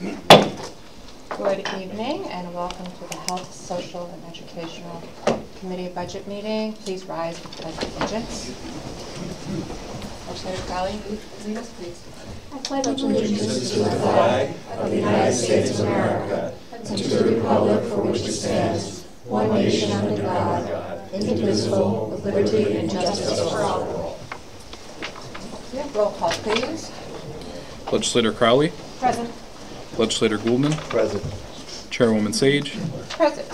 Good evening and welcome to the Health, Social, and Educational Committee Budget Meeting. Please rise for the pledge of allegiance. Legislator Crowley, lead us please. I pledge allegiance to the flag of the United States of America and to the republic for which it stands, one nation under God, indivisible, with liberty and justice for all. Yeah, Roll call please. Legislator Crowley, Present. Legislator Gouldman, Present. Chairwoman Sayegh, Present.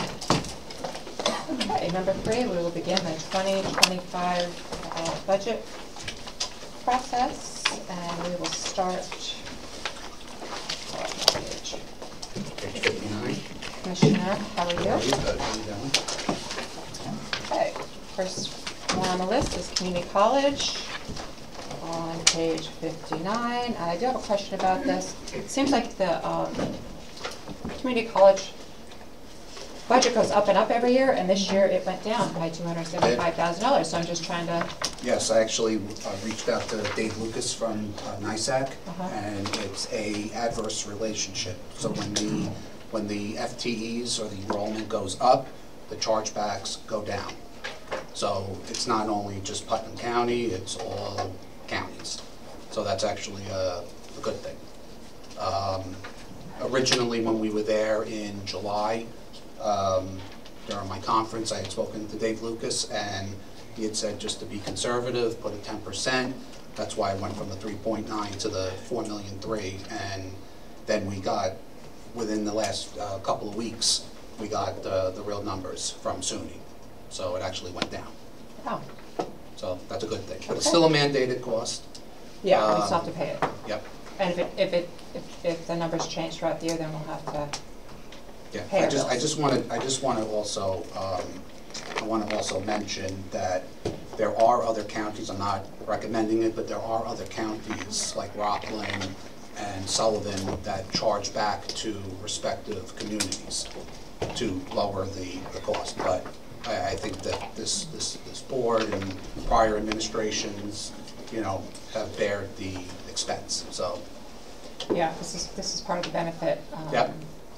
Okay, number three, we will begin the 2025 uh, budget process, and we will start. Page fifty-nine. Commissioner, how are you? you? Okay, first one on the list is community college on page 59. I do have a question about this. It seems like the um, community college budget goes up and up every year, and this year it went down by $275,000. So I'm just trying to, Yes, I actually uh, reached out to Dave Lucas from uh, NYSAC, Uh-huh. and it's a adverse relationship. So when the, when the FTEs or the enrollment goes up, the chargebacks go down. So it's not only just Putnam County, it's all counties. So that's actually a, a good thing. Um, Originally, when we were there in July, um, during my conference, I had spoken to Dave Lucas, and he had said just to be conservative, put a ten percent. That's why I went from the three point nine to the four million three, and then we got, within the last uh, couple of weeks, we got uh, the real numbers from SUNY. So it actually went down. oh, So that's a good thing. But it's still a mandated cost. yeah, we still Um, have to pay it. Yep. And if it, if it, if- if the numbers change throughout the year, then we'll have to, Yeah, Pay I our just, I bills. just want to, I just want to also, um, I want to also mention that there are other counties, I'm not recommending it, but there are other counties like Rockland and Sullivan that charge back to respective communities to lower the, the cost. But I, I think that this, this, this board and prior administrations, you know, have bared the expense, so. yeah, this is, this is part of the benefit um, Yep.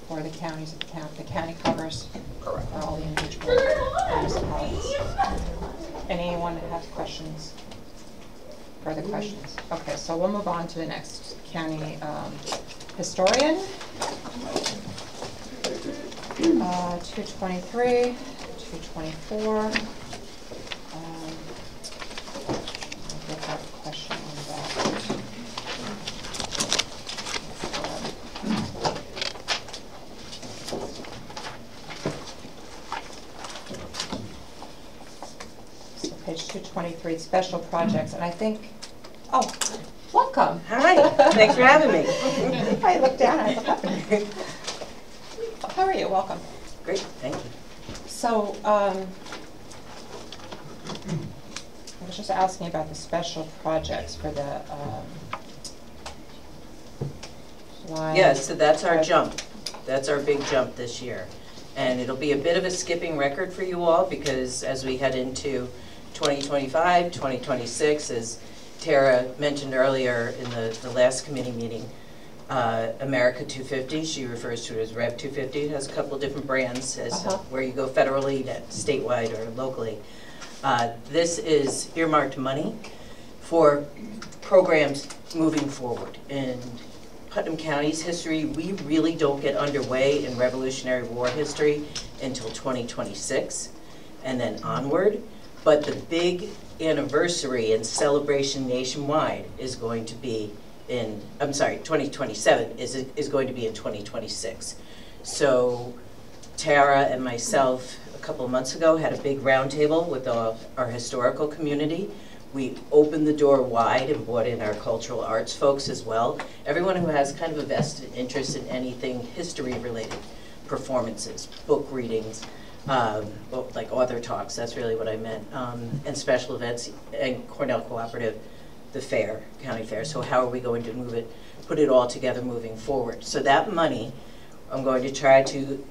for the counties, the county, the county covers Correct. for all the individual municipalities. Anyone that has questions? Further questions? Okay, so we'll move on to the next county um, historian. Uh, two twenty-three, two twenty-four. Um, I did have a question on that. So page two twenty-three, special projects, and I think, oh, welcome. Hi, thanks for having me. I looked down, I up. How are you? Welcome. Great, thank you. So, um, I was just asking about the special projects for the, um. Yeah, so that's our jump. That's our big jump this year. And it'll be a bit of a skipping record for you all because as we head into 2025, 2026, as Tara mentioned earlier in the, the last committee meeting, uh, America 250, she refers to it as Rev 250, it has a couple different brands as Uh-huh. where you go federally, statewide, or locally. Uh, This is earmarked money for programs moving forward. In Putnam County's history, we really don't get underway in Revolutionary War history until 2026 and then onward. But the big anniversary and celebration nationwide is going to be in, I'm sorry, 2027 is, is going to be in 2026. So Tara and myself, a couple of months ago, had a big roundtable with our, our historical community. We opened the door wide and brought in our cultural arts folks as well. Everyone who has kind of a vested interest in anything history-related, performances, book readings, um, like author talks, that's really what I meant, um, and special events, and Cornell Cooperative, the fair, county fair. So how are we going to move it, put it all together moving forward? So that money, I'm going to try to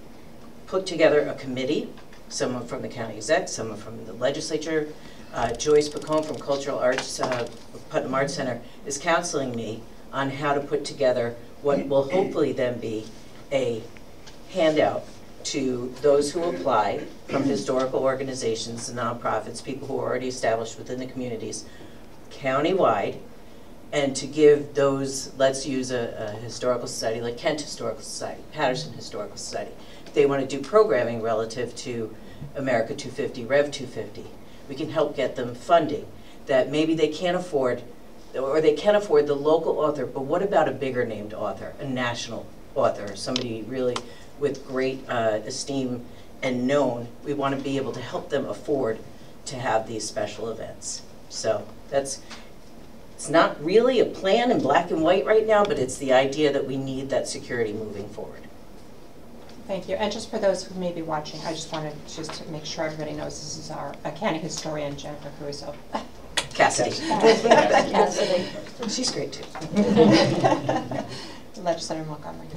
put together a committee, someone from the county exec, someone from the legislature. Uh, Joyce Pacone from Cultural Arts, uh, Putnam Arts Center, is counseling me on how to put together what will hopefully then be a handout to those who apply from historical organizations, nonprofits, people who are already established within the communities, countywide, and to give those, let's use a, a historical society like Kent Historical Society, Patterson Historical Society. They want to do programming relative to America 250, Rev 250, we can help get them funding that maybe they can't afford, or they can afford the local author, but what about a bigger named author, a national author, somebody really with great uh, esteem and known? We want to be able to help them afford to have these special events. So that's, it's not really a plan in black and white right now, but it's the idea that we need that security moving forward. Thank you. And just for those who may be watching, I just wanted just to make sure everybody knows this is our county historian, Jennifer Caruso. Cassidy. Cassidy. She's great too. Legislator Montgomery.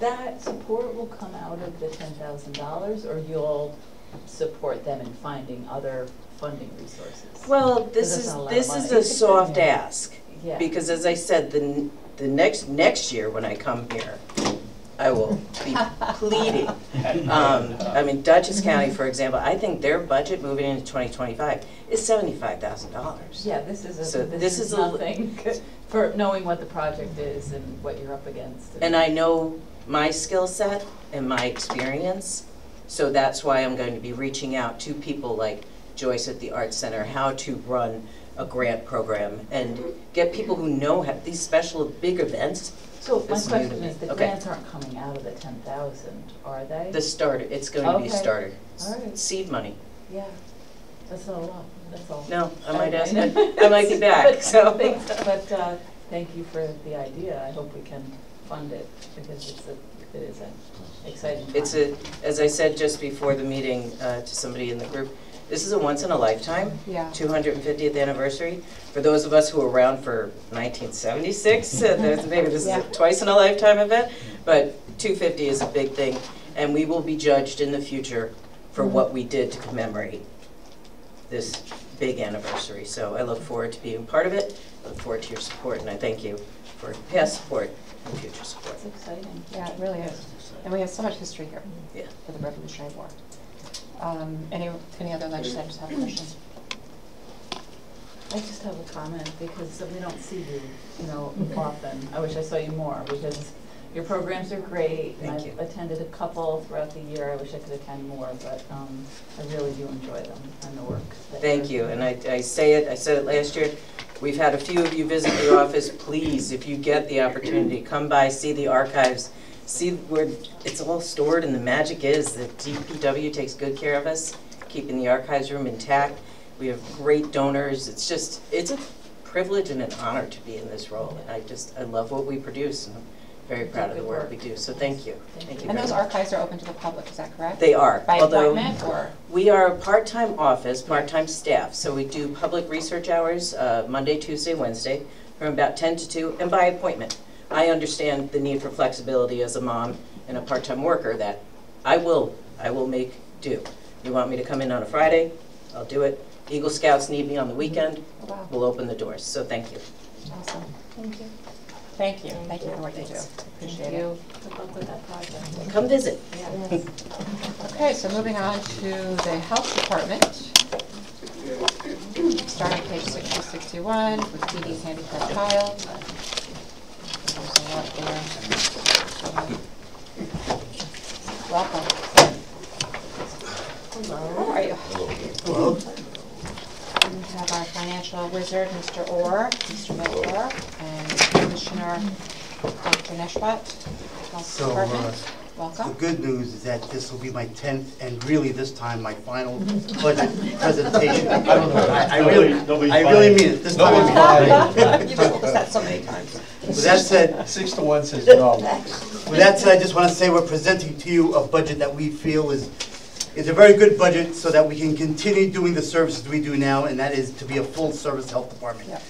That support will come out of the ten thousand dollars, or you'll support them in finding other funding resources? Well, this is, not a lot of this is a soft ask. Yeah. Because as I said, the, the next, next year when I come here, I will be pleading. Um, I mean, Dutchess County, for example, I think their budget moving into twenty twenty-five is seventy-five thousand dollars. Yeah, this is, So a this this is is a l- nothing for knowing what the project is and what you're up against. And I know my skill set and my experience, so that's why I'm going to be reaching out to people like Joyce at the Art Center, how to run a grant program and get people who know how, these special, big events, So my It's new to question is, the Okay. grants aren't coming out of the ten thousand, are they? the starter, it's going to be a starter. All right. Seed money. Yeah, that's not a lot, that's all. No, I might ask. I might be back, But- so. thanks, But, uh, thank you for the idea, I hope we can fund it, because it's a, it is an exciting time. It's a, as I said just before the meeting uh, to somebody in the group, this is a once in a lifetime. Yeah. 250th anniversary. For those of us who were around for 1976, uh, maybe this is a twice in a lifetime event, but 250 is a big thing. And we will be judged in the future for what we did to commemorate this big anniversary. So I look forward to being part of it, I look forward to your support, and I thank you for past support and future support. It's exciting. Yeah, it really is. And we have so much history here Yeah. for the Revolutionary War. Um, Any, any other legislators have questions? I just have a comment because we don't see you, you know, often. I wish I saw you more because your programs are great. Thank you. I've attended a couple throughout the year. I wish I could attend more, but um, I really do enjoy them and the work. Thank you, and. I, I say it, I said it last year, we've had a few of you visit the office, please, if you get the opportunity, come by, see the archives, see where it's all stored and the magic is that DPW takes good care of us, keeping the archives room intact. We have great donors, it's just, it's a privilege and an honor to be in this role, and I just, I love what we produce, and I'm very proud of the work we do, so thank you, Thank thank you And those much. archives are open to the public, is that correct? They are, By although. appointment or? We are a part-time office, part-time staff, so we do public research hours, uh, Monday, Tuesday, Wednesday, from about 10 to 2, and by appointment. I understand the need for flexibility as a mom and a part-time worker, that I will, I will make do. You want me to come in on a Friday, I'll do it. Eagle Scouts need me on the weekend, Oh, Wow, we'll open the doors, so thank you. awesome. Thank you. Thank you, thank you for what you do. Appreciate Thank it. you. Good luck with that project. Come visit. Yes. Okay, so moving on to the Health Department. Starting on page 60, 61, with PD handicapped child. There's a lot there. Welcome. Hello. How are you? Hello. We have our financial wizard, Mr. Orr, Mr. Miller, and Commissioner Dr. Nesheiwat, Health So, uh, Department. The good news is that this will be my tenth and really this time my final budget presentation. I don't know, I I really, I really mean it, this time. With You've told us that so many times. that said, Six to one says no. with that said, I just want to say we're presenting to you a budget that we feel is, is a very good budget so that we can continue doing the services we do now, and that is to be a full-service health department. Yep.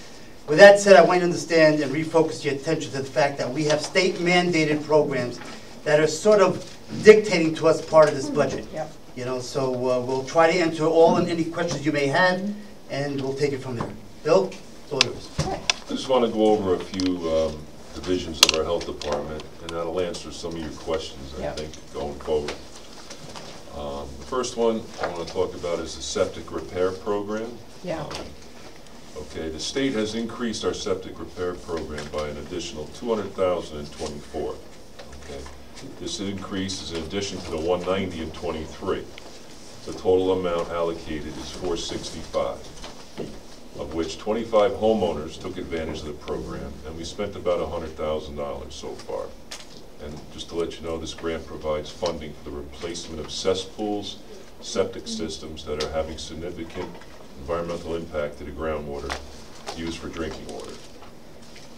With that said, I want you to understand and refocus your attention to the fact that we have state mandated programs that are sort of dictating to us part of this budget. Yep. You know, so uh, we'll try to answer all and any questions you may have, and we'll take it from there. Bill, it's all yours. I just want to go over a few um, divisions of our health department, and that'll answer some of your questions, I think, going forward. Um, The first one I want to talk about is the septic repair program. Yeah. Um, Okay, the state has increased our septic repair program by an additional two hundred thousand and twenty-four. Okay, this increase is in addition to the one ninety and twenty-three. The total amount allocated is four sixty-five, of which twenty-five homeowners took advantage of the program, and we spent about hundred thousand dollars so far. And just to let you know, this grant provides funding for the replacement of cesspools, septic systems that are having significant environmental impact to the groundwater used for drinking water.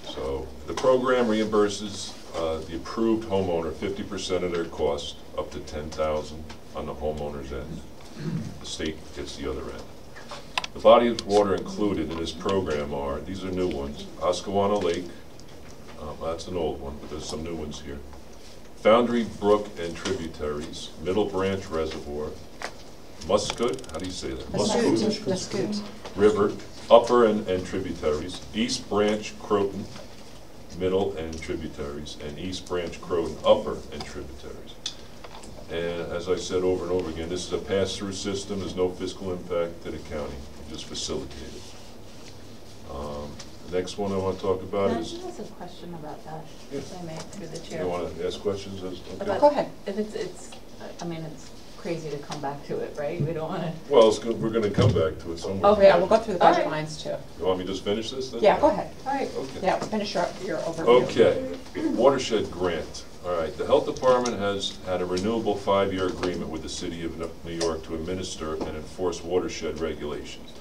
So the program reimburses uh, the approved homeowner fifty percent of their cost, up to ten thousand on the homeowner's end. The state gets the other end. The body of water included in this program are, these are new ones, Oscawana Lake, um, that's an old one, but there's some new ones here. Foundry Brook and tributaries, Middle Branch Reservoir, Muscut, how do you say that? Muscoot. River, upper and, and tributaries, East Branch Croton, middle and tributaries, and East Branch Croton, upper and tributaries. And as I said over and over again, this is a pass-through system, there's no fiscal impact to the county, just facilitated. Um, The next one I want to talk about Can I is, just ask a question about that, Yeah. if I may, through the chair? you want to ask questions? as- okay. About- Go ahead. If it's, it's, I mean, it's crazy to come back to it, right? We don't wanna, Well, it's good, we're going to come back to it somewhere. Oh, yeah, we'll go through the All budget right. lines too. You want me to just finish this then? Yeah, go ahead. all right. Okay. Yeah, finish your, your overview. Okay, watershed grant. All right, the health department has had a renewable five-year agreement with the city of New York to administer and enforce watershed regulations.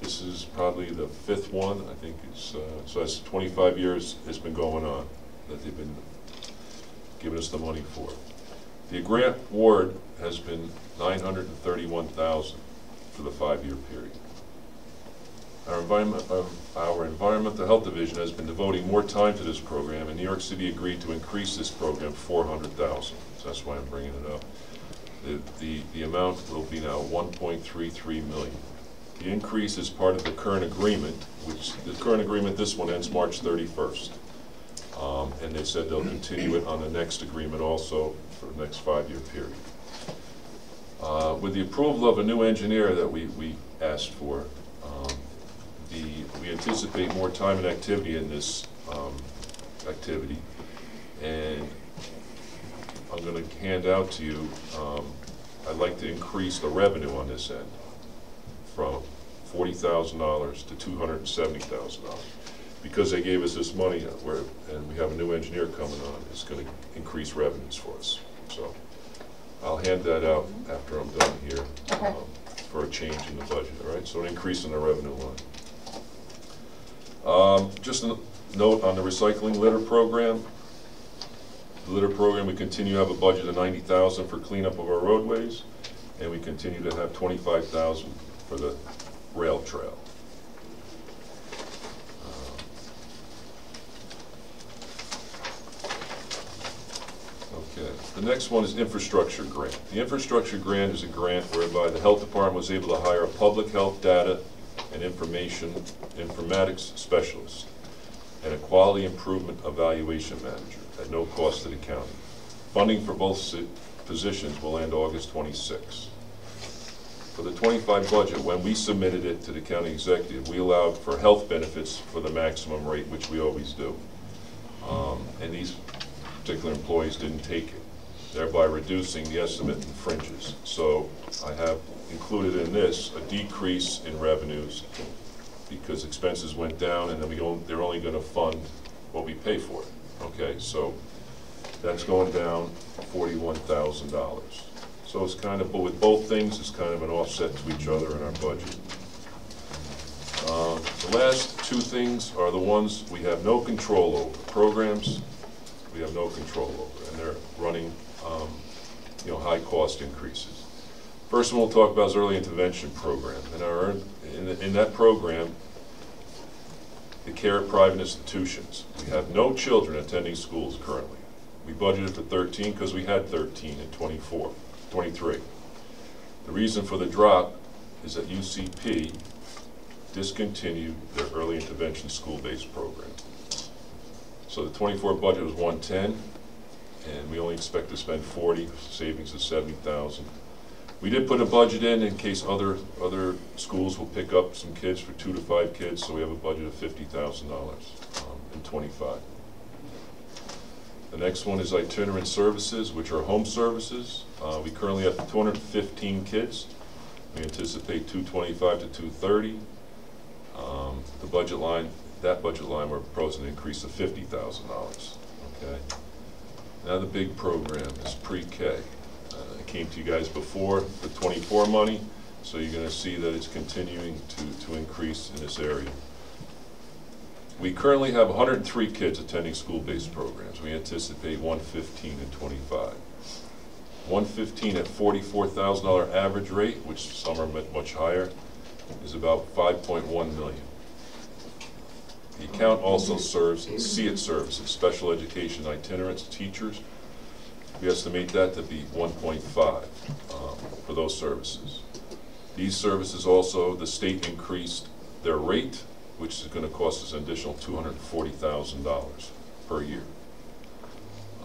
This is probably the fifth one, I think it's, uh, so that's twenty-five years it's been going on that they've been giving us the money for. The grant award has been nine hundred and thirty-one thousand for the five-year period. Our environment, um, our environmental health division has been devoting more time to this program, and New York City agreed to increase this program four hundred thousand. So that's why I'm bringing it up. The, the, the amount will be now one point three three million. The increase is part of the current agreement, which, the current agreement, this one ends March thirty-first. Um, and they said they'll continue it on the next agreement also for the next five-year period. Uh, With the approval of a new engineer that we, we asked for, the, we anticipate more time and activity in this um, activity. And I'm gonna hand out to you, um, I'd like to increase the revenue on this end from forty thousand dollars to two hundred and seventy thousand dollars. Because they gave us this money, uh, where, and we have a new engineer coming on, it's gonna increase revenues for us. So I'll hand that out after I'm done here. Okay. um, For a change in the budget, all right? So an increase in the revenue line. Um, Just a note on the recycling litter program. The litter program, we continue to have a budget of ninety thousand for cleanup of our roadways, and we continue to have twenty-five thousand for the rail trail. Okay, the next one is infrastructure grant. The infrastructure grant is a grant whereby the health department was able to hire a public health data and information informatics specialist and a quality improvement evaluation manager at no cost to the county. Funding for both positions will end August 26. For the 25 budget, when we submitted it to the county executive, we allowed for health benefits for the maximum rate, which we always do. Um, And these particular employees didn't take it, thereby reducing the estimate in fringes. So I have included in this a decrease in revenues because expenses went down and then we, on- they're only gonna fund what we pay for. Okay, so that's going down forty-one thousand dollars. So it's kind of, but with both things, it's kind of an offset to each other in our budget. Uh, The last two things are the ones we have no control over. Programs, we have no control over, and they're running, um, you know, high cost increases. First one we'll talk about is early intervention program. In our, in, in that program, the care of private institutions, we have no children attending schools currently. We budgeted for thirteen because we had thirteen in 24, 23. The reason for the drop is that UCP discontinued their early intervention school-based program. So the twenty-four budget was one-ten, and we only expect to spend forty, savings of seventy thousand. We did put a budget in in case other, other schools will pick up some kids for two to five kids, so we have a budget of fifty thousand dollars um, in twenty-five. The next one is itinerant services, which are home services. Uh, We currently have two hundred and fifteen kids. We anticipate two twenty-five to two thirty. Um, The budget line, that budget line, we're proposing an increase of fifty thousand dollars, okay? Now the big program is pre-K. It came to you guys before, the twenty-four money, so you're gonna see that it's continuing to, to increase in this area. We currently have hundred and three kids attending school-based programs. We anticipate one fifteen in twenty-five. One fifteen at forty-four thousand dollar average rate, which some are mu- much higher, is about five point one million. The account also serves SEAT services, special education itinerants, teachers. We estimate that to be one point five um, for those services. These services also, the state increased their rate, which is gonna cost us an additional two hundred and forty thousand dollars per year.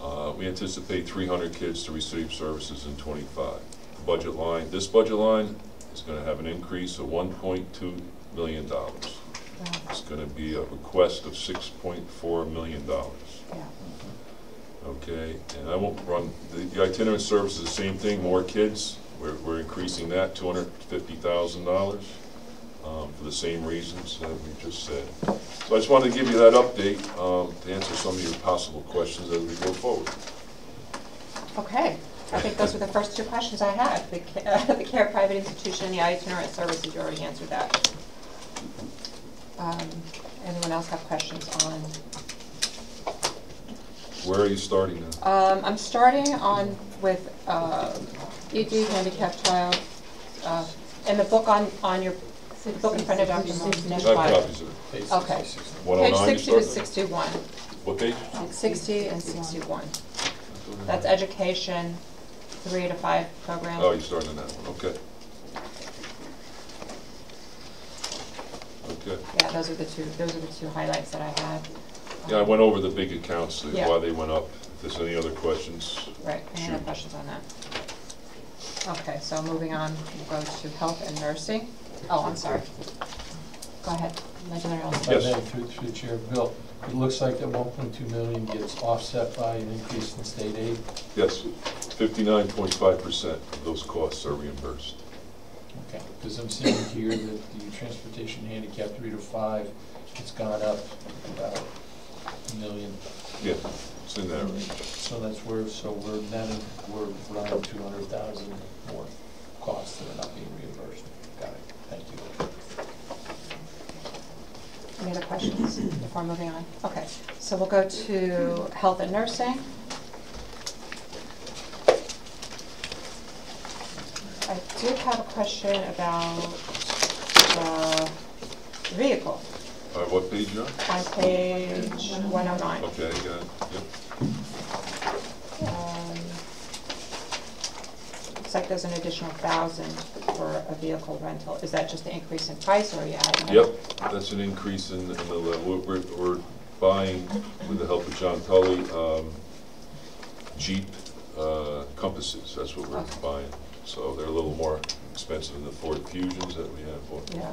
Uh, We anticipate three hundred kids to receive services in twenty-five. The budget line, this budget line is gonna have an increase of one point two million dollars. Wow. It's gonna be a request of six point four million dollars, Yeah. Okay? And I won't run, the- the itinerant service is the same thing, more kids, we're, we're increasing that, two hundred fifty thousand dollars, um, for the same reasons that we just said. So I just wanted to give you that update, um, to answer some of your possible questions as we go forward. Okay, I think those were the first two questions I had. The uh, the care private institution the itinerant services, you already answered that. Um, Anyone else have questions on? Where are you starting now? Um, I'm starting on with uh, ED handicapped child. uh, And the book on, on your, the book in front of Dr. I have Nesheiwat. copies of it. Okay. One Page nine you sixty to started? sixty-one. What page? Sixty and sixty-one. That's education, three to five program. Oh, you're starting on that one, okay. Okay. Yeah, those are the two, those are the two highlights that I had. Yeah, I went over the big accounts, Yeah. why they went up. If there's any other questions, Right, any other Shoot. questions on that? Okay, so moving on, we'll go to health and nursing. Oh, I'm sorry. Go ahead, Legendary If Yes. may, through, through the chair, Bill, it looks like that one point two million gets offset by an increase in state aid. yes, fifty-nine point five percent of those costs are reimbursed. Okay. Because I'm seeing here that the transportation handicap three to five, it's gone up about a million. Yeah, it's in that range. So that's where, so we're netting, we're running two hundred thousand more costs that are not being reimbursed. Got it, thank you. Any other questions before moving on? Okay, so we'll go to health and nursing. I do have a question about the vehicle All right, what page you on? on page one oh nine. Okay, I got it, yep. Um, Looks like there's an additional thousand for a vehicle rental. Is that just the increase in price or are you adding? Yep, that's an increase in, in the, level. we're, we're buying, with the help of John Tully, um, Jeep uh, Compasses, that's what we're Okay. buying. So they're a little more expensive than the Ford Fusions that we have Yeah.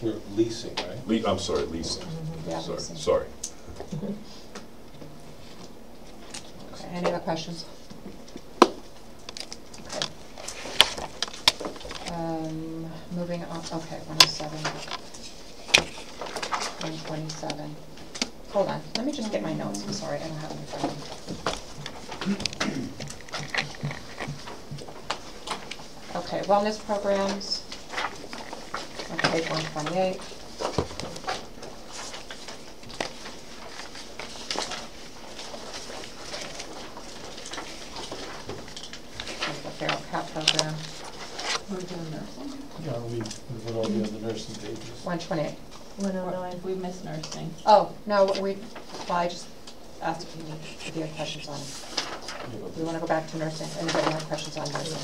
Before. We're leasing, right? Le, I'm sorry, leasing, Yeah, sorry, leasing. sorry. Okay, any other questions? Okay. Um, moving on, okay, one oh seven. One twenty-seven. Hold on, let me just get my notes, I'm sorry, I don't have them in front of me. Okay, wellness programs. On page one twenty-eight. The feral cat We're doing nursing? Yeah, we, we put all the other nursing pages. one twenty-eight. One oh nine, we missed nursing. Oh, no, we, well, I just asked if you need, if you had questions on, it. we wanna go back to nursing, anybody have questions on nursing?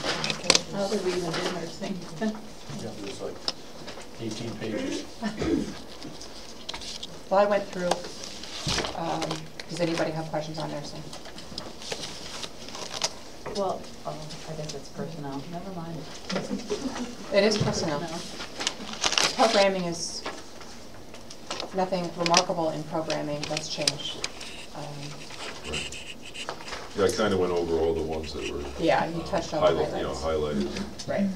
I don't think we even did nursing. Yeah, there's like eighteen pages. Well, I went through, um, does anybody have questions on nursing? Well, oh, I guess it's personnel, never mind. It is personnel. Programming is, nothing remarkable in programming that's changed. Um, Yeah, I kinda went over all the ones that were. Yeah, you touched on the highlight- You know, highlights. highlighted, Right.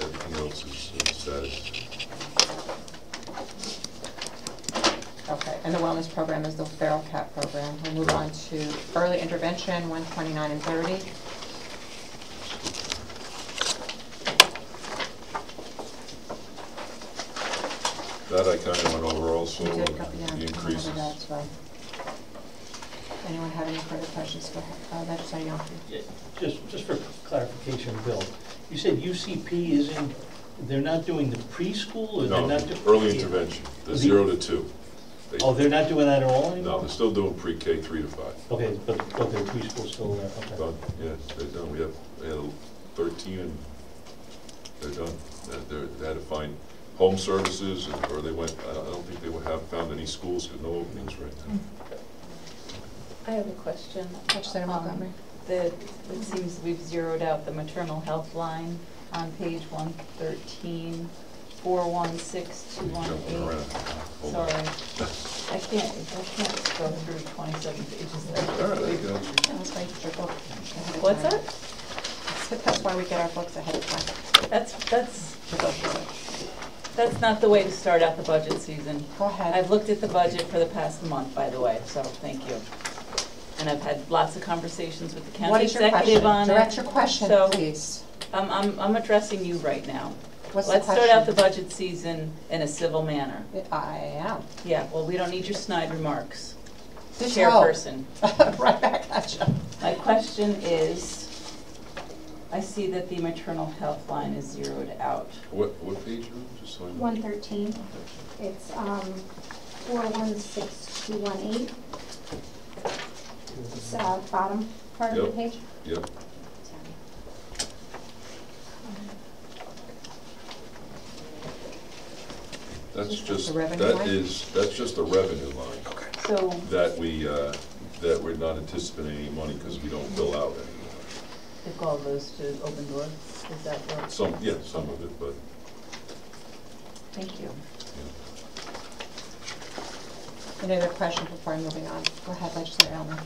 everything else is status. Okay, and the wellness program is the feral cat program. We'll move on to early intervention, one twenty-nine and thirty. That I kinda went over also, You did, go- yeah, the increases. remember that as well. Anyone have any further questions for uh, Legislator Jonke? Yeah, Just, just for clarification, Bill, you said UCP isn't, they're not doing the preschool, or they're No, not? do- early intervention, the The- zero to two. They- Oh, they're not doing that at all anymore? No, they're still doing pre-K three to five. Okay, but, okay, preschool's still there, okay. Done, yeah, they're done. We have, we had thirteen and they're done. They're- They're, they had to find home services or they went, I don't I don't think they would have found any schools because no openings right now. I have a question. Legislator Um, Montgomery? The, it seems we've zeroed out the maternal health line on page one thirteen, four one six two one eight. Sorry, I can't, I can't go through twenty-seven pages. All right, I got you. Yeah, That's why you get your book ahead of What's time. that? That's- That's why we get our books ahead of time. That's, that's, to go through it. that's not the way to start out the budget season. Go ahead. I've looked at the budget for the past month, by the way, so thank you. And I've had lots of conversations with the What county is your question? executive on it. Direct your question, So- please. I'm, I'm, I'm addressing you right now. What's the Let's start out the question? budget season in a civil manner. I am. Yeah, well, we don't need your snide remarks. Just Chairperson. Right back at you. My question is, I see that the maternal health line is zeroed out. What, what page are you, just so I know? One thirteen, it's, um, four one six two one eight. It's, uh, bottom part of the Yep. page. Yep, that's just, the revenue that line? is, that's just a revenue line Okay. So, that we, uh, that we're not anticipating any money because we don't bill out any. if all goes to open door, is that what? Some, yeah, some of it, but, Thank you. Any other questions before I'm moving on? Go ahead, Legislator Ellner.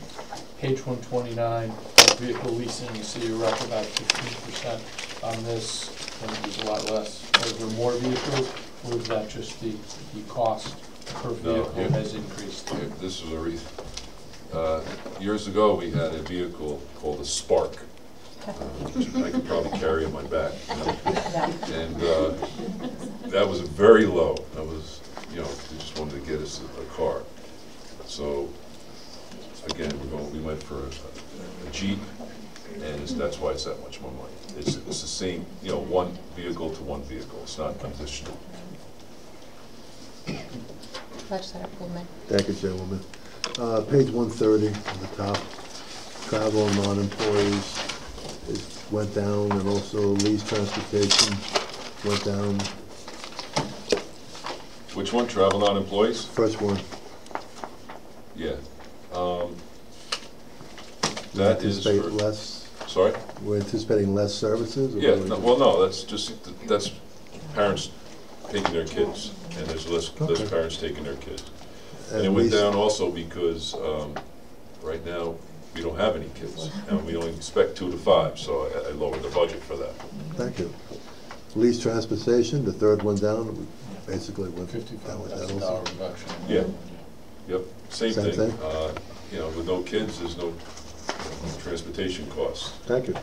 Page one twenty-nine, vehicle leasing, you see you're up about fifteen percent on this, and it was a lot less. Are there more vehicles, or is that just the, the cost per No, vehicle yeah. has increased? Yeah, This is a re, uh, years ago, we had a vehicle called a Spark, uh, which I could probably carry on my back, you know? Yeah. And, uh, that was very low, that was, you know, they just wanted to get us a, a car. So, again, we're going, we went for a, a Jeep, and it's, that's why it's that much more money. It's, it's the same, you know, one vehicle to one vehicle, it's not conditional. Legislator Gouldman. Thank you, Chairwoman. Uh, Page 130 on the top, travel and non-employees is, went down, and also lease transportation went down. Which one, travel non-employees? First one, Yeah. Um, That is for, less, sorry? we're anticipating less services? or Yeah, what are we no, well, no, that's just, that's parents taking their kids, and there's less, less Okay. parents taking their kids. And And it went lease- down also because, um, right now, we don't have any kids, and we only expect two to five, so I, I lowered the budget for that. Thank you. Lease transportation, the third one down, basically went down with that also. reduction. Yeah, yep, same Same thing. thing? Uh, You know, with no kids, there's no transportation costs. Thank you.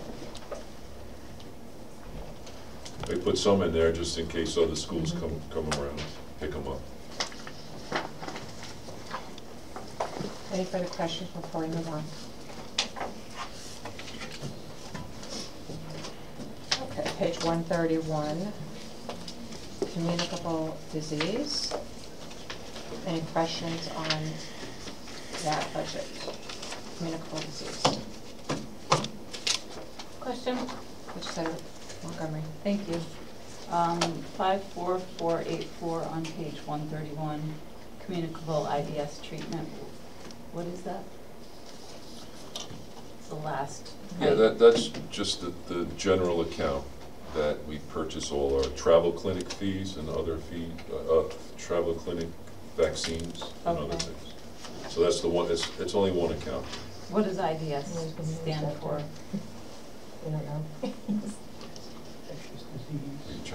They put some in there just in case other schools come, come around, pick them up. Any further questions before we move on? Okay, page one thirty-one, communicable disease. Any questions on that budget? Communicable disease. Question? Legislator Montgomery. Thank you. Um, five four four eight four on page one thirty-one, communicable IDS treatment, what is that? It's the last. Yeah, that, that's just the, the general account that we purchase all our travel clinic fees and other fee, uh, uh, travel clinic vaccines and other things. So that's the one, it's, it's only one account. What does IDS stand for? We don't know.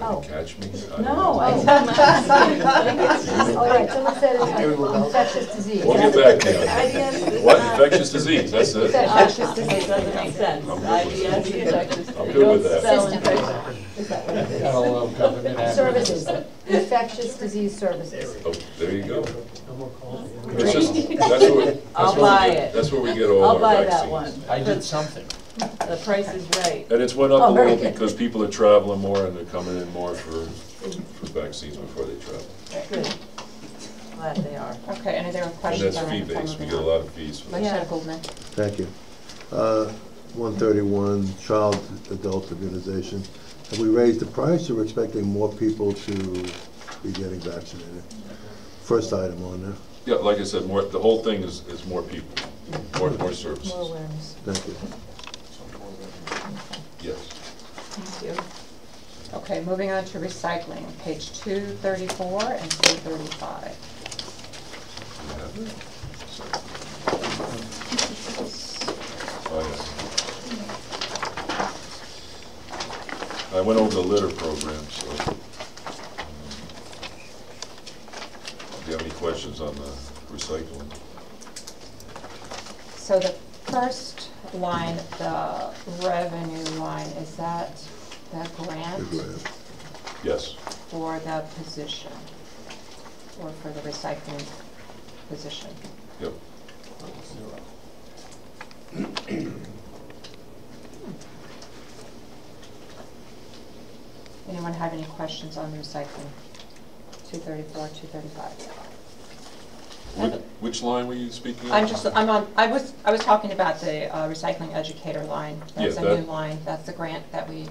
Infectious disease. Are you to catch me? I No. I, I'm asking. All right, someone said it's infectious disease. We'll get back to you. What, infectious disease, that's it? Infectious disease doesn't make sense. I'm good with IBS, that. infectious. I'm they good with that. infectious. Is that what it is? Hello, government acronyms. Services, infectious disease services. Oh, there you go. No more calls. It's just, that's where, we- that's I'll where buy get, it. that's where we get all I'll our buy vaccines. that one. I did something. The price is right. And it's went up a Oh, very little good. because people are traveling more and they're coming in more for, for vaccines before they travel. Good. Glad they are. Okay, any other And questions that's on that? fee-based, we get a lot of fees for that. Legislator Gouldman. Thank you. Uh, 131, Child Adult Immunization. Have we raised the price, or we're expecting more people to be getting vaccinated? First item on there. Yeah, like I said, more, the whole thing is, is more people, more, more services. More awareness. Thank you. Yes. Thank you. Okay, moving on to recycling, page two thirty-four and two thirty-five. Oh, yeah. I went over the litter program, so. um, Do you have any questions on the recycling? So the first line, the revenue line, is that the grant The grant. Yes. for the position? Or for the recycling position? Yep. Anyone have any questions on recycling? Two thirty-four, two thirty-five? Which, which line were you speaking of? I'm just, I'm on, I was, I was talking about the uh, recycling educator line. That's Yeah, a that- new line, that's the grant that we.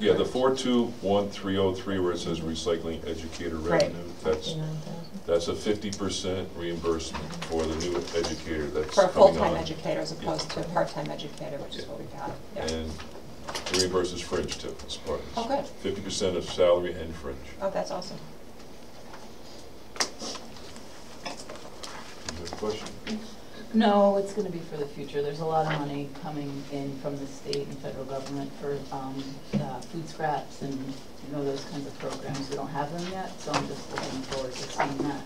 Yeah, the approved. four two one three oh three where it says recycling educator Right. revenue, that's, that's a fifty percent reimbursement for the new educator that's For a coming full-time on. educator as opposed to a part-time educator, which is what we've got, yeah. And reimburses fringe too, as part of Oh, good. Fifty percent of salary and fringe. Oh, that's awesome. You have a question? No, it's gonna be for the future. There's a lot of money coming in from the state and federal government for, um, uh, food scraps and, you know, those kinds of programs. We don't have them yet, so I'm just looking forward to seeing that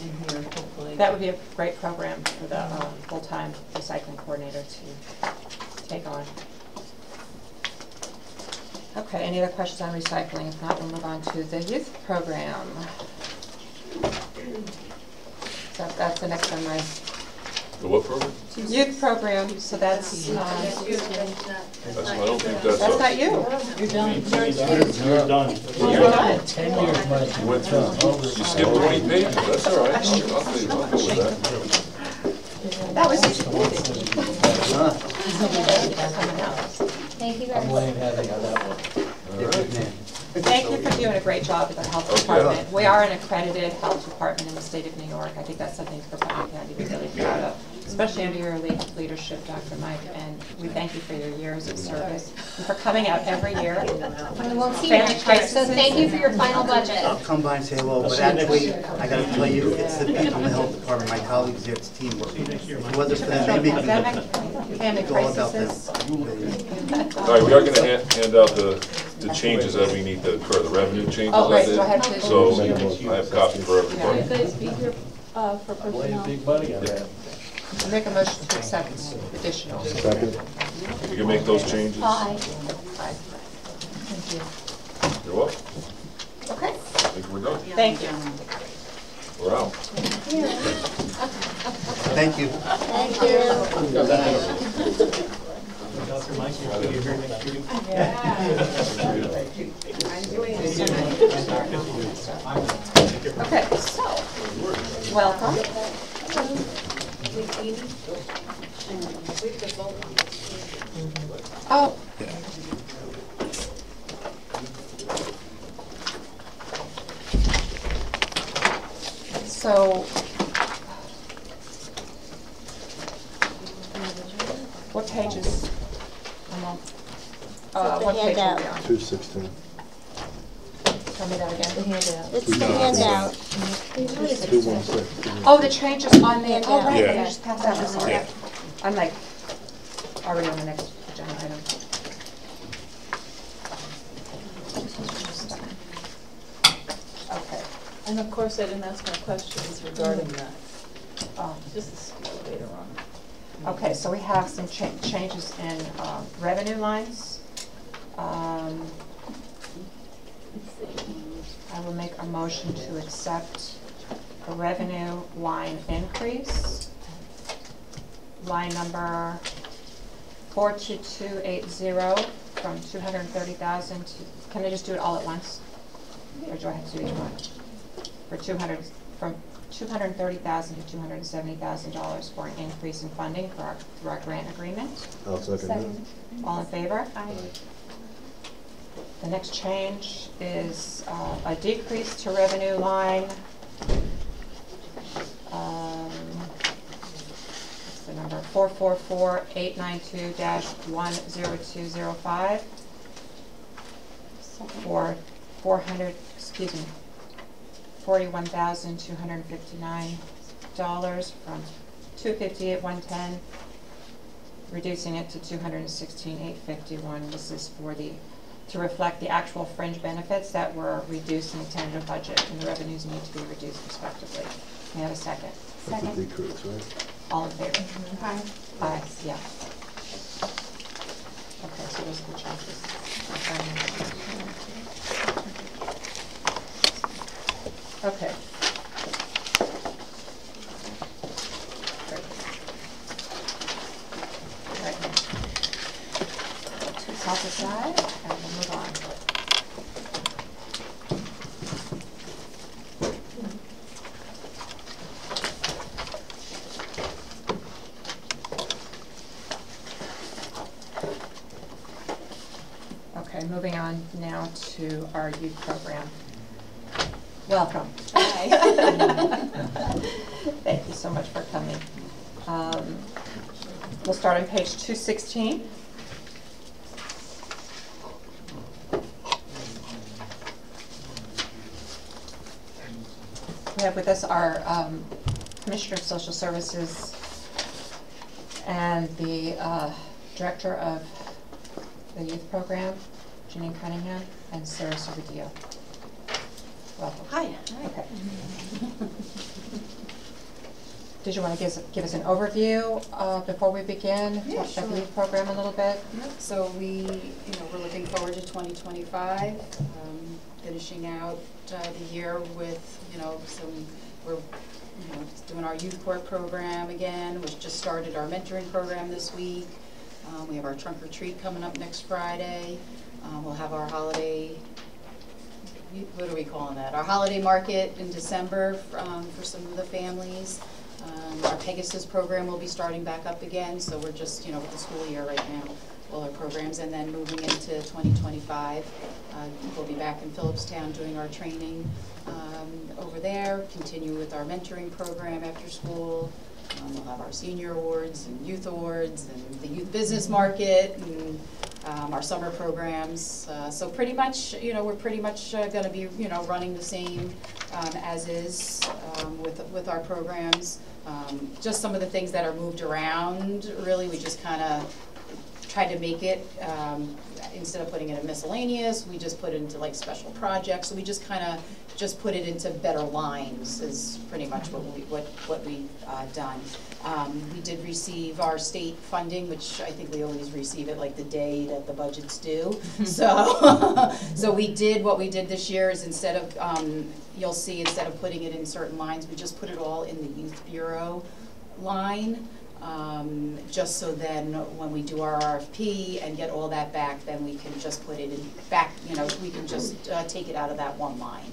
in here, hopefully. That would be a great program for the um, full-time recycling coordinator to take on. Okay, any other questions on recycling? If not, we'll move on to the youth program. So that's the next on my The what program? youth program, so that's, That's, I don't think that's that's us. not you. You're done. You're done. You're done. Ten years, Mike. You went through, you skipped twenty pages, that's all right, I'll, I'll tell you, I'll go with that. That was easy. Someone else. Thank you very I'm much. laying heavy on that one. All right. Thank you for doing a great job at the health Okay. department. We are an accredited health department in the state of New York. I think that's something for Putnam County to be really proud of, especially under your leadership, Dr. Mike. And we thank you for your years of service and for coming out every year. We won't see you Family next year, so crises. thank you for your final budget. I'll come by and say hello, but actually, I gotta tell you, it's the people in the health department, my colleagues there, it's teamwork. If it wasn't for them, they make Pandemic, me family go all about crises. them. All right, we are gonna hand, hand out the, the changes that we need to occur, the revenue changes Oh, I right, did. go ahead, please. So I have copies for everybody. You guys be here, uh, for Laying personnel? big money on that. Make a motion to accept additional. Second? We can make those changes. Bye. You're welcome. Okay, I think we're done. thank you. We're out. Thank you. Thank you. Dr. Mike, you're here. Okay, so, welcome. Oh. Yeah. So, what pages? Uh, what page are? Two sixteen. Tell me that again. The handout. It's the handout. Two one six. Oh, the changes on the, oh, right, Yeah. I just passed out, I'm sorry. Yeah. I'm like, already on the next agenda item. Okay, And of course, I didn't ask my questions regarding that, um, just the later on. okay, so we have some cha- changes in, um, revenue lines. Um, I will make a motion to accept a revenue line increase. Line number four-two-two-eight-zero from two hundred and thirty thousand to, can I just do it all at once? Or do I have to do each one? For two hundred, from two hundred and thirty thousand to two hundred and seventy thousand dollars for an increase in funding for our, through our grant agreement. I'll second that. All in favor? The next change is uh, a decrease to revenue line. um, What's the number? Four four four eight nine two dash one zero two zero five. For four hundred, excuse me, forty-one thousand two hundred and fifty-nine dollars from two fifty-eight one ten reducing it to two hundred and sixteen, eight fifty-one. This is for the, to reflect the actual fringe benefits that were reduced in the tentative budget, and the revenues need to be reduced respectively. May I have a second? That's a decrease, right? All in favor? Aye. Aye, yeah. Okay, so those are the changes. Okay. Great. Right. Toss aside, and we'll move on. Okay, moving on now to our youth program. Welcome. Thank you so much for coming. Um, We'll start on page 216. We have with us our um, Commissioner of Social Services and the uh, Director of the Youth Program, Janine Cunningham, and Sarah Servideo. Welcome. Hi. Okay. Did you want to give us, give us an overview uh, before we begin? Yeah, Talk about the youth program a little bit? Yep, So we, you know, we're looking forward to 2025, um, finishing out uh, the year with, you know, some, we're, you know, doing our youth court program again. We just started our mentoring program this week. Um, We have our trunk or treat coming up next Friday. Um, We'll have our holiday, what are we calling that? Our holiday market in December um, for some of the families. Um, Our Pegasus program will be starting back up again, so we're just, you know, with the school year right now, all our programs, and then moving into 2025. uh, We'll be back in Philipstown doing our training um, over there, continue with our mentoring program after school. Um, We'll have our senior awards and youth awards and the youth business market and um, our summer programs. Uh, So pretty much, you know, we're pretty much uh, gonna be, you know, running the same um, as is um, with, with our programs. Um, Just some of the things that are moved around, really, we just kinda tried to make it, um, instead of putting it in miscellaneous, we just put it into like special projects. So we just kinda, just put it into better lines is pretty much what we, what, what we've uh, done. Um, We did receive our state funding, which I think we always receive it like the day that the budget's due. So, so we did, what we did this year is instead of, um, you'll see, instead of putting it in certain lines, we just put it all in the youth bureau line. Um, just so then when we do our RFP and get all that back, then we can just put it in back, you know, we can just uh, take it out of that one line.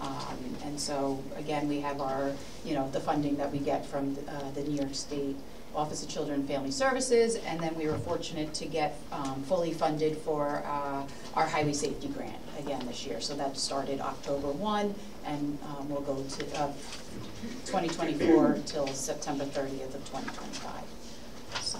Um, and so, again, we have our, you know, the funding that we get from uh, the New York State Office of Children and Family Services, and then we were fortunate to get um, fully funded for uh, our highway safety grant again this year. So that started October 1, and um, will go to uh, 2024 till September 30th of 2025. So,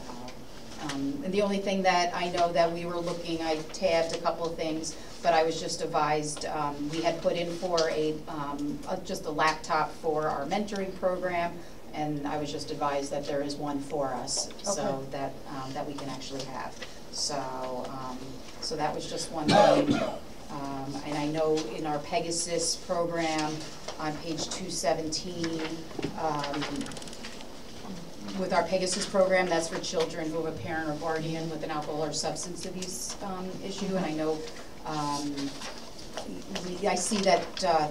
um, And the only thing that I know that we were looking, I tabbed a couple of things, but I was just advised, um, we had put in for a, um, a- just a laptop for our mentoring program, and I was just advised that there is one for us, so Okay. that, um, that we can actually have. So, um, so that was just one thing. Um, And I know in our Pegasus program, on page two seventeen, um, with our Pegasus program, that's for children who have a parent or guardian with an alcohol or substance abuse um, issue, and I know, um, we- I see that uh,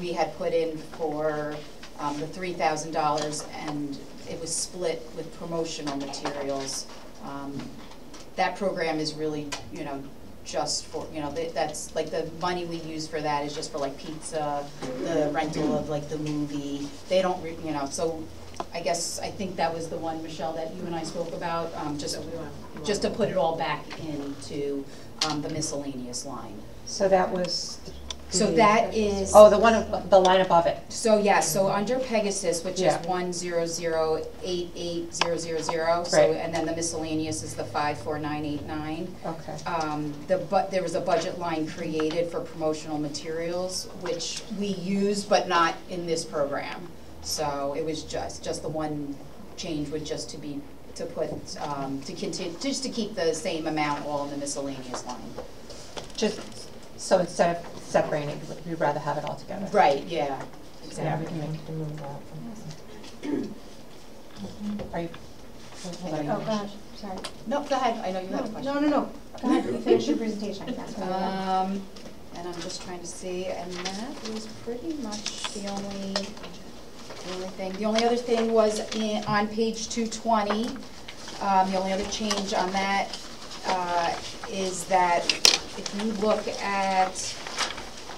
we had put in for um, the three thousand dollars, and it was split with promotional materials. Um, That program is really, you know, just for, you know, that- that's, like, the money we use for that is just for like pizza, the rental of like the movie, they don't, re- you know, so I guess, I think that was the one, Michelle, that you and I spoke about, um, just, just to put it all back into, um, the miscellaneous line. So that was. So that is. Oh, the one, ab- the line above it. So, yeah, so under Pegasus, which is Yeah. one zero zero eight eight zero zero zero, so, Right. and then the miscellaneous is the five four nine eight nine. Okay. Um, the, but, there was a budget line created for promotional materials, which we use, but not in this program. So it was just, just the one change would just to be, to put, um, to continue, just to keep the same amount all in the miscellaneous line. Just, so instead of separating we'd rather have it all together. Right, yeah, Yeah, we can make the move that. Are you? hold on. Oh, gosh, sorry. No, go ahead, I know you have a question. no, no, no. Go ahead, finish your presentation. That's what I want. Um, and I'm just trying to see, and that was pretty much the only, the only thing. The only other thing was in, on page two twenty, um, the only other change on that, uh, is that if you look at,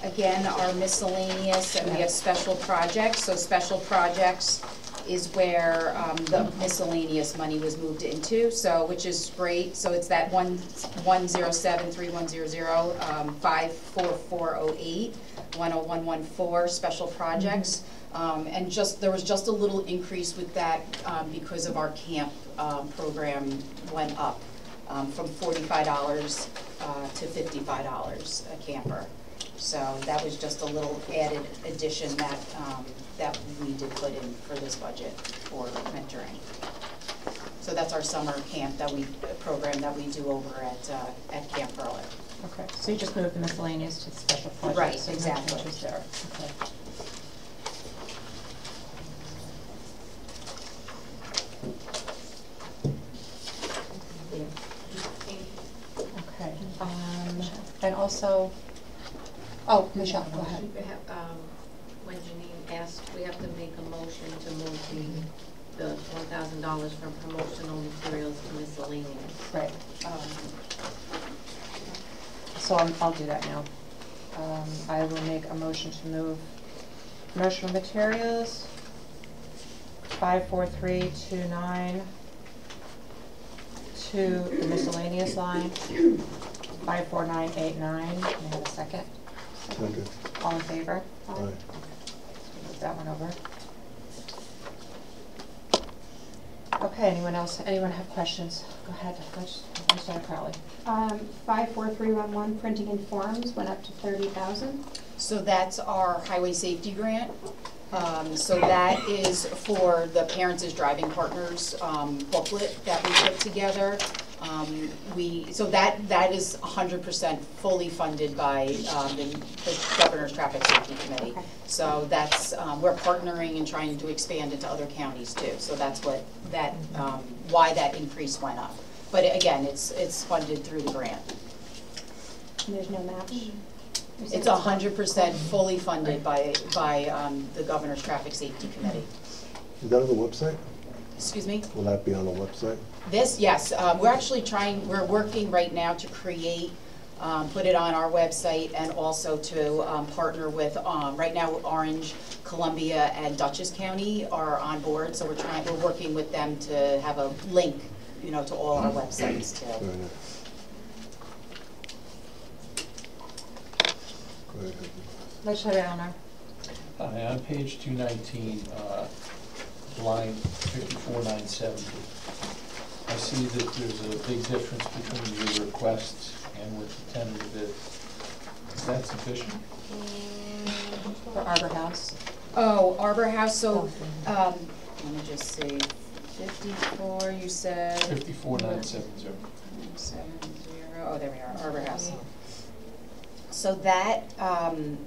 again, our miscellaneous, and we have special projects, so special projects is where, um, the miscellaneous money was moved into, so, which is great, so it's that one, one zero seven, three one zero zero, um, five four four oh eight, one oh one one four, special projects. Um, and just, there was just a little increase with that, um, because of our camp, um, program went up, um, from forty-five dollars, uh, to fifty-five dollars a camper. So that was just a little added addition that, um, that we did put in for this budget for mentoring. So that's our summer camp that we, program that we do over at, uh, at Camp Berlin. Okay, so you just moved the miscellaneous to the special projects. Right, so exactly. there. Okay, um, and also, oh, Michelle, go ahead. We have, um, When Janine asked, we have to make a motion to move the, the one thousand dollars from promotional materials to miscellaneous. Right, um, so I'm, I'll do that now. Um, I will make a motion to move promotional materials, five, four, three, two, nine, to the miscellaneous line, five, four, nine, eight, nine, may I have a second? Second. All in favor? Aye. Move that one over. Okay, anyone else, anyone have questions? Go ahead, let's, let's start Crowley. Um, five, four, three, one, one, printing and forms went up to thirty thousand. So that's our highway safety grant. Um, so that is for the Parents as Driving Partners, um, booklet that we put together. Um, we, so that, that is hundred percent fully funded by, um, the, the Governor's Traffic Safety Committee. Okay. So that's, um, we're partnering and trying to expand into other counties too. So that's what, that, um, why that increase went up. But again, it's, it's funded through the grant. And there's no match? You It's hundred percent fully funded by, by, um, the Governor's Traffic Safety Committee. Is that on the website? Excuse me? Will that be on the website? This, yes, um, we're actually trying, we're working right now to create, um, put it on our website and also to, um, partner with, um, right now Orange, Columbia, and Dutchess County are on board, so we're trying, we're working with them to have a link, you know, to all our websites too. Very nice. Go ahead. Legislator Ellner. Hi, on page two nineteen, uh, line fifty-four nine seventy. I see that there's a big difference between your requests and what the tentative is. Is that sufficient? For Arbor House. Oh, Arbor House, so, um, let me just see, fifty-four, you said? Fifty-four nine seven zero. Seven zero, oh, there we are, Arbor House. So that, um,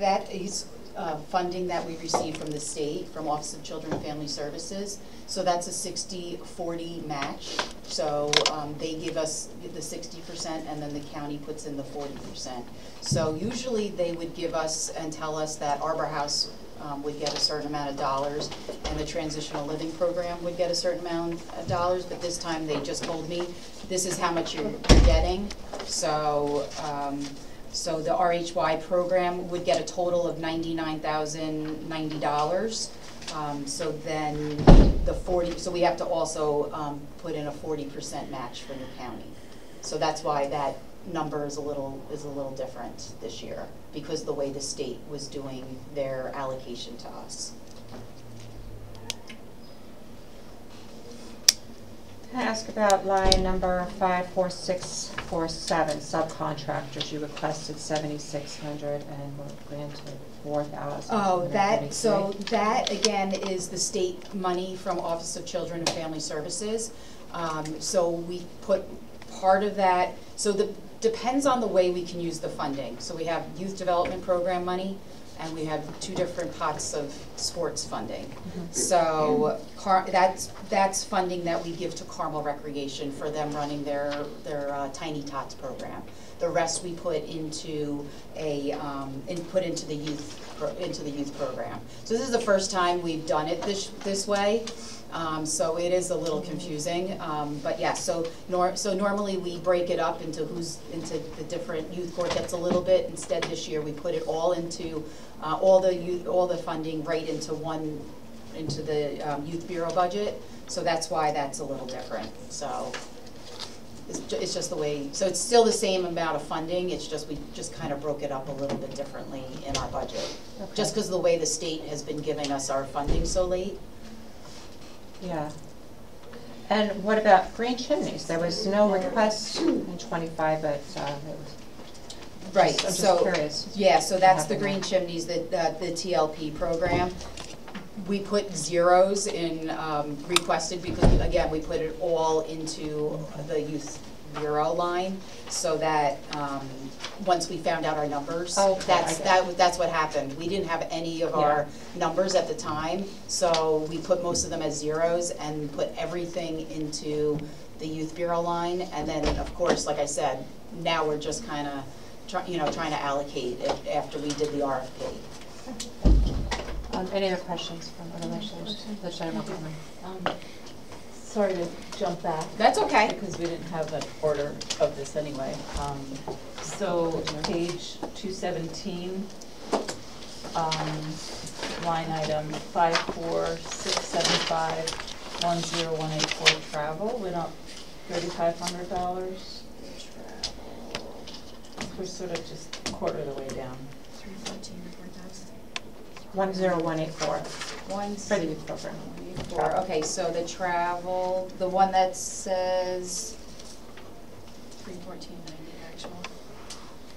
that is, uh, funding that we receive from the state, from Office of Children and Family Services. So that's a 60-40 match. So, um, they give us the sixty percent and then the county puts in the forty percent. So usually they would give us and tell us that Arbor House, um, would get a certain amount of dollars and the transitional living program would get a certain amount of dollars, but this time they just told me, this is how much you're getting. So, um, so the RHY program would get a total of ninety-nine thousand ninety dollars. Um, so then the forty, so we have to also, um, put in a forty percent match for the county. So that's why that number is a little, is a little different this year, because the way the state was doing their allocation to us. Can I ask about line number five four six four seven, subcontractors? You requested seventy-six hundred and were granted four thousand. Oh, that, so that again is the state money from Office of Children and Family Services. Um, so we put part of that, so the, depends on the way we can use the funding. So we have youth development program money, and we have two different pots of sports funding. So, Car, that's, that's funding that we give to Carmel Recreation for them running their, their uh, Tiny Tots program. The rest we put into a, um, and put into the youth, pro- into the youth program. So this is the first time we've done it this, this way. Um, so it is a little confusing, um, but yeah, so nor, so normally we break it up into who's, into the different youth court gets a little bit. Instead this year, we put it all into, uh, all the youth, all the funding right into one, into the, um, youth bureau budget. So that's why that's a little different, so. It's ju- it's just the way, so it's still the same amount of funding, it's just, we just kind of broke it up a little bit differently in our budget. Just because of the way the state has been giving us our funding so late. Yeah. And what about green chimneys? There was no request in twenty-five, but, uh, it was. Right, I'm just so, curious. yeah, so that's the green chimneys, the, the the TLP program. We put zeros in, um, requested because, again, we put it all into the youth bureau line, so that, um, once we found out our numbers, Okay, that's, get that, that's what happened. We didn't have any of our numbers at the time, so we put most of them as zeros and put everything into the youth bureau line, and then, of course, like I said, now we're just kinda, you know, trying to allocate it after we did the RFP. Um, any other questions from other legislators? Legislator Montgomery? Um, Sorry to jump back. That's okay. Because we didn't have an order of this anyway. Um, So page two seventeen, um, line item five four six seven five one zero one eight four travel went up thirty-five hundred dollars. We're sort of just a quarter of the way down. Three fourteen, four thousand. One zero one eight four, One, for the youth program. four, okay, so the travel, the one that says three fourteen ninety actual.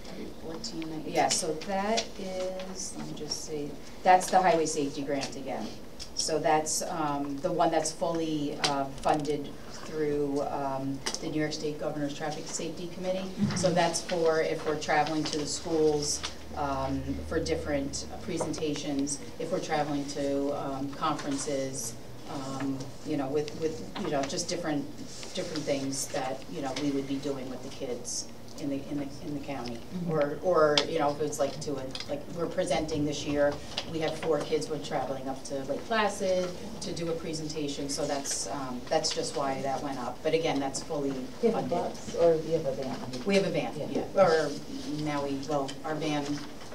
Three fourteen ninety, yeah, so that is, let me just see, that's the highway safety grant again. So that's, um, the one that's fully, uh, funded through, um, the New York State Governor's Traffic Safety Committee. So that's for if we're traveling to the schools, um, for different presentations, if we're traveling to, um, conferences, um, you know, with, with, you know, just different, different things that, you know, we would be doing with the kids in the, in the, in the county. Or, or, you know, if it's like to a, like, we're presenting this year, we have four kids, we're traveling up to Lake Placid to do a presentation, so that's, um, that's just why that went up. But again, that's fully Do you have a funded. bus or do you have a van? We have a van, Yeah. yeah, or now we, well, our van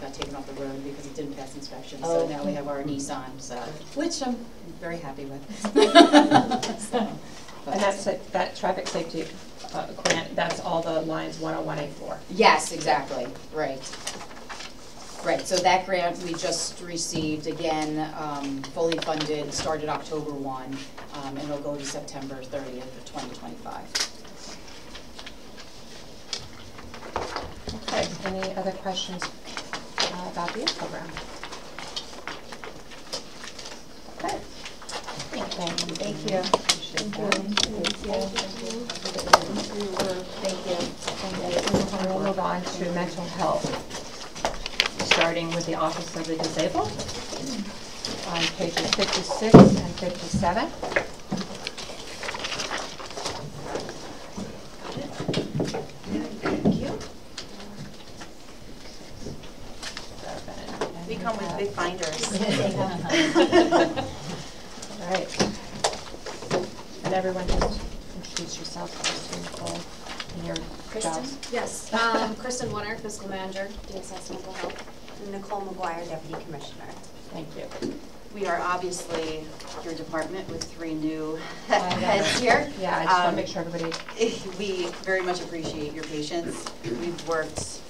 got taken off the road because it didn't pass inspection, Oh. so now we have our Nissan, so, which I'm very happy with. So, And that's, it- that traffic safety, uh, grant, that's all the lines one oh one eight four. Yes, exactly, right. Right, so that grant we just received, again, um, fully funded, started October one, um, and it'll go to September thirtieth of twenty twenty-five. Okay, any other questions uh, about the program? Okay. Thank you. Thank you. Appreciate that. Thank you. And we'll move on to mental health, starting with the Office of the Disabled on pages fifty-six and fifty-seven. Thank you. We come with big binders. All right. And everyone just introduce yourself, Nicole, and your Kristen? jobs. Yes, um, Kristen Warner, Fiscal Manager, DSS Mental Health. And Nicole McGuire, Deputy Commissioner. Thank you. We are obviously your department with three new heads here. Yeah, I just want Um, to make sure everybody, We very much appreciate your patience. We've worked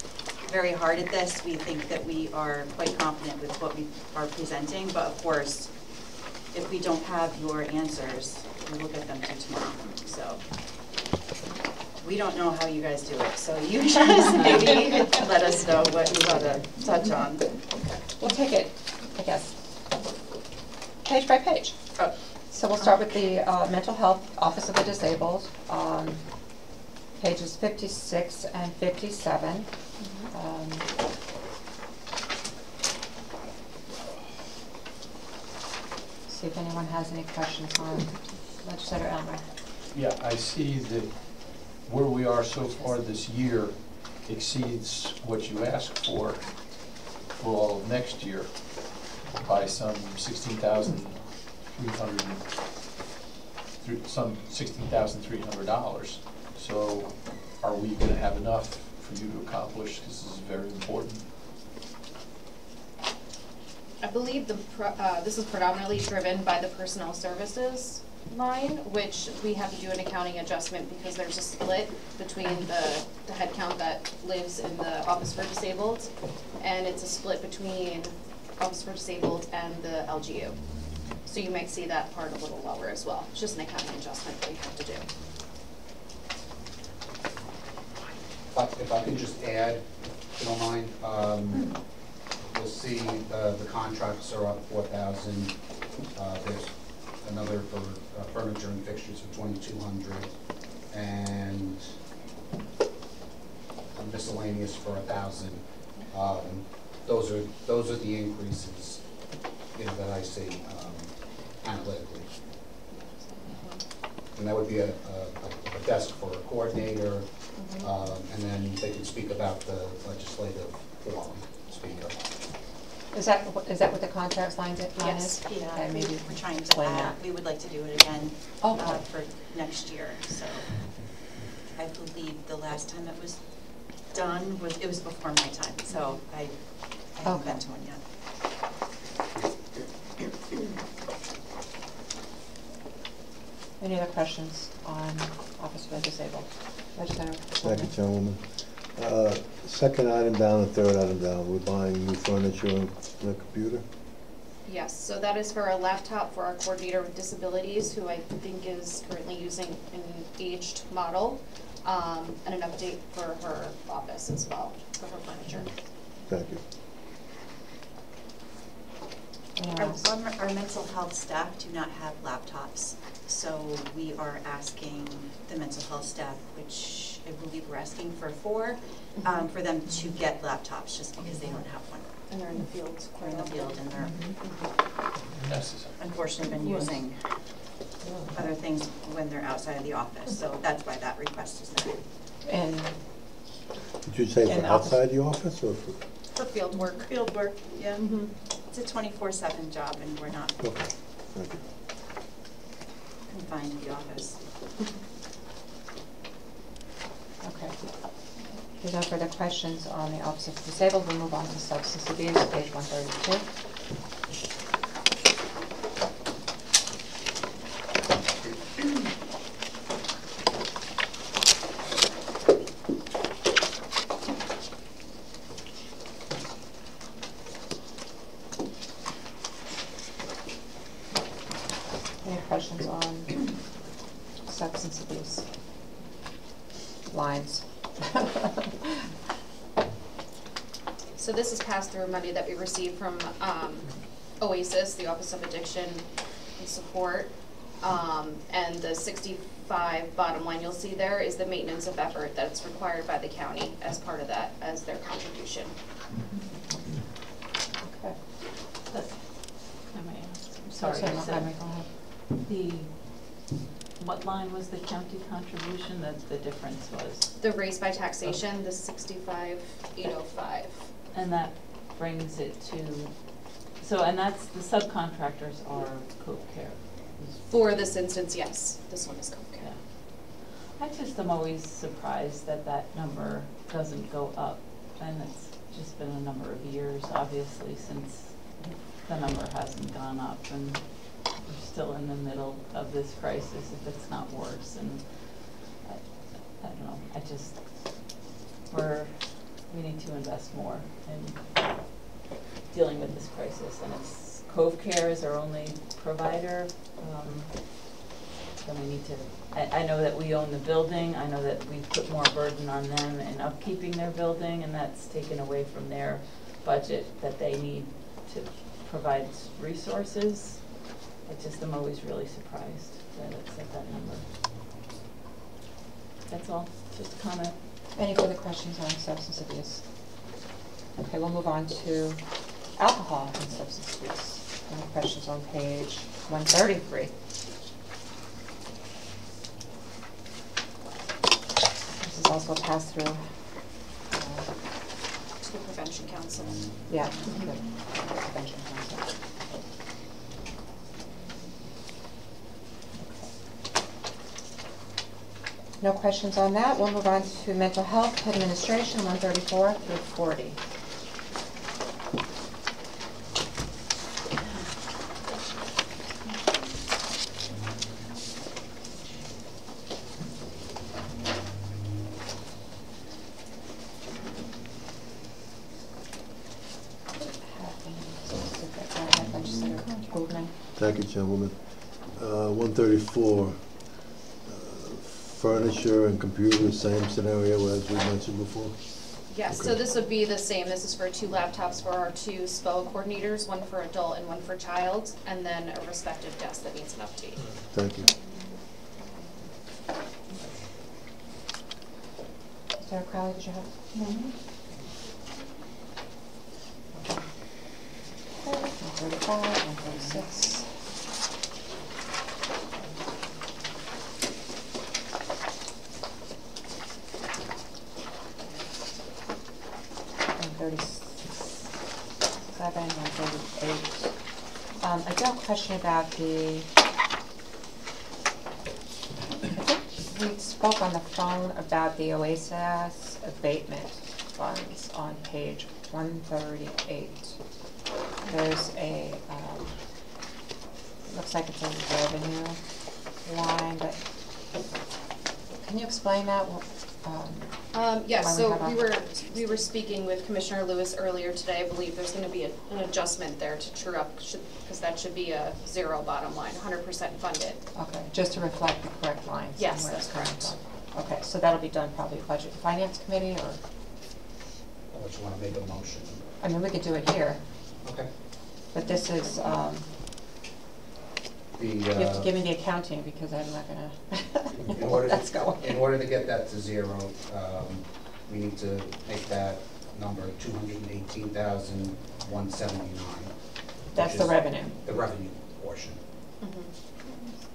very hard at this. We think that we are quite confident with what we are presenting, but of course, if we don't have your answers, we will get them to tomorrow, so. We don't know how you guys do it, so you just maybe let us know what you want to touch on. we'll take it, I guess, page by page. Oh. So we'll start with the uh, Mental Health Office of the Disabled, um, pages 56 and 57. Um, See if anyone has any questions on legislator Ellner. Yeah, I see that where we are so far this year exceeds what you asked for, for all of next year by some sixteen thousand three hundred, some sixteen thousand three hundred dollars. So are we gonna have enough for you to accomplish? This is very important. I believe the, uh, this is predominantly driven by the personnel services line, which we have to do an accounting adjustment because there's a split between the, the headcount that lives in the Office for Disabled, and it's a split between Office for Disabled and the LGU. So you might see that part a little lower as well, it's just an accounting adjustment that we have to do. If I- If I could just add, if you don't mind, um, you'll see uh, the contracts are up four thousand. Uh, There's another for uh, furniture and fixtures for twenty-two hundred, and miscellaneous for a thousand. Um, Those are, those are the increases, you know, that I see um, analytically. And that would be a, a a desk for a coordinator, um, and then they can speak about the legislative forum speaker. Is that, wh- is that what the contract line is? Yes, yeah, Okay, we- maybe we're trying to explain add, that. we would like to do it again uh, Okay. for next year, so. I believe the last time it was done was, it was before my time, so I, I haven't been to one yet. Any other questions on Office for the Disabled? Legislator Thank you, Gouldman? Chairwoman. Uh, Second item down, the third item down, we're buying new furniture and a computer. Yes, so that is for a laptop for our coordinator with disabilities, who I think is currently using an aged model, um, and an update for her office as well, for her furniture. Thank you. Anyone Our, our our mental health staff do not have laptops, so we are asking the mental health staff, which I believe we're asking for four, um, for them to get laptops, just because they don't have one. And they're in the field They're in the field and they're Necessary. unfortunately been using other things when they're outside of the office, so that's why that request is there. And, Did you say In for outside the office or for? For field work. Field work, yeah. It's a twenty-four seven job and we're not Okay, confined to the office. Okay. If there's no further questions on the Office of the Disabled, we move on to substance abuse, page 132. Received from um, OASAS, the Office of Addiction and Support. Um, And the sixty-five bottom line you'll see there is the maintenance of effort that's required by the county as part of that, as their contribution. Okay. I may ask, I'm sorry, Sorry, you no, said Henry, go ahead. the, what line was the county contribution that the difference was? The raise by taxation, the sixty-five eight oh five. And that brings it to, so, and that's, the subcontractors are Cove Care. For this instance, yes, this one is Yeah. Care. I just am always surprised that that number doesn't go up. And it's just been a number of years, obviously, since the number hasn't gone up. And we're still in the middle of this crisis, if it's not worse. And I, I don't know, I just, we're, we need to invest more in dealing with this crisis. And it's, Cove Care is our only provider. Um, then we need to, I, I know that we own the building, I know that we put more burden on them in upkeeping their building, and that's taken away from their budget that they need to provide resources. I just am always really surprised that it's at that number. That's all, just a comment. Any further questions on substance abuse? Okay, we'll move on to alcohol and substance abuse. Any questions on page one thirty-three? This is also passed through. uh, To the Prevention Council. Yeah, the prevention council. No questions on that. We'll move on to mental health administration, one thirty-four through forty. Thank you, gentlemen. Uh, 134, uh, furniture and computers, same scenario as we mentioned before? Yes, so this would be the same. This is for two laptops for our two SPOA coordinators, one for adult and one for child, and then a respective desk that needs an update. Thank you. Sarah Crowley, did you have? Mm -hmm. Okay, 135, 136. Question about the, we spoke on the phone about the OASAS abatement funds on page one thirty-eight. There's a, um, looks like it's a revenue line, but can you explain that? What, um, Um, yes, so a- we were, we were speaking with Commissioner Lewis earlier today, I believe there's gonna be a- an adjustment there to true up, because that should be a zero bottom line, hundred percent funded. Okay, just to reflect the correct lines. and Yes, that's correct. Okay, so that'll be done probably Budget Finance Committee, or, Unless you want to make a motion. I mean, we could do it here, Okay. but this is, um, The, you have to uh, give me the accounting, because I'm not gonna, In order, let's go. in order to get that to zero, um, we need to make that number two hundred and eighteen thousand, one seventy-nine. That's the revenue. The revenue portion, Mhm.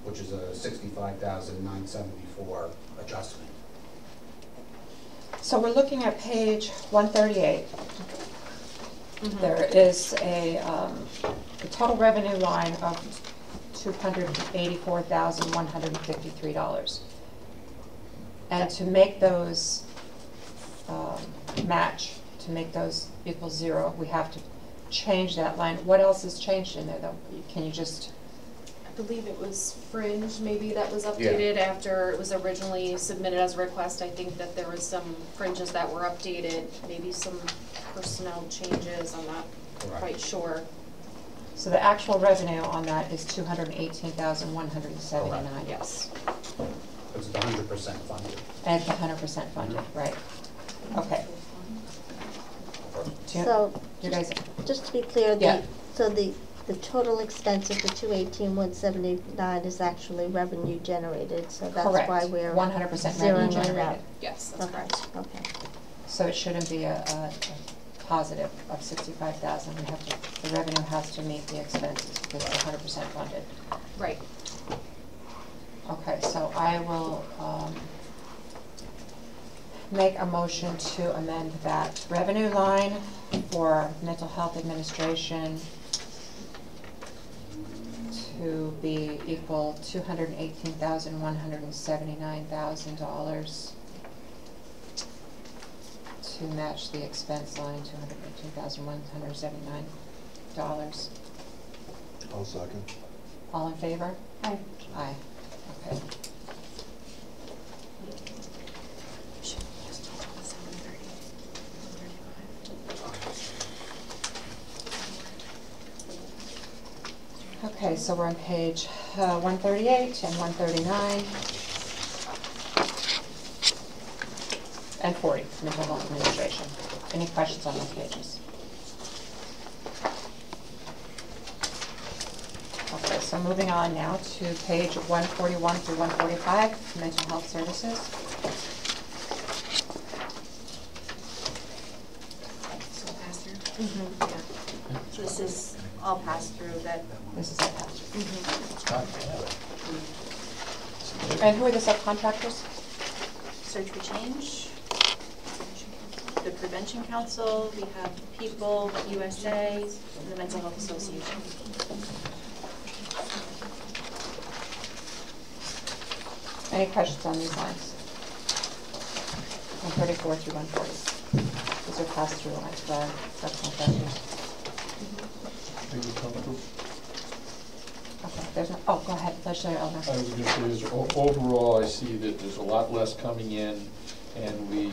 which is a sixty-five thousand, nine seventy-four adjustment. So we're looking at page one thirty-eight. Mhm. There is a, um, a total revenue line of two hundred eighty-four thousand, one hundred and fifty-three dollars. And to make those, um, match, to make those equal zero, we have to change that line. What else has changed in there, though? Can you just, I believe it was Fringe, maybe that was updated after it was originally submitted as a request. I think that there was some fringes that were updated, maybe some personnel changes, I'm not Correct. quite sure. so the actual revenue on that is two hundred and eighteen thousand, one hundred and seventy-nine? Yes. Because it's hundred percent funded. And it's hundred percent funded, right? Okay. So, You guys, just to be clear, Yeah. the, so the, the total expense of the two eighteen, one seventy-nine is actually revenue generated, so that's why correct, we're one hundred percent revenue zeroing it out. generated. Yes, that's Okay, correct. okay. So it shouldn't be a, a a positive of sixty-five thousand. We have to, the revenue has to meet the expenses because it's hundred percent funded. Right. Okay, so I will, um, make a motion to amend that revenue line for mental health administration to be equal two hundred and eighteen thousand, one hundred and seventy-nine thousand dollars to match the expense line, two hundred and eighteen thousand, one hundred and seventy-nine dollars. I'll second. All in favor? Aye. Aye, okay. Okay, so we're on page uh, 138 and 139. And 40, mental health administration. Any questions on those pages? Okay, so moving on now to page 141 through 145, mental health services. So pass through? Yeah. So this is all pass through that. This is all passed. Mhm. And who are the subcontractors? Search for Change, the Prevention Council, we have People, USA, and the Mental Health Association. Any questions on these lines? 134 through 140. These are pass-through lines for our subcontractors. Are comfortable? Okay, there's no, oh, go ahead, legislator Ellner. I was gonna say, is o- overall, I see that there's a lot less coming in, and we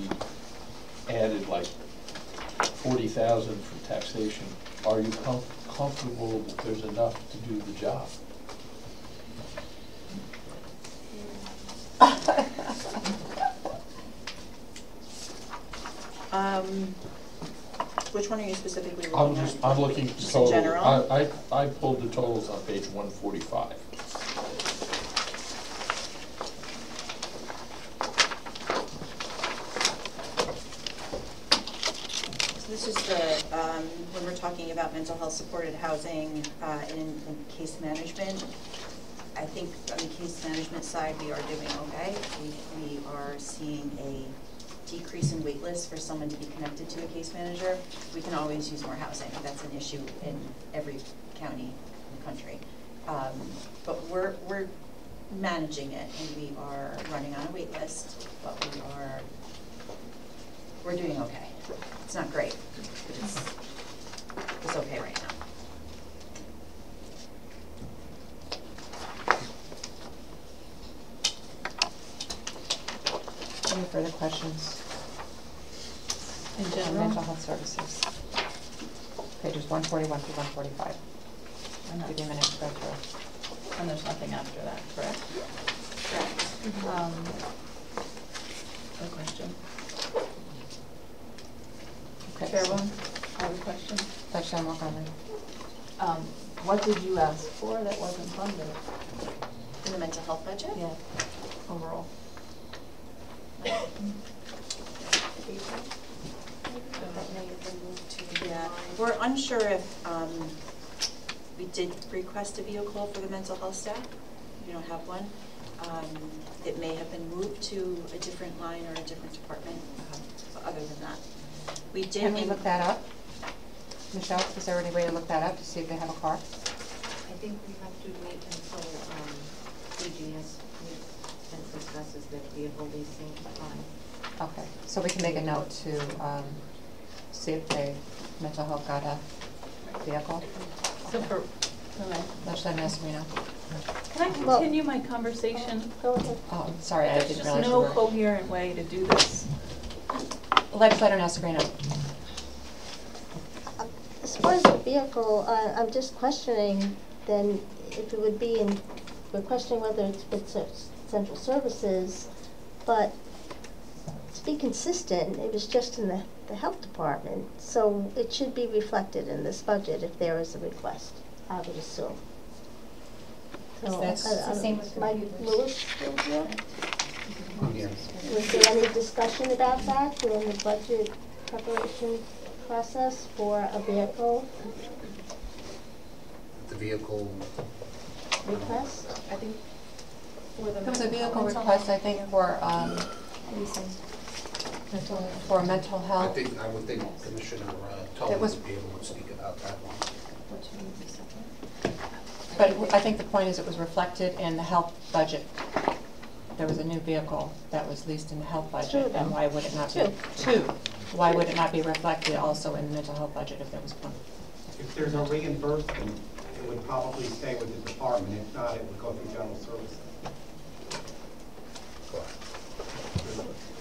added like forty thousand for taxation. Are you com- comfortable that there's enough to do the job? Um, which one are you specifically looking at? I'm just, I'm looking Just in total, general? I, I, I pulled the totals on page one forty-five. So this is the, um, when we're talking about mental health supported housing, uh, and, and case management. I think on the case management side, we are doing okay. We, we are seeing a decrease in wait lists for someone to be connected to a case manager. We can always use more housing. That's an issue in every county in the country. Um, but we're, we're managing it and we are running on a wait list, but we are, we're doing okay. It's not great, but it's, it's okay right now. Any further questions? In general? Mental health services. Pages 141 through 145. And Give you a minute to go through. And there's nothing after that, correct? Correct. Um, a question. Okay. Chairwoman, I have a question. Legislator Montgomery. Um, what did you ask for that wasn't funded? In the mental health budget? Yeah, overall. Yeah, we're unsure if, um, we did request a vehicle for the mental health staff. We don't have one. Um, it may have been moved to a different line or a different department, um, but other than that. We did. Can we look that up? Michelle, is there any way to look that up to see if they have a car? I think we have to wait until, um, DGS meets and discusses their vehicle leasing plan. Okay, so we can make a note to, um, see if they, mental health got a vehicle? So for, okay. Legislator Nacerino. Can I Well- continue my conversation? Go ahead. Oh, I'm sorry, I There's didn't just realize you no were. coherent way to do this. Legislator Nacerino. As far as the vehicle, uh, I'm just questioning then if it would be in, we're questioning whether it's, with a central services, but to be consistent, it was just in the, the health department, so it should be reflected in this budget if there is a request, I would assume. So, That's I- I the don't- same with Mike Lewis, still here? I'm. Was there any discussion about that during the budget preparation process for a vehicle The vehicle, request? I think for the. There was a vehicle request, I think, for, um, for mental I health. think, I would think Commissioner uh, It Tully was- would be able to speak about that one. But I think the point is it was reflected in the health budget. There was a new vehicle that was leased in the health Two budget, of them. and why would it not be? Two. Why would it not be reflected also in the mental health budget if there was one? If there's a reimbursement, it would probably stay with the department. If not, it would go through general services.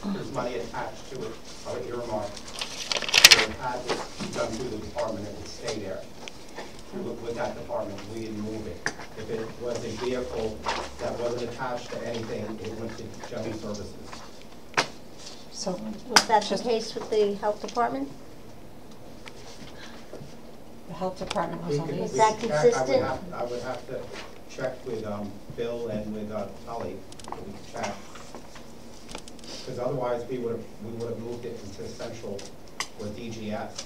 There's- There's money attached to it, or earmarked. If it had to done through the department, it would stay there with with that department. We didn't move it. If it was a vehicle that wasn't attached to anything, it went to general services. So, Was that the case with the health department? the health department was on could- lease. Is that we could check. I would consistent? have- I would have to check with um, Bill and with uh, Tully, we check. Because otherwise, we would have, we would have moved it into central or DGS.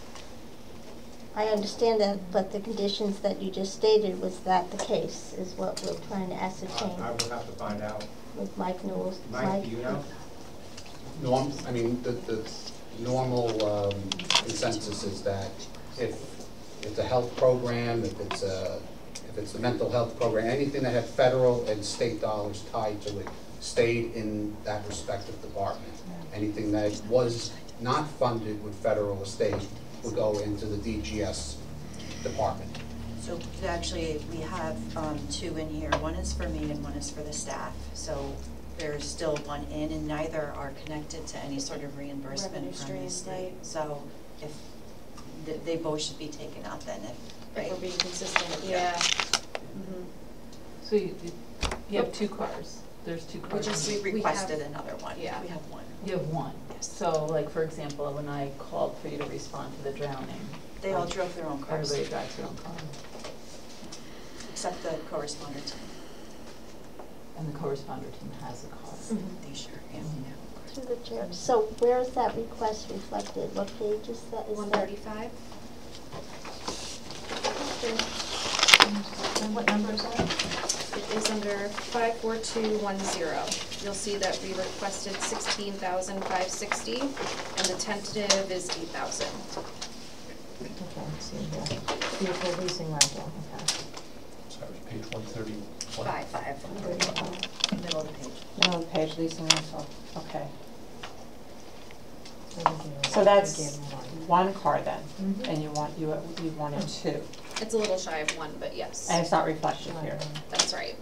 I understand that, but the conditions that you just stated, was that the case, is what we're trying to I ascertain I would have to find out. with Mike Newell. Mike, do you know? Norm, I mean, the, the normal um, consensus is that if it's a health program, if it's a, if it's a mental health program, anything that had federal and state dollars tied to it stayed in that respective department. Anything that was not funded with federal or state would go into the DGS department. So actually, we have um, two in here. One is for me and one is for the staff. So there's still one in and neither are connected to any sort of reimbursement Revenue from the state. right. So if, th- they both should be taken out then if, If right? we're being consistent, yeah. Mhm. So you, you- you have two cars, there's two We cars. just, in- we requested another one. yeah. We have one. You have one. Yes. So like, for example, when I called for you to respond to the drowning. They all drove their own cars, Everybody drives their own car. except the correspondent team. And the corresponder team has a car. Mm-hmm. They sure, yeah. Mm-hmm. Through the chair, so where is that request reflected? What page is that? Is One that- thirty-five? What number is that? It is under five four two one zero. You'll see that we requested sixteen thousand five sixty, and the tentative is eight thousand. Okay, see here. Vehicle leasing rental, okay. Sorry, page one thirty-one. Five, five. Middle of the page. Middle of the page, leasing rental, okay. So that's one car then, and you want, you, you wanted two, It's a little shy of one, but yes, and it's not reflected here. that's right.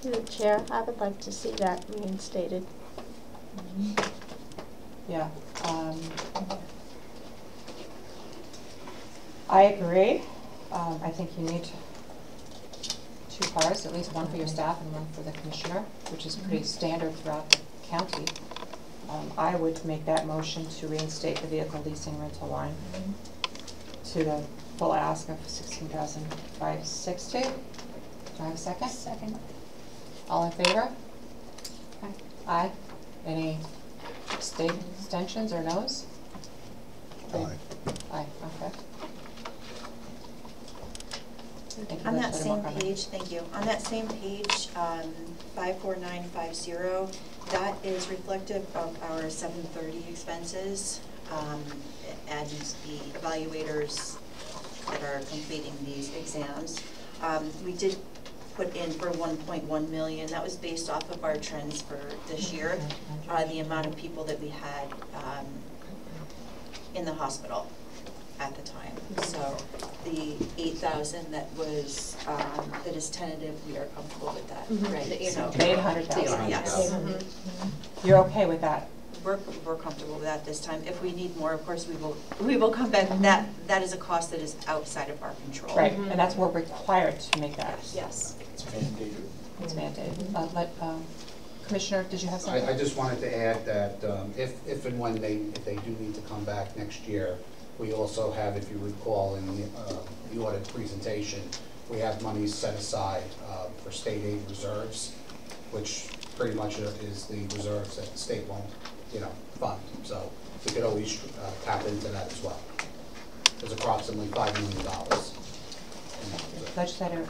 Through the chair, I would like to see that reinstated. Yeah, um, I agree. Um, I think you need two cars, at least one for your staff and one for the commissioner, which is pretty standard throughout the county. Um, I would make that motion to reinstate the vehicle leasing rental line to the full ask of sixteen thousand five sixty. Do I have a second? Second. All in favor? Okay. Aye. Any state extensions or no's? Aye. Aye, okay. Thank you, On that Legislator same Montgomery. page, thank you, on that same page, um, five four nine five zero, that is reflective of our seven thirty expenses, um, and the evaluators that are completing these exams. Um, we did put in for one point one million, that was based off of our trends for this year, uh, the amount of people that we had, um, in the hospital at the time. So the eight thousand that was, um, that is tentative, we are comfortable with that. Mhm. Right, The so- Eight hundred thousand. Yes. Mhm. You're okay with that? We're, we're comfortable with that this time. If we need more, of course, we will, we will come back. That, that is a cost that is outside of our control. Right, and that's what we're required to make that. Yes. It's mandated. It's mandated. Uh, let, um, Commissioner, did you have something? I, I just wanted to add that um, if, if and when they, if they do need to come back next year, we also have, if you recall, in the, uh, the audit presentation, we have money set aside uh, for state aid reserves, which pretty much is the reserves that the state won't, you know, fund. So we could always uh, tap into that as well. There's approximately five million dollars. Legislator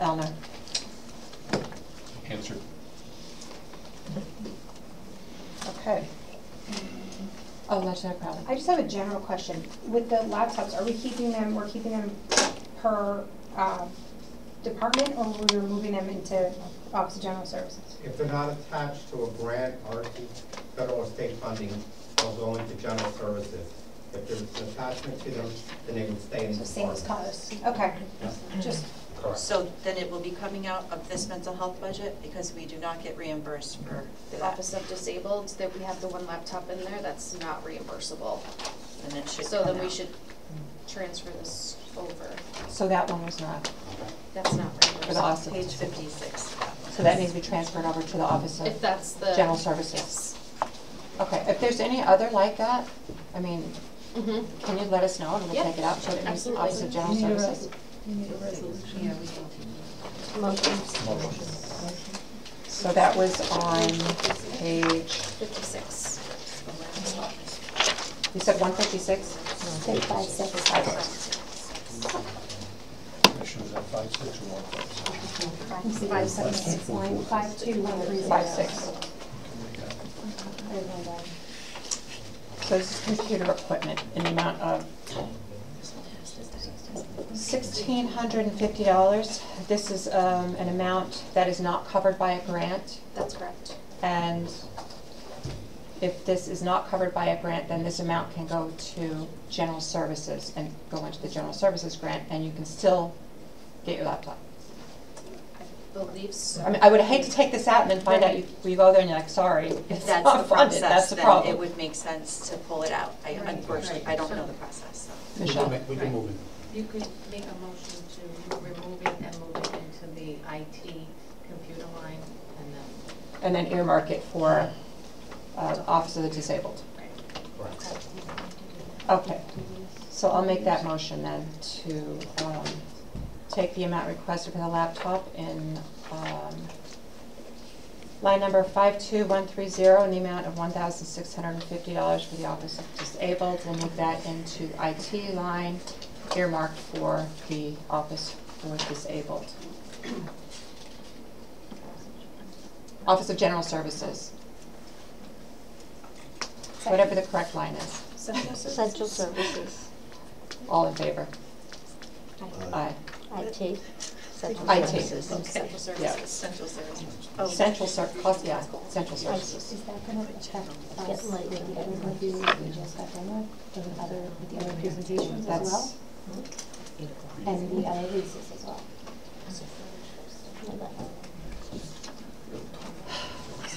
Ellner. Answered. Okay. Oh, Legislator Crowley. I just have a general question. With the laptops, are we keeping them, we're keeping them per uh, department, or we're moving them into Office of General Services? If they're not attached to a grant or federal or state funding, they'll go into general services. If there's an attachment to them, then they would stay in the So same as department. colors. Okay, just, Correct. So then it will be coming out of this mental health budget because we do not get reimbursed for The that. Office of Disabled, that we have the one laptop in there, that's not reimbursable. And it should So then come we out. should transfer this over. So that one was not That's not reimbursable. for the Office of Page fifty-six. So that needs to be transferred over to the Office If of that's the. General Services. Okay, if there's any other like that, I mean, Mhm. can you let us know and we'll Yeah, take it out to the absolutely. Office of General Services? Motion. So that was on page, Fifty-six. you said one fifty-six? Six five six. Commissioners at five six or one five six? Five seven six line, five two one three zero. Five, six. So this is computer equipment in the amount of sixteen hundred and fifty dollars. This is um, an amount that is not covered by a grant. That's correct. And if this is not covered by a grant, then this amount can go to general services and go into the general services grant, and you can still get your laptop. Believe so. I mean, I would hate to take this out and then find out you, you go there and you're like, sorry, If it's that's not the funded, that's the problem. it would make sense to pull it out. I unfortunately, I don't know the process, so. We Michelle? can, ma- we can move it. You could make a motion to remove it and move it into the IT computer line and then. And then earmark it for, uh, Office of the Disabled. Okay, so I'll make that motion then to, um, take the amount requested for the laptop in, um, line number five-two-one-three-zero in the amount of one thousand six hundred and fifty dollars for the Office of Disabled. We'll move that into IT line earmarked for the Office for Disabled. Office of General Services, whatever the correct line is. Central Services? Central Services, All in favor? Aye. IT, Central IT. Services. Central Yeah. Services. Central services. Central Ser, cost- yeah, Central Services. Oh. Is Services. that gonna affect us with the other review that we just got done with, with other, with the other presentations as That's, well? And the other leases as well?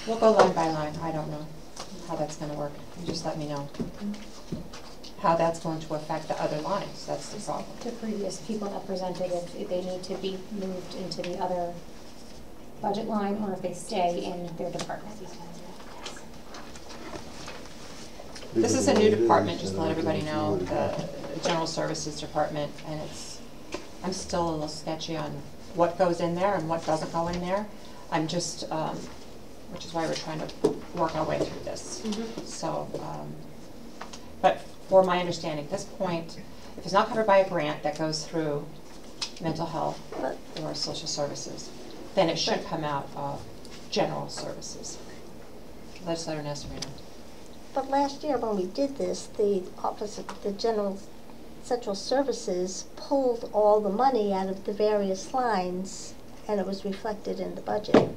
we'll go line by line, I don't know how that's gonna work, you just let me know. How that's going to affect the other lines, that's the problem. To previous people that presented, if if they need to be moved into the other budget line, or if they stay in their department. This is a new department, just to let everybody know, the General Services Department, and it's, I'm still a little sketchy on what goes in there and what doesn't go in there. I'm just, um, which is why we're trying to work our way through this. So, um, but for my understanding, at this point, if it's not covered by a grant that goes through mental health or social services, then it should come out of general services. Legislator Nacerino. But last year when we did this, the Office of the General Central Services pulled all the money out of the various lines and it was reflected in the budget.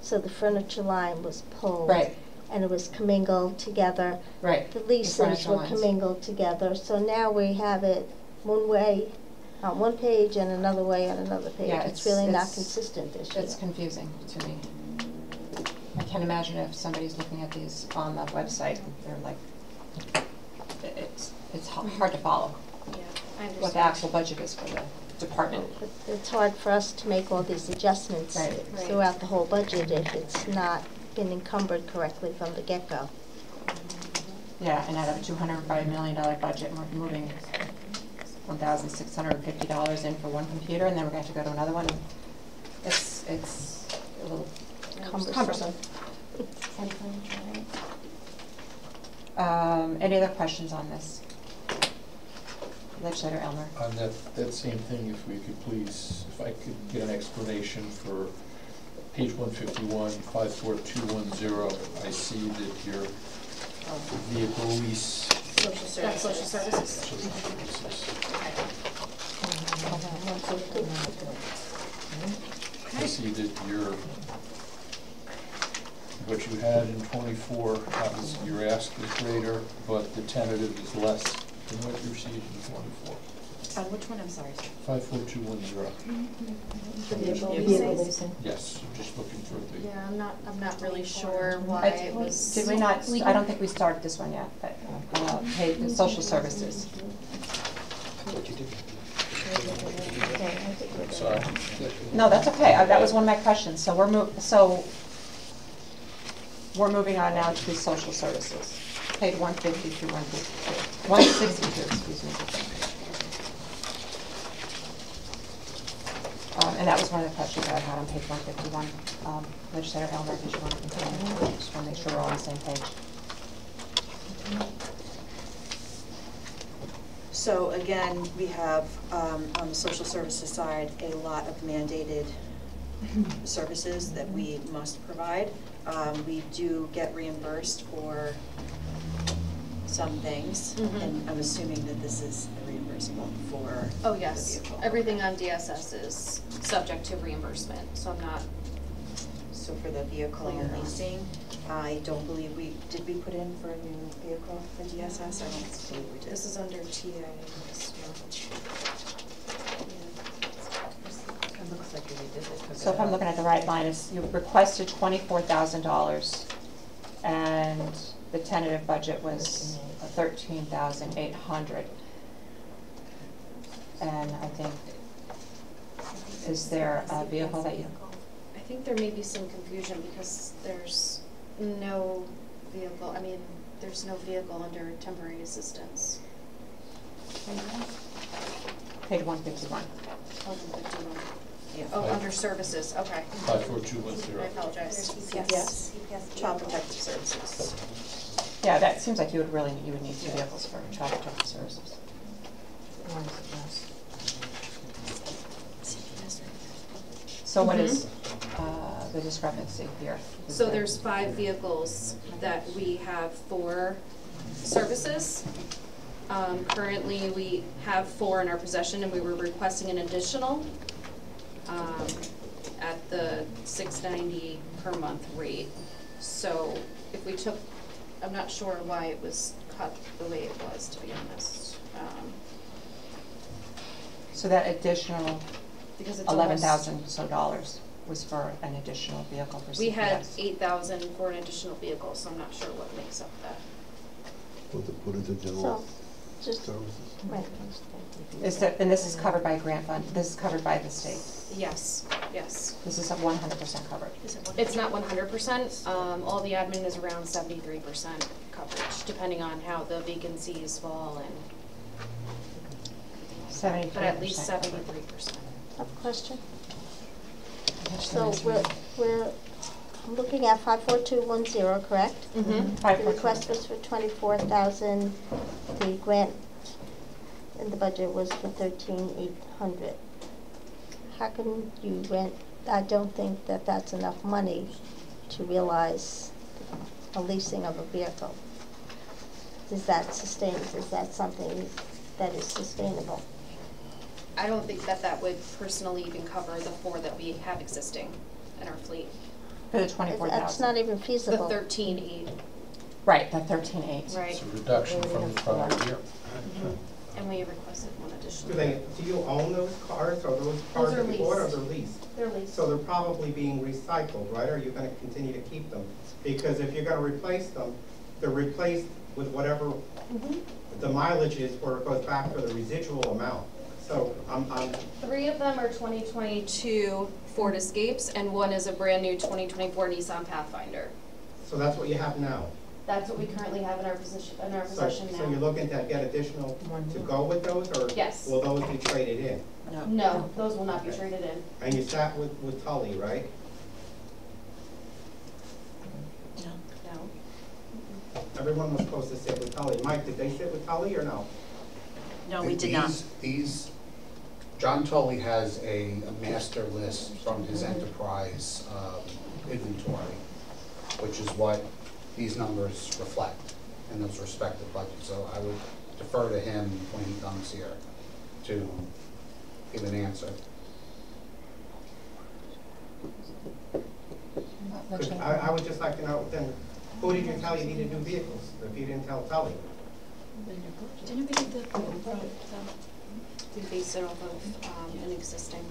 So the furniture line was pulled. Right. And it was commingled together. Right. The leases furniture were lines. commingled together. So now we have it one way on one page and another way on another page. Yeah, It's it's- really not consistent this year. It's confusing to me. I can't imagine if somebody's looking at these on the website, and they're like, it's, it's hard to follow Yeah, I understand. what the actual budget is for the, department. It's hard for us to make all these adjustments Right. throughout the whole budget if it's not been encumbered correctly from the get-go. Yeah, and out of a two hundred and five million dollar budget, we're moving one thousand six hundred and fifty dollars in for one computer, and then we're going to have to go to another one. It's, it's a little Cumbersome. cumbersome. Um, any other questions on this? Legislator Ellner? On that, that same thing, if we could please, if I could get an explanation for page one fifty-one, five four two one zero, I see that your vehicle lease. Social That's social services. I see that your, what you had in twenty-four, obviously your ask is greater, but the tentative is less than what you received in twenty-four. On which one, I'm sorry? Five four two one zero. Yes, I'm just looking for the. Yeah, I'm not, I'm not really sure why I- it was. Did we not, I don't think we started this one yet, but, uh, hey, the social services. Sorry. No, that's okay, Uh, that was one of my questions, so we're mov, so, we're moving on now to social services, page one fifty through one fifty-two, one sixty-two, excuse me. Um, and that was one of the questions that I had on page one fifty-one, um, legislator Ellner, did you want to continue? Just want to make sure we're all on the same page. So again, we have, um, on the social services side, a lot of mandated services that we must provide. Um, we do get reimbursed for some things, Mhm. and I'm assuming that this is reimbursable for Oh, the yes, vehicle. everything on DSS is subject to reimbursement, so I'm not, So for the vehicle Clear and leasing, I don't believe we, did we put in for a new vehicle for DSS? I don't believe we did. this is under TA. this looks like we did it. took So if I'm looking at the right line, it's, you requested twenty-four thousand dollars, and the tentative budget was thirteen thousand eight hundred. And I think, is there a vehicle that you, I think there may be some confusion because there's no vehicle, I mean, there's no vehicle under temporary assistance. paid one fifty-one? Oh, fifty-one. Yeah. Oh, under services, okay. Five four two one zero. I apologize. Yes, Child Protective Services. Yeah, that seems like you would really, you would need two vehicles for child protective services. So what is, uh, the discrepancy here? Is So there- there's five vehicles that we have for services. Um, currently, we have four in our possession and we were requesting an additional, um, at the six ninety per month rate. So if we took, I'm not sure why it was cut the way it was, to be honest. Um, So that additional Because it's eleven almost- thousand so dollars was for an additional vehicle for CPS? We had eight thousand for an additional vehicle, so I'm not sure what makes up that. What to put into general So, just, services? right. Is that, and this is covered by grant fund, this is covered by the state? Yes, yes. This is one hundred percent covered? It's not one hundred percent, um, all the admin is around seventy-three percent coverage, depending on how the vacancies fall and, Seventy-three but at least seventy-three percent. I have a question. So we're, we're looking at five four two one zero, correct? Mm-hmm. The request was for twenty-four thousand, the grant in the budget was for thirteen eight hundred. How can you rent, I don't think that that's enough money to realize a leasing of a vehicle. Is that sustained, is that something that is sustainable? I don't think that that would personally even cover the four that we have existing in our fleet. For the twenty-four thousand? That's not even feasible. The feasible. thirteen eight, Right, the thirteen eight. right, It's a reduction from the prior year. Mm-hmm. And we requested one additional. Do they, do you own those cars, or those cars are that you bought, or they're leased? They're leased. So they're probably being recycled, right? Are you gonna continue to keep them? Because if you're gonna replace them, they're replaced with whatever Mm-hmm. the mileage is, where it goes back for the residual amount. So, I'm, I'm, Three of them are 2022 Ford Escapes, and one is a brand-new 2024 Nissan Pathfinder. so that's what you have now? That's what we currently have in our position, in our So, possession so you're now. looking to get additional to go with those, or? Yes. Will those be traded in? No, No, those will not be traded in. And you sat with, with Tully, right? No. Everyone was supposed to sit with Tully. Mike, did they sit with Tully or no? No, we did not. These- These, John Tully has a, a master list from his enterprise um, inventory, which is what these numbers reflect in those respective budgets. So I would defer to him when he comes here to give an answer. I, I would just like to know, then, who did you tell you needed new vehicles, if you didn't tell Tully? Didn't we do the, we based it off of, um, an existing.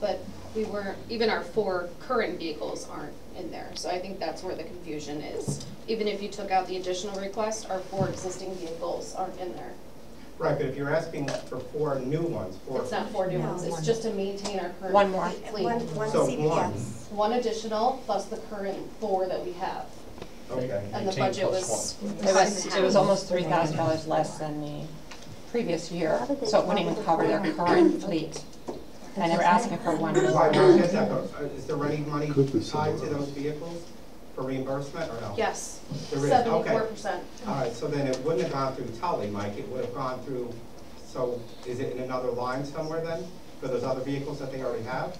But we weren't, even our four current vehicles aren't in there, so I think that's where the confusion is. Even if you took out the additional request, our four existing vehicles aren't in there. Right, but if you're asking for four new ones, four. It's not four new ones, it's just to maintain our current One more. fleet. One, one So CPS. One additional plus the current four that we have. Okay. And the 18 budget plus was. It was, it was almost three thousand dollars less than the previous year, so it wouldn't even cover their current fleet. And they were asking for one Right, more. I get that, but uh, is there any money Could tied to those vehicles for reimbursement or no? Yes, There is, seventy-four okay. percent. All right, so then it wouldn't have gone through Tully, Mike, it would have gone through, so is it in another line somewhere then, for those other vehicles that they already have?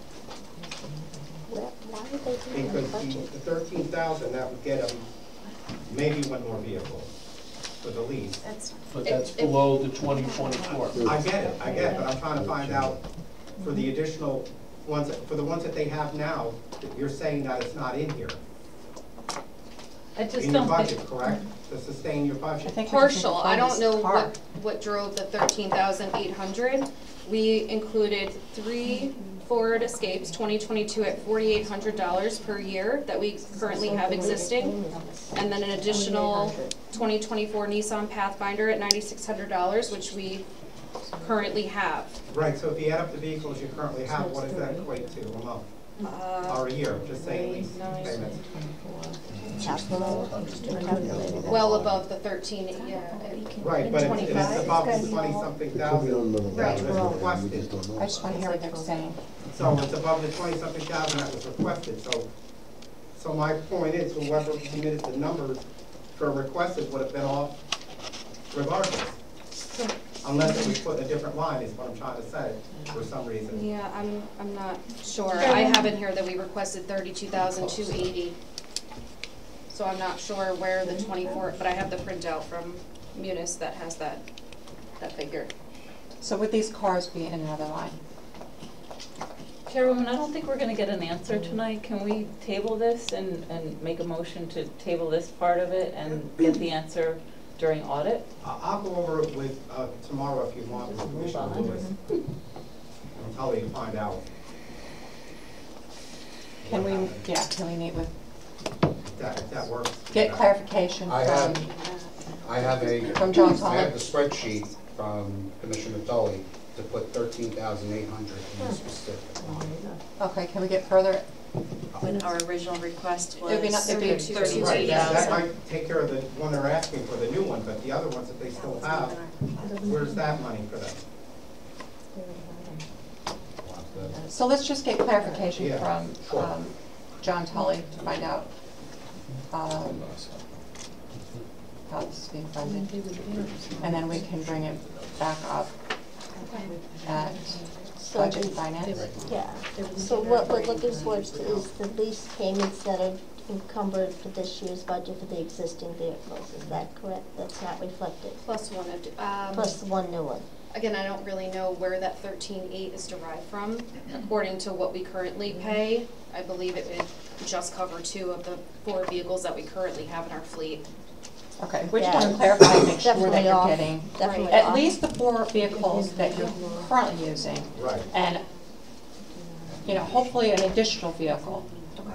Why would they do it in the Because the budget? the thirteen thousand, that would get them maybe one more vehicle for the lease. But that's below the twenty twenty-four. I get it, I get it, but I'm trying to find out for the additional ones, that- for the ones that they have now, that you're saying that it's not in here, I just in your don't think, budget, correct? To sustain your I budget. think we just need to Partial, I don't this know car. what, what drove the thirteen thousand eight hundred. We included three Ford Escapes, twenty twenty-two at forty-eight hundred dollars per year that we currently have existing. And then an additional twenty twenty-four Nissan Pathfinder at ninety-six hundred dollars, which we currently have. Right, so if you add up the vehicles you currently have, what does that equate to a month, Uh, or a year, just saying lease Nine, payments? Well above the thirteen, yeah. Right, but it's, it's above the twenty-something It could be thousand on the that was requested. just don't know. I just want to hear what they're saying. So it's above the twenty-something thousand that was requested, so, so my point is, whoever submitted the numbers for requested would have been off regardless. Unless it was put in a different line, is what I'm trying to say, for some reason. Yeah, I'm, I'm not sure. I have in here that we requested thirty-two thousand two eighty. So I'm not sure where the twenty-four, but I have the printout from Munis that has that, that figure. So would these cars be in another line? Chairwoman, I don't think we're gonna get an answer tonight. Can we table this and, and make a motion to table this part of it and get the answer during audit? I- I'll go over it with, uh, tomorrow if you want, with Commissioner on. Lewis. And tell you to find out. Can we, yeah, can we meet with, that, if that works. get clarification I have, from, I have a, From John I have the spreadsheet from Commissioner Tully to put thirteen thousand eight hundred in the specific okay, can we get further? When our original request was It'd be not- it'd be thirty-two thirty-two Right, eighty that that might take care of the one they're asking for, the new one, but the other ones that they still have, where's that money for them? So let's just get clarification Yeah, from, sure. um, John Tully to find out, um, how this is being funded. And then we can bring it back up at So budget and finance. Yeah, so what we're looking for is is the lease payments that are encumbered for this year's budget for the existing vehicles, is that correct? That's not reflected, Plus one, ad- um. plus the one new one. Again, I don't really know where that thirteen-eight is derived from. According to what we currently pay, I believe it would just cover two of the four vehicles that we currently have in our fleet. Okay, we just want to clarify and make sure that definitely you're off, getting definitely at off. least the four vehicles that you're currently using. Right. And, you know, hopefully an additional vehicle.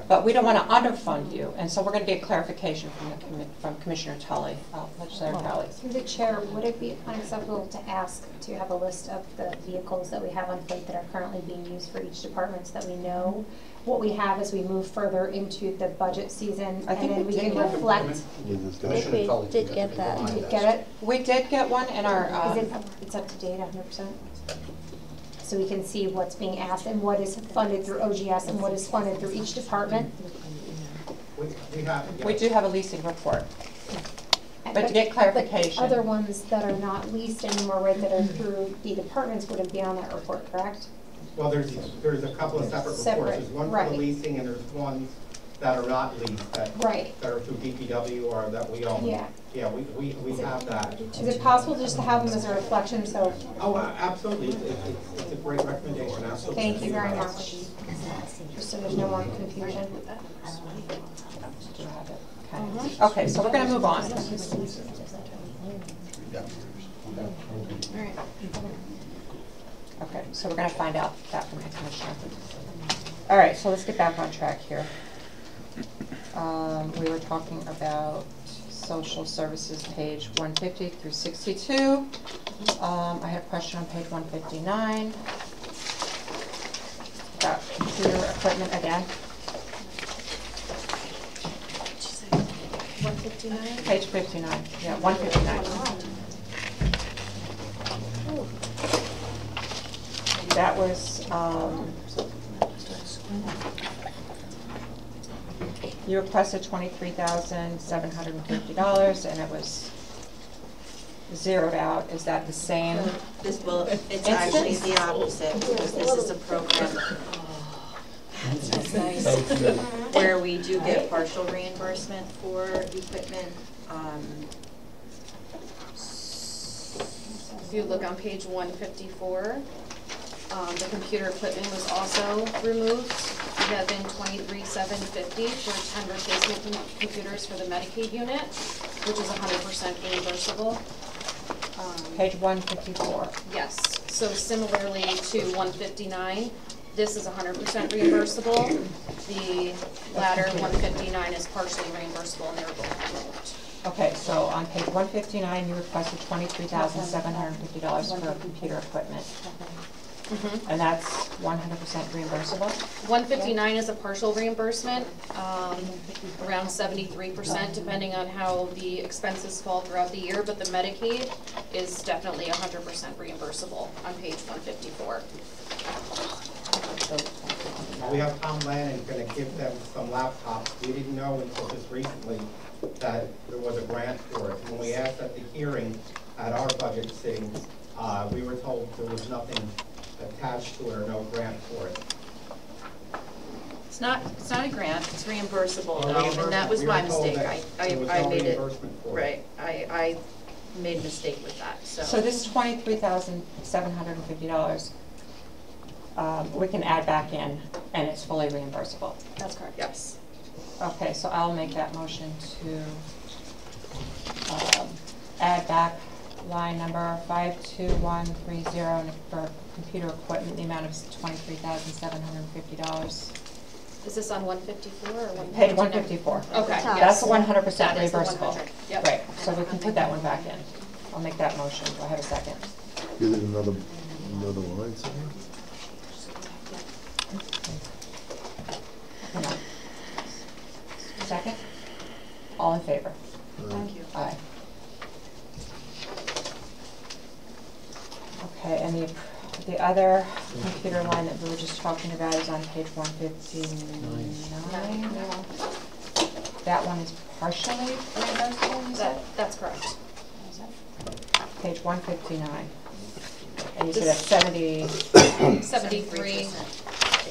but we don't want to underfund you, and so we're going to get clarification from the, commi- from Commissioner Tully, uh, Legislator Tully. Through the chair, would it be unacceptable to ask to have a list of the vehicles that we have on fleet that are currently being used for each department so that we know what we have as we move further into the budget season? I think And then we we can did. reflect, We just got- Commissioner Tully did get that. did of get it? We did get one in our, Is it, um, it's up to date hundred percent? So we can see what's being asked and what is funded through OGS and what is funded through each department? We, we have, we yes. do have a leasing report. And- But to get clarification. Other ones that are not leased anymore, right, that are through the departments wouldn't be on that report, correct? Well, there's, there's a couple of separate reports. There's one for right. the leasing and there's ones that are not leased, that, Right. that are through DPW or that we own. Yeah. Yeah, we, we, we have that. Is it possible just to have them as a reflection, so, Oh, a- absolutely, it's, it's, it's a great recommendation, absolutely. thank you very much. Just so there's no more confusion. Do you have it? Okay. Okay, so we're going to move on. Okay, so we're going to find out that from the commissioner. All right, so let's get back on track here. Um, we were talking about social services, page 150 through 62. Um, I had a question on page 159 about computer equipment again. 159? Page 59, yeah, 159. That was, um, you requested twenty-three thousand, seven hundred and fifty dollars, and it was zeroed out. Is that the same? This will, it's actually the opposite, because this is a program where we do get partial reimbursement for equipment. Um, If you look on page one fifty-four, um, the computer equipment was also removed. We have been twenty-three, seven fifty for ten replacement com- computers for the Medicaid unit, which is hundred percent reimbursable. Um, Page one fifty-four. Yes, so similarly to one fifty-nine, this is hundred percent reimbursable. The latter, one fifty-nine, is partially reimbursable, and they were both removed. Okay, so on page one fifty-nine, you requested twenty-three thousand, seven hundred and fifty dollars for computer equipment. And that's one hundred percent reimbursable? One fifty-nine is a partial reimbursement, um, around seventy-three percent, depending on how the expenses fall throughout the year, but the Medicaid is definitely hundred percent reimbursable on page one fifty-four. We have Tom Lannon gonna give them some laptops. We didn't know until just recently that there was a grant for it. When we asked at the hearing at our budget sitting, uh, we were told there was nothing attached to it or no grant for it. It's not, it's not a grant, it's reimbursable Oh, though, and that was. We my were told mistake. that I, I, there was I no made it, reimbursement for it. right, I, I made a mistake with that, so. So this twenty-three thousand, seven hundred and fifty dollars, um, we can add back in, and it's fully reimbursable. That's correct. Yes. Okay, so I'll make that motion to, um, add back line number five-two-one-three-zero for computer equipment, the amount of twenty-three thousand, seven hundred and fifty dollars. Is this on one fifty-four or one? Page one fifty-four. Okay, That's yes. the one hundred percent That is the reimbursable. 100, yep. Right, so we can put that one back in. I'll make that motion. Do I have a second? Is it another, another line somewhere? Hang on. Second? All in favor? Thank you. Aye. Okay, and the, the other computer line that we were just talking about is on page one fifty-nine. That one is partially reimbursable, you said? That, that's correct. Page one fifty-nine. And you said that's seventy, Seventy-three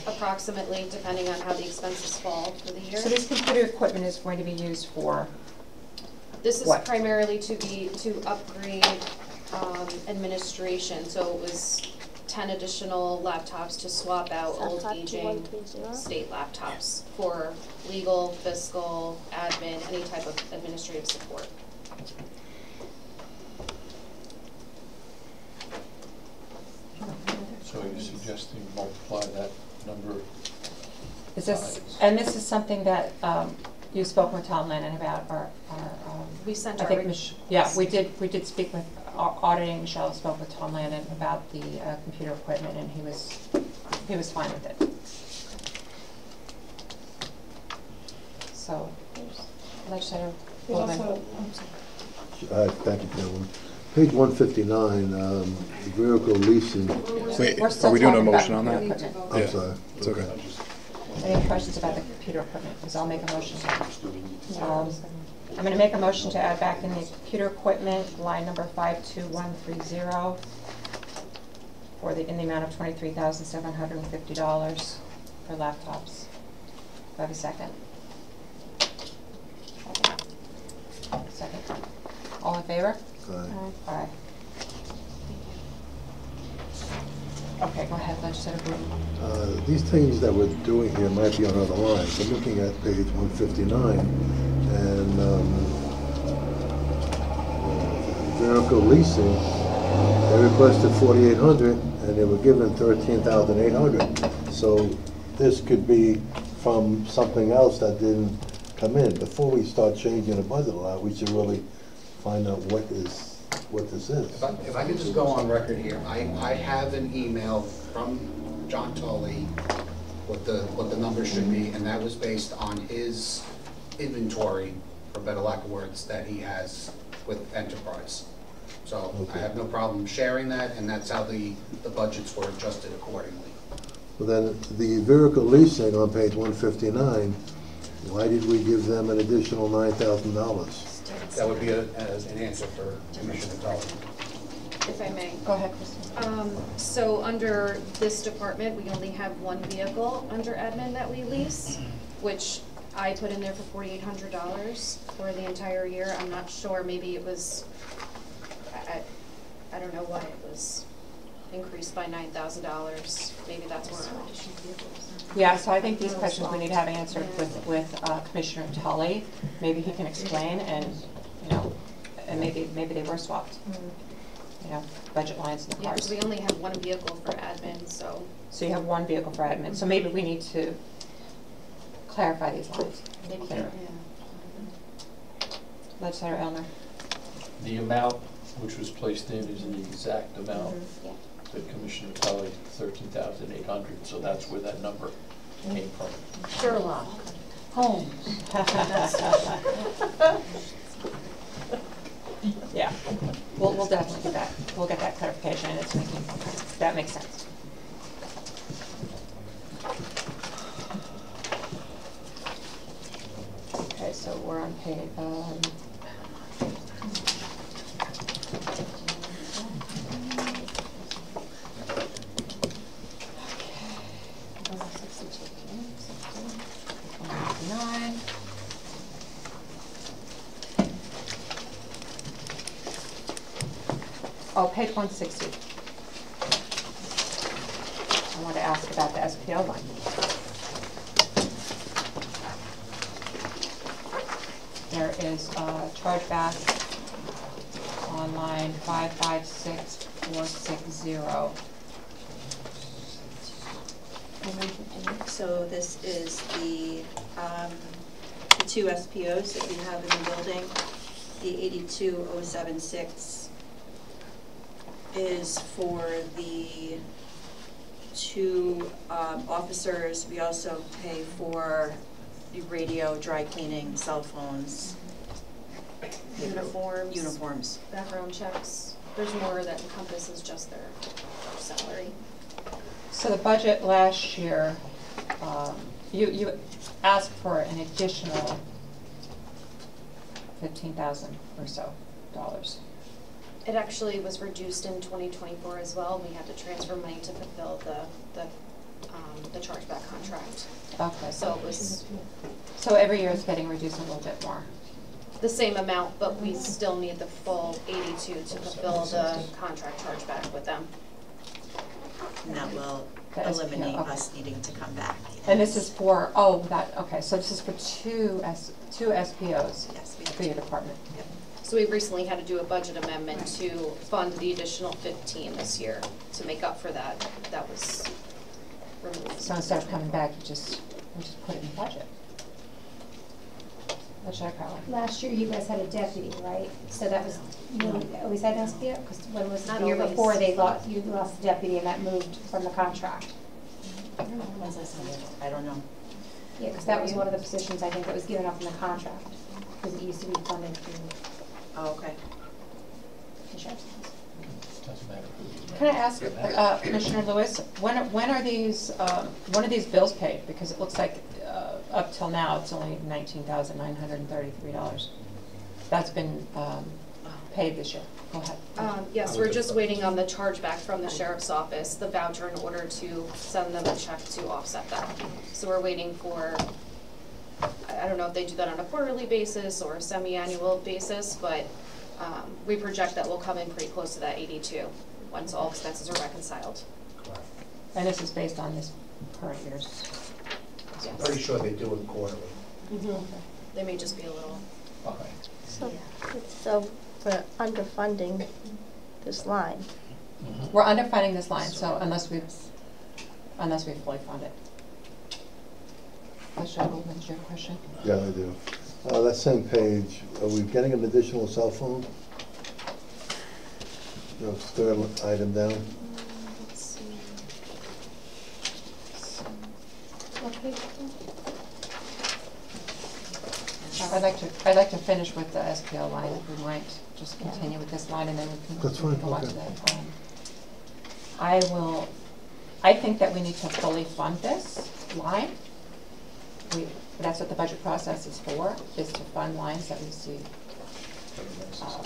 approximately, depending on how the expenses fall for the year. so this computer equipment is going to be used for, This is What? primarily to be, to upgrade um, administration, so it was ten additional laptops to swap out old aging state laptops for legal, fiscal, admin, any type of administrative support. So you're suggesting multiply that number Is this, and this is something that um, you spoke with Tom Lennon about, our, our, um, We sent I our think, reg- yeah, we did, we did speak with, au- auditing, Michelle spoke with Tom Lennon about the uh, computer equipment, and he was, he was fine with it. So, legislator There's Gouldman. also, Uh, Thank you, gentlemen. Page 159, um, the vehicle leasing, Wait, We're we doing a motion on that? computer equipment. I'm Yeah, sorry. It's okay. Any questions about the computer equipment? Because I'll make a motion. Um, I'm going to make a motion to add back in the computer equipment, line number 52130, for the, in the amount of $23,750 for laptops. Do I have a second? Second. All in favor? Aye. Aye. Okay, go ahead, legislator Blume. Uh, These things that we're doing here might be on other lines. I'm looking at page 159, and um, uh, leasing, they requested 4,800, and they were given 13,800. So this could be from something else that didn't come in. Before we start changing the budget a lot, we should really find out what is, what this is. If I, if I could just go on record here, I, I have an email from John Tully, what the, what the numbers should be, and that was based on his inventory, for better lack of words, that he has with Enterprise. So I have no problem sharing that, and that's how the, the budgets were adjusted accordingly. Well, then, the vehicle leasing on page 159, why did we give them an additional $9,000? That would be a, as an answer for Commissioner Tully. If I may. Go ahead, Kristen. Um, so under this department, we only have one vehicle under admin that we lease, which I put in there for forty-eight hundred dollars for the entire year. I'm not sure, maybe it was, I, I, I don't know why it was increased by nine thousand dollars. Maybe that's where I'm. Yeah, so I think these questions we need to have answered with, with uh, Commissioner Tully. Maybe he can explain and, you know, and maybe, maybe they were swapped. You know, budget lines in the cars. Yeah, because we only have one vehicle for admin, so. So you have one vehicle for admin, so maybe we need to clarify these lines. Maybe, Clear. yeah. Legislator Ellner. The amount which was placed in is the exact amount Yeah. that Commissioner Tully, thirteen thousand eight hundred, so that's where that number Sherlock Holmes. Yeah, we'll, we'll definitely get that, we'll get that clarification, and it's making, that makes sense. Okay, so we're on page, um. Oh, page one sixty. I want to ask about the SPO line. There is a chargeback on line five five six four six zero. So this is the, um, the two SPOs that we have in the building. The eighty-two oh seven six is for the two, um, officers. We also pay for the radio, dry cleaning, cell phones, Uniforms. uniforms. Background checks. There's more that encompasses just their salary. So the budget last year, um, you, you asked for an additional fifteen thousand or so dollars. It actually was reduced in twenty twenty-four as well. We had to transfer money to fulfill the, the, um, the chargeback contract. Okay. So it was So every year it's getting reduced a little bit more. the same amount, but we still need the full eighty-two to fulfill the contract chargeback with them. And that will The SPO, eliminate okay. us needing to come back. And this is for, oh, that, okay, so this is for two S, two SPOs Yes, we for your department. So we recently had to do a budget amendment to fund the additional fifteen this year to make up for that. That was removed. So instead of coming back, you just and just put it in the budget. Legislator Crowley? Last year, you guys had a deputy, right? So that was, you always had an SPO? Because when was Not the year always. before, they lost, you lost the deputy and that moved from the contract? When's last time? I don't know. Yeah, because that was one of the positions, I think, that was given up in the contract, because it used to be funded through Oh, okay. the sheriff's office. Doesn't matter. Can I ask, uh, Commissioner Lewis, when, when are these, um, when are these bills paid? Because it looks like, uh, up till now, it's only nineteen thousand nine hundred and thirty-three dollars. That's been, um, paid this year. Go ahead. Um, yes, we're just waiting on the chargeback from the sheriff's office, the voucher in order to send them a check to offset that. So we're waiting for, I, I don't know if they do that on a quarterly basis or a semi-annual basis, but, um, we project that we'll come in pretty close to that eighty-two, once all expenses are reconciled. And this is based on this current year's. I'm pretty sure they do it quarterly. They may just be a little, Behind. So, so we're underfunding this line. We're underfunding this line, so unless we, unless we fully fund it. Legislator Gouldman, do you have a question? Yeah, I do. Uh, that same page, are we getting an additional cell phone? No, third item down. let's see. I'd like to, I'd like to finish with the SPL line, if we might just continue with this line, and then we can That's fine, go on to okay. that. Um, I will, I think that we need to fully fund this line. We, that's what the budget process is for, is to fund lines that we see. uh,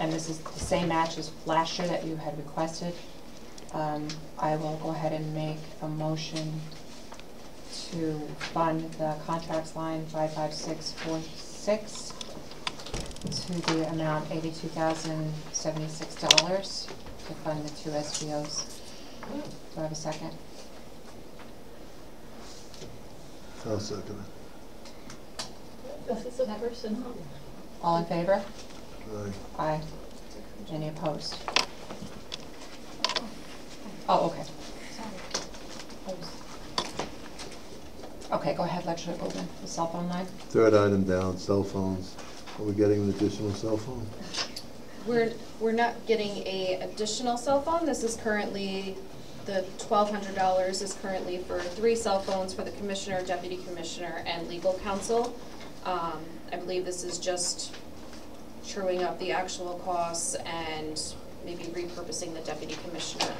And this is the same match as last year that you had requested. Um, I will go ahead and make a motion to fund the contracts line five five six four six to the amount eighty-two thousand seventy-six dollars to fund the two SBOs. Do I have a second? I'll second This is. All in favor? it. Aye. Aye. Any opposed? Oh, okay. Okay, go ahead, Legislator Gouldman, the cell phone line. Third item down, cell phones. Are we getting an additional cell phone? We're, we're not getting a additional cell phone, this is currently, the twelve hundred dollars is currently for three cell phones for the commissioner, deputy commissioner, and legal counsel. Um, I believe this is just truing up the actual costs and maybe repurposing the deputy commissioner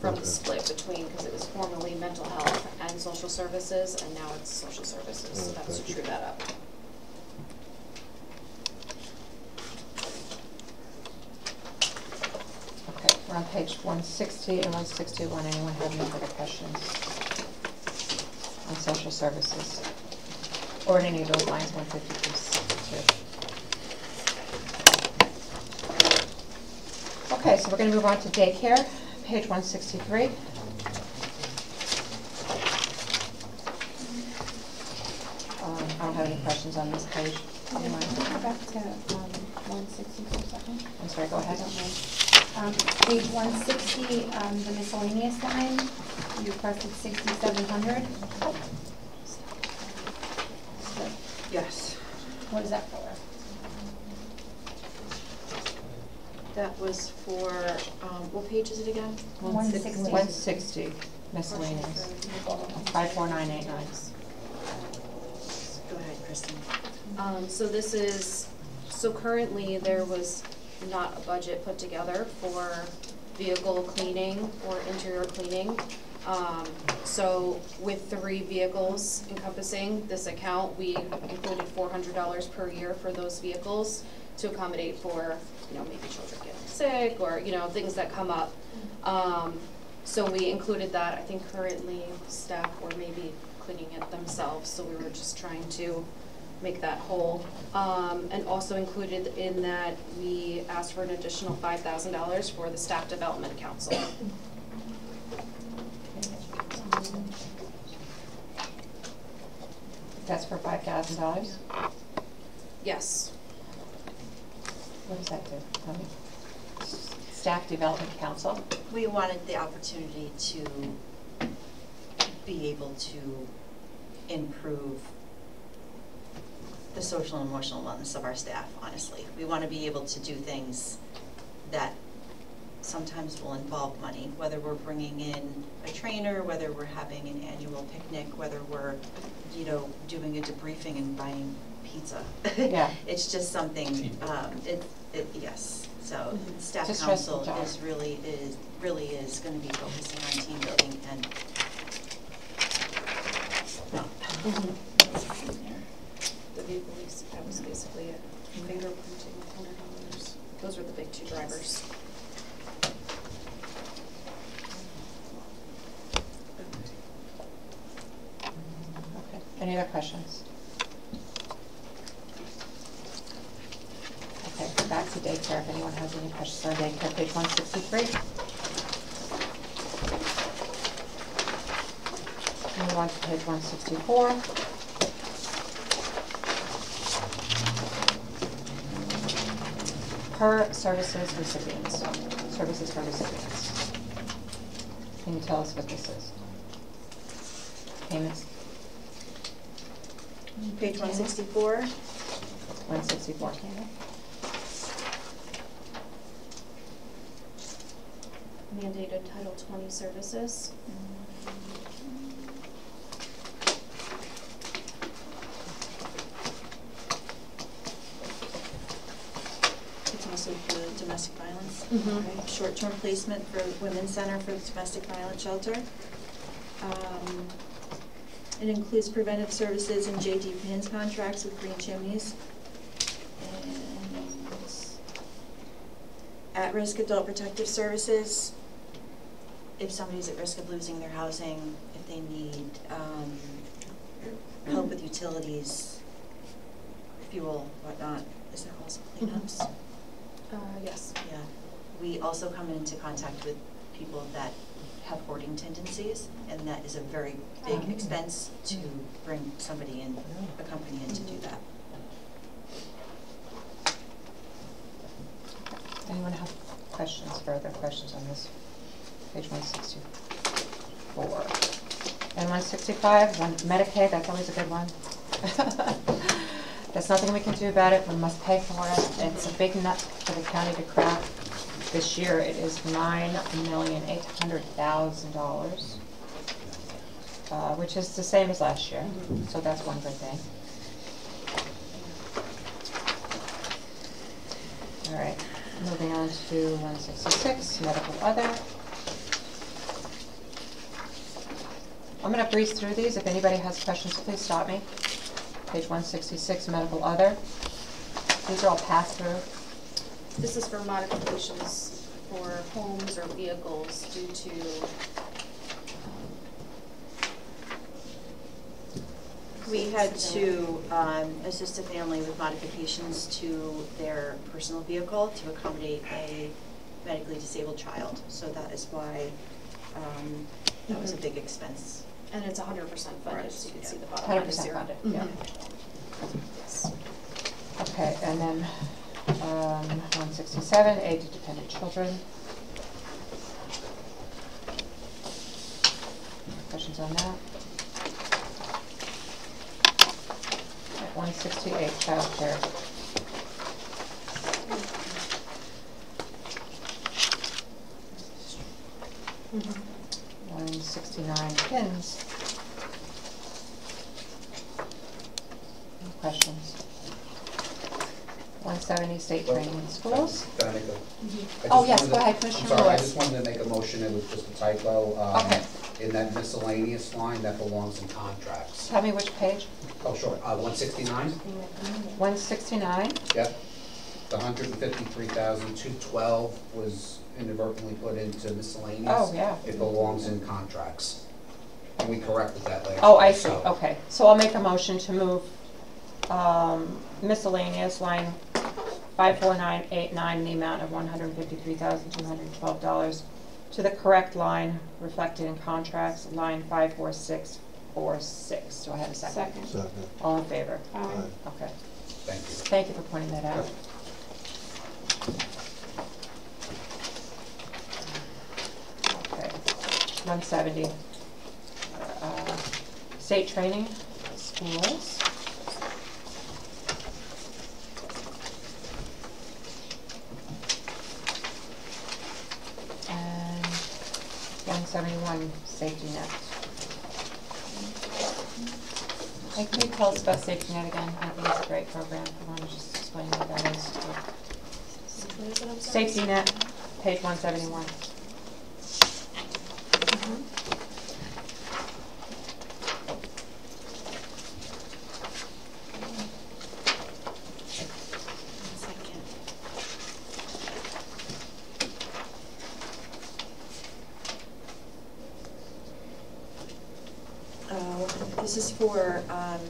from the split between, because it was formerly mental health and social services, and now it's social services, so that's to true that up. Okay, we're on page one sixty and one sixty-one. Anyone have any other questions on social services? Or in any of those lines, one fifty through? Okay, so we're gonna move on to daycare, page one sixty-three. Um, I don't have any questions on this page. Go back to um, for a second. I'm sorry, go ahead. Um, Page one sixty, um, the miscellaneous line, you requested sixty-seven hundred. Yes. What is that for? That was for, um, what page is it again? One sixty. One sixty miscellaneous, five four nine eight nine. Go ahead, Kristen. Um, so this is, so currently there was not a budget put together for vehicle cleaning or interior cleaning. Um, so with three vehicles encompassing this account, we included four hundred dollars per year for those vehicles to accommodate for, you know, maybe children getting sick or, you know, things that come up. Um, so we included that, I think currently staff were maybe cleaning it themselves, so we were just trying to make that whole. Um, and also included in that, we asked for an additional five thousand dollars for the staff development council. That's for five thousand dollars? Yes, What does that do? Tell me. Staff Development Council? We wanted the opportunity to be able to improve the social and emotional wellness of our staff, honestly. We want to be able to do things that sometimes will involve money, whether we're bringing in a trainer, whether we're having an annual picnic, whether we're, you know, doing a debriefing and buying pizza. Yeah. It's just something, um, it, it, yes, so Mhm. staff It's a stressful council job. is really, is, really is gonna be focusing on team building and The gave that was basically it. Fingerprinting with hundred dollars. Those were the big two drivers. Okay. Any other questions? Okay, back to daycare. If anyone has any questions on daycare, page one sixty-three. Move on to page 164. Per services recipients, services for recipients. Can you tell us what this is? Payments, Page one sixty-four. one sixty-four. Mandated Title twenty services. Mm-hmm. Also the domestic violence, Mhm. right? Short-term placement for Women's Center for the Domestic Violence Shelter. Um, It includes preventive services and JD Pins contracts with Green Chimneys. And at-risk adult protective services, if somebody's at risk of losing their housing, if they need um, help with utilities, fuel, whatnot. Is there also cleanups? Uh, yes. Yeah. We also come into contact with people that have hoarding tendencies, and that is a very big Oh. expense to bring somebody in, a company in to do that. Anyone have questions, further questions on this? Page one sixty-four. And one sixty-five, one Medicaid, that's always a good one. There's nothing we can do about it, we must pay for it. It's a big nut for the county to crack. This year it is nine million eight hundred thousand dollars, uh, which is the same as last year, so that's one good thing. All right, moving on to one sixty-six, medical other. I'm gonna breeze through these, if anybody has questions, please stop me. Page one sixty-six, medical other. These are all pass-through. This is for modifications for homes or vehicles due to, We had to um, assist a family with modifications to their personal vehicle to accommodate a medically disabled child. So that is why um, that was a big expense. And it's 100% funded, so you can see the bottom 100% Okay, and then um, 167, aid to dependent children. Questions on that? 168, childcare. Mm -hmm. 69 pins. Any questions? 170 state Well, training schools. Can mm-hmm. I make Oh, yes, go to- ahead, i Commissioner sorry, I just wanted to make a motion, it was just a typo, um, Okay. in that miscellaneous line that belongs in contracts. Tell me which page? Oh, sure, uh, one sixty-nine, 169? yep. The hundred and fifty-three thousand, two twelve was inadvertently put into miscellaneous. Oh, yeah. It belongs in contracts. And we corrected that last. Oh, I year, see, so- okay. So I'll make a motion to move um, miscellaneous line five four nine eight nine in the amount of one hundred and fifty-three thousand two hundred and twelve dollars to the correct line reflected in contracts, line five four six four six. Do I have a second? Second. Second. All in favor? Aye. Okay. Thank you. Thank you for pointing that out. 170. Uh, state training, schools. And 171, safety net. Hey, can you tell us about safety net again? I think it's a great program. I want to just explain what that is. Safety net, page 171 this is for, um,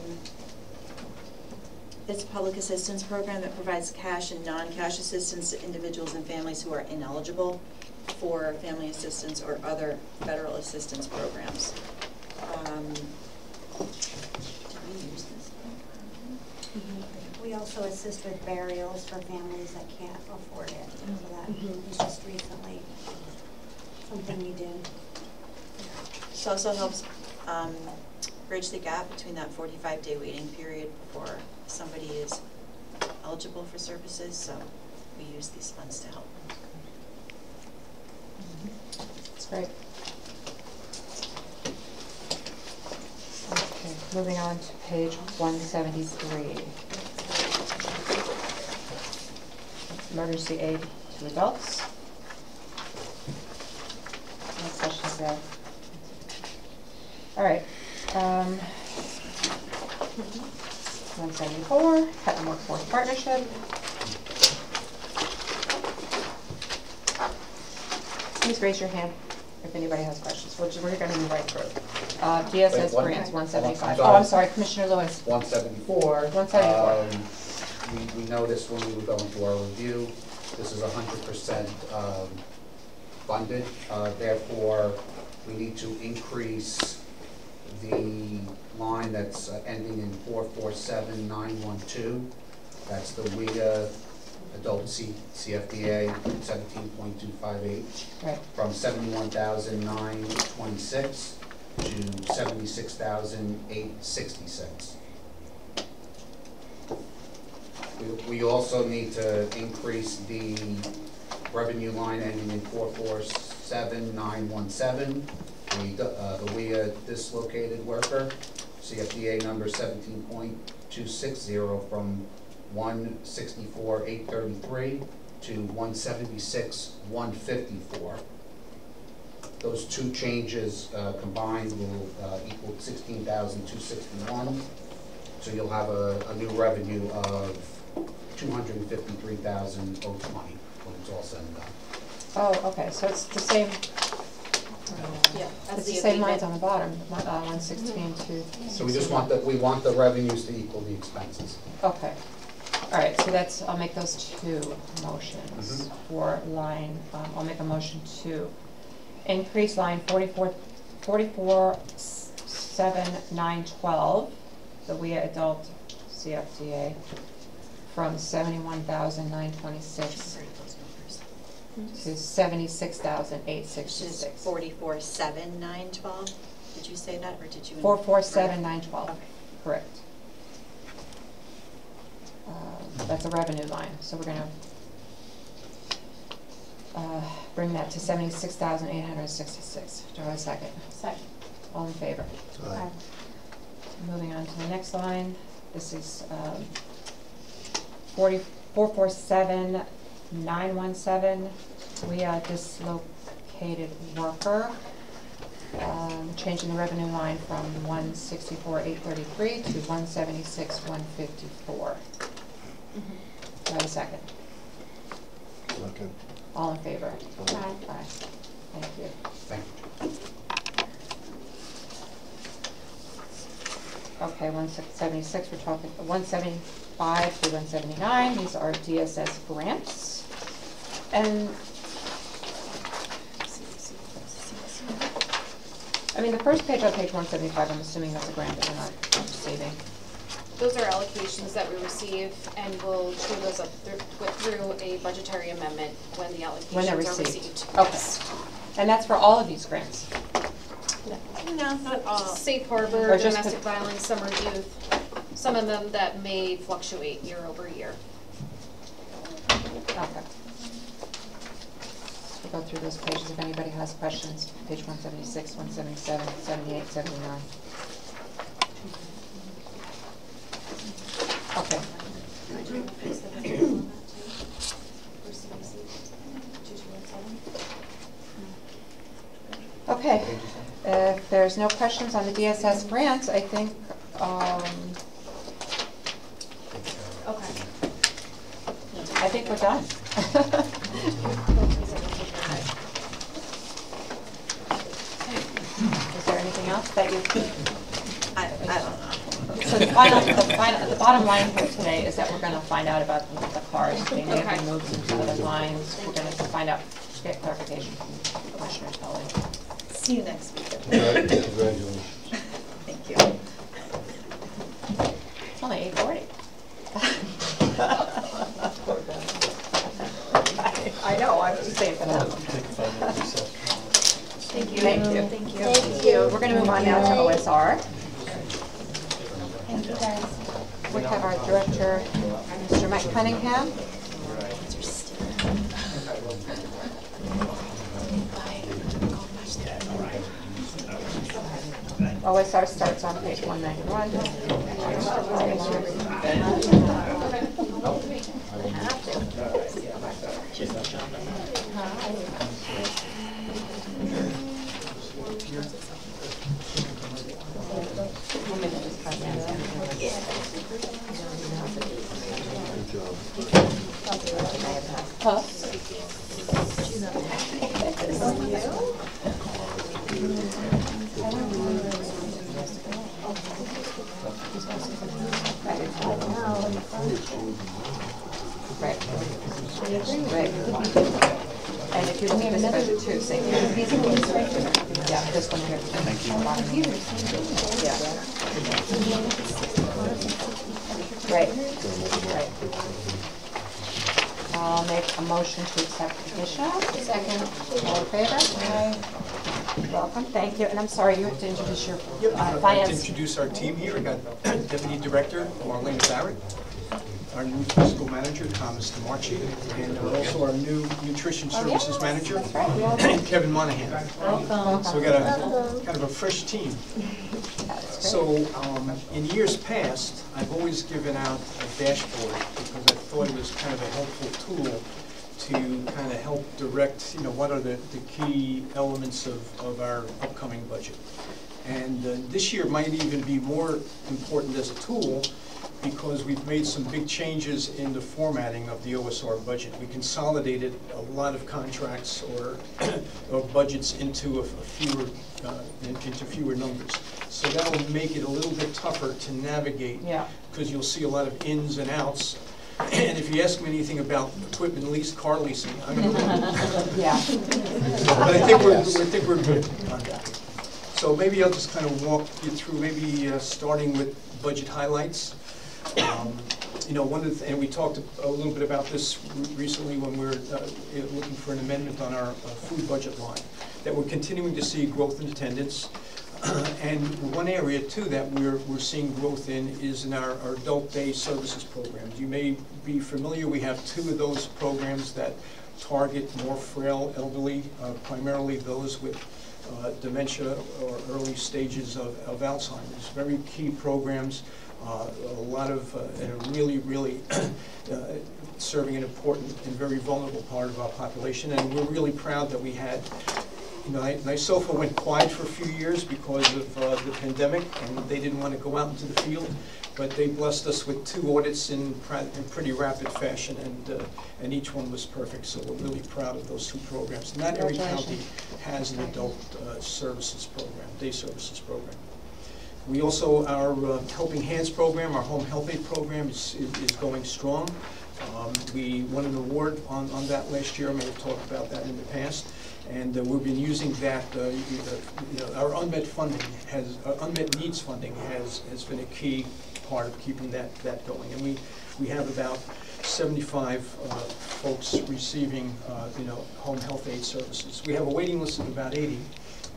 it's a public assistance program that provides cash and non-cash assistance to individuals and families who are ineligible for family assistance or other federal assistance programs. Um, we use this? We also assist with burials for families that can't afford it, so that Mhm. was just recently something we did. This also helps um, bridge the gap between that forty-five day waiting period before somebody is eligible for services, so we use these funds to help. That's great. Okay, moving on to page one seventy-three. Emergency aid to adults. Section is that? All right, um, one seventy-four, Putnam Workforce Partnership. Please raise your hand if anybody has questions, which we're gonna move right through. Uh, DSS Wait, one- grants, one seventy-five. I'm Oh, I'm sorry. Commissioner Lewis. One seventy-four. 174. We, we noticed when we were going through our review, this is hundred percent, um, funded. Uh, therefore, we need to increase the line that's uh, ending in four four seven nine one two. That's the WIA adult C, CFDA seventeen point two five eight. Right. From seventy-one thousand nine twenty-six to seventy-six thousand eight sixty-six. We, we also need to increase the revenue line ending in four four seven nine one seven. The, uh, the WIA dislocated worker, CFDA number seventeen point two six zero from one sixty-four eight thirty-three to one seventy-six one fifty-four. Those two changes uh, combined will uh, equal sixteen thousand two sixty-one. So you'll have a, a new revenue of two hundred and fifty-three thousand oh twenty when it's all said and done. Oh, okay, so it's the same, Yeah, that's it's the the same lines on the bottom, one- uh, one sixteen to. So we just want the, we want the revenues to equal the expenses. Okay, all right, so that's, I'll make those two motions Mhm. for line, um, I'll make a motion to increase line forty-four, forty-four, s- seven, the WIA adult CFDA, from seventy-one thousand nine twenty-six to seventy-six thousand eight Which is sixty-six. forty-four seven nine twelve, did you say that, or did you? Four, four, seven, nine, twelve, Okay. correct. Uh, That's a revenue line, so we're gonna uh, bring that to seventy-six thousand eight hundred and sixty-six. Do I have a second? Second. All in favor? Aye. Moving on to the next line, this is um, forty, four, four, seven, nine, one, seven. We are dislocated worker. Um, changing the revenue line from one sixty-four, eight thirty-three to one seventy-six, one fifty-four. Do I have a second? Second. All in favor? Aye. Aye. Thank you. Thank you. Okay, one seventy-six, we're talking, one seventy-five through one seventy-nine, these are DSS grants. And I mean, the first page on page one seventy-five, I'm assuming that's a grant that we're not receiving those are allocations that we receive, and we'll chew those up through, through a budgetary amendment when the When allocations they're are received. Okay. And that's for all of these grants? No, not all. Safe harbor, Or domestic violence, summer youth, some of them that may fluctuate year over year. Okay. We'll go through those pages if anybody has questions, page 176, 177, 78, 79. Okay. Okay, if there's no questions on the DSS grants, I think, um, Okay. I think we're done. Is there anything else that you? I, I don't know. So the final, the final, the bottom line here today is that we're gonna find out about the cars being able to Okay. be moved into other lines. We're gonna find out, get clarification from Commissioner Tully. See you next week. Congratulations. Thank you. It's only eight forty. I know, I'm just saying for them. Thank you. Thank you. Thank you. Thank you. We're gonna move on now to OSR we have our director, Mr. Mike Cunningham. OSR starts on page 191. Huh? Right. Right. And if you need this budget too, same here. Yeah, this one here. Thank you. Yeah. Right, right. I'll make a motion to accept the petition. Second. All in favor? Aye. Welcome, thank you, and I'm sorry, you have to introduce your Yep, uh, I'd like to finance. introduce our team here. I got Deputy Director Marlene Barrett, our new fiscal manager Thomas DeMarchi, and also our new Nutrition Oh, Services Manager that's right, we all. Kevin Monahan. Welcome. So we got a, kind of a fresh team. So, um, in years past, I've always given out a dashboard because I thought it was kind of a helpful tool to kind of help direct, you know, what are the, the key elements of, of our upcoming budget. And uh, this year might even be more important as a tool because we've made some big changes in the formatting of the OSR budget. We consolidated a lot of contracts or, or budgets into a a fewer, uh, into fewer numbers. So that'll make it a little bit tougher to navigate. Yeah. Because you'll see a lot of ins and outs. And if you ask me anything about equipment lease, car leasing, I'm gonna. Yeah. But I think we're, I think we're good on that. So maybe I'll just kind of walk you through, maybe uh, starting with budget highlights. Um, You know, one of the, and we talked a little bit about this recently when we were uh, looking for an amendment on our uh, food budget line, that we're continuing to see growth in attendance. And one area too that we're, we're seeing growth in is in our, our adult day services programs. You may be familiar, we have two of those programs that target more frail elderly, uh, primarily those with uh, dementia or early stages of of Alzheimer's. Very key programs, uh, a lot of, uh, and really, really uh, serving an important and very vulnerable part of our population. And we're really proud that we had, NYSOFA went quiet for a few years because of uh, the pandemic, and they didn't want to go out into the field, but they blessed us with two audits in in pretty rapid fashion, and, uh, and each one was perfect, so we're really proud of those two programs. Not every county has an adult uh, services program, day services program. We also, our uh, Helping Hands program, our home health aid program is, is is going strong. Um, We won an award on, on that last year, I may have talked about that in the past, and uh, we've been using that, uh, you you know, our unmet funding has, uh, unmet needs funding has, has been a key part of keeping that, that going. And we, we have about 75 uh, folks receiving, uh, you know, home health aid services. We have a waiting list of about 80,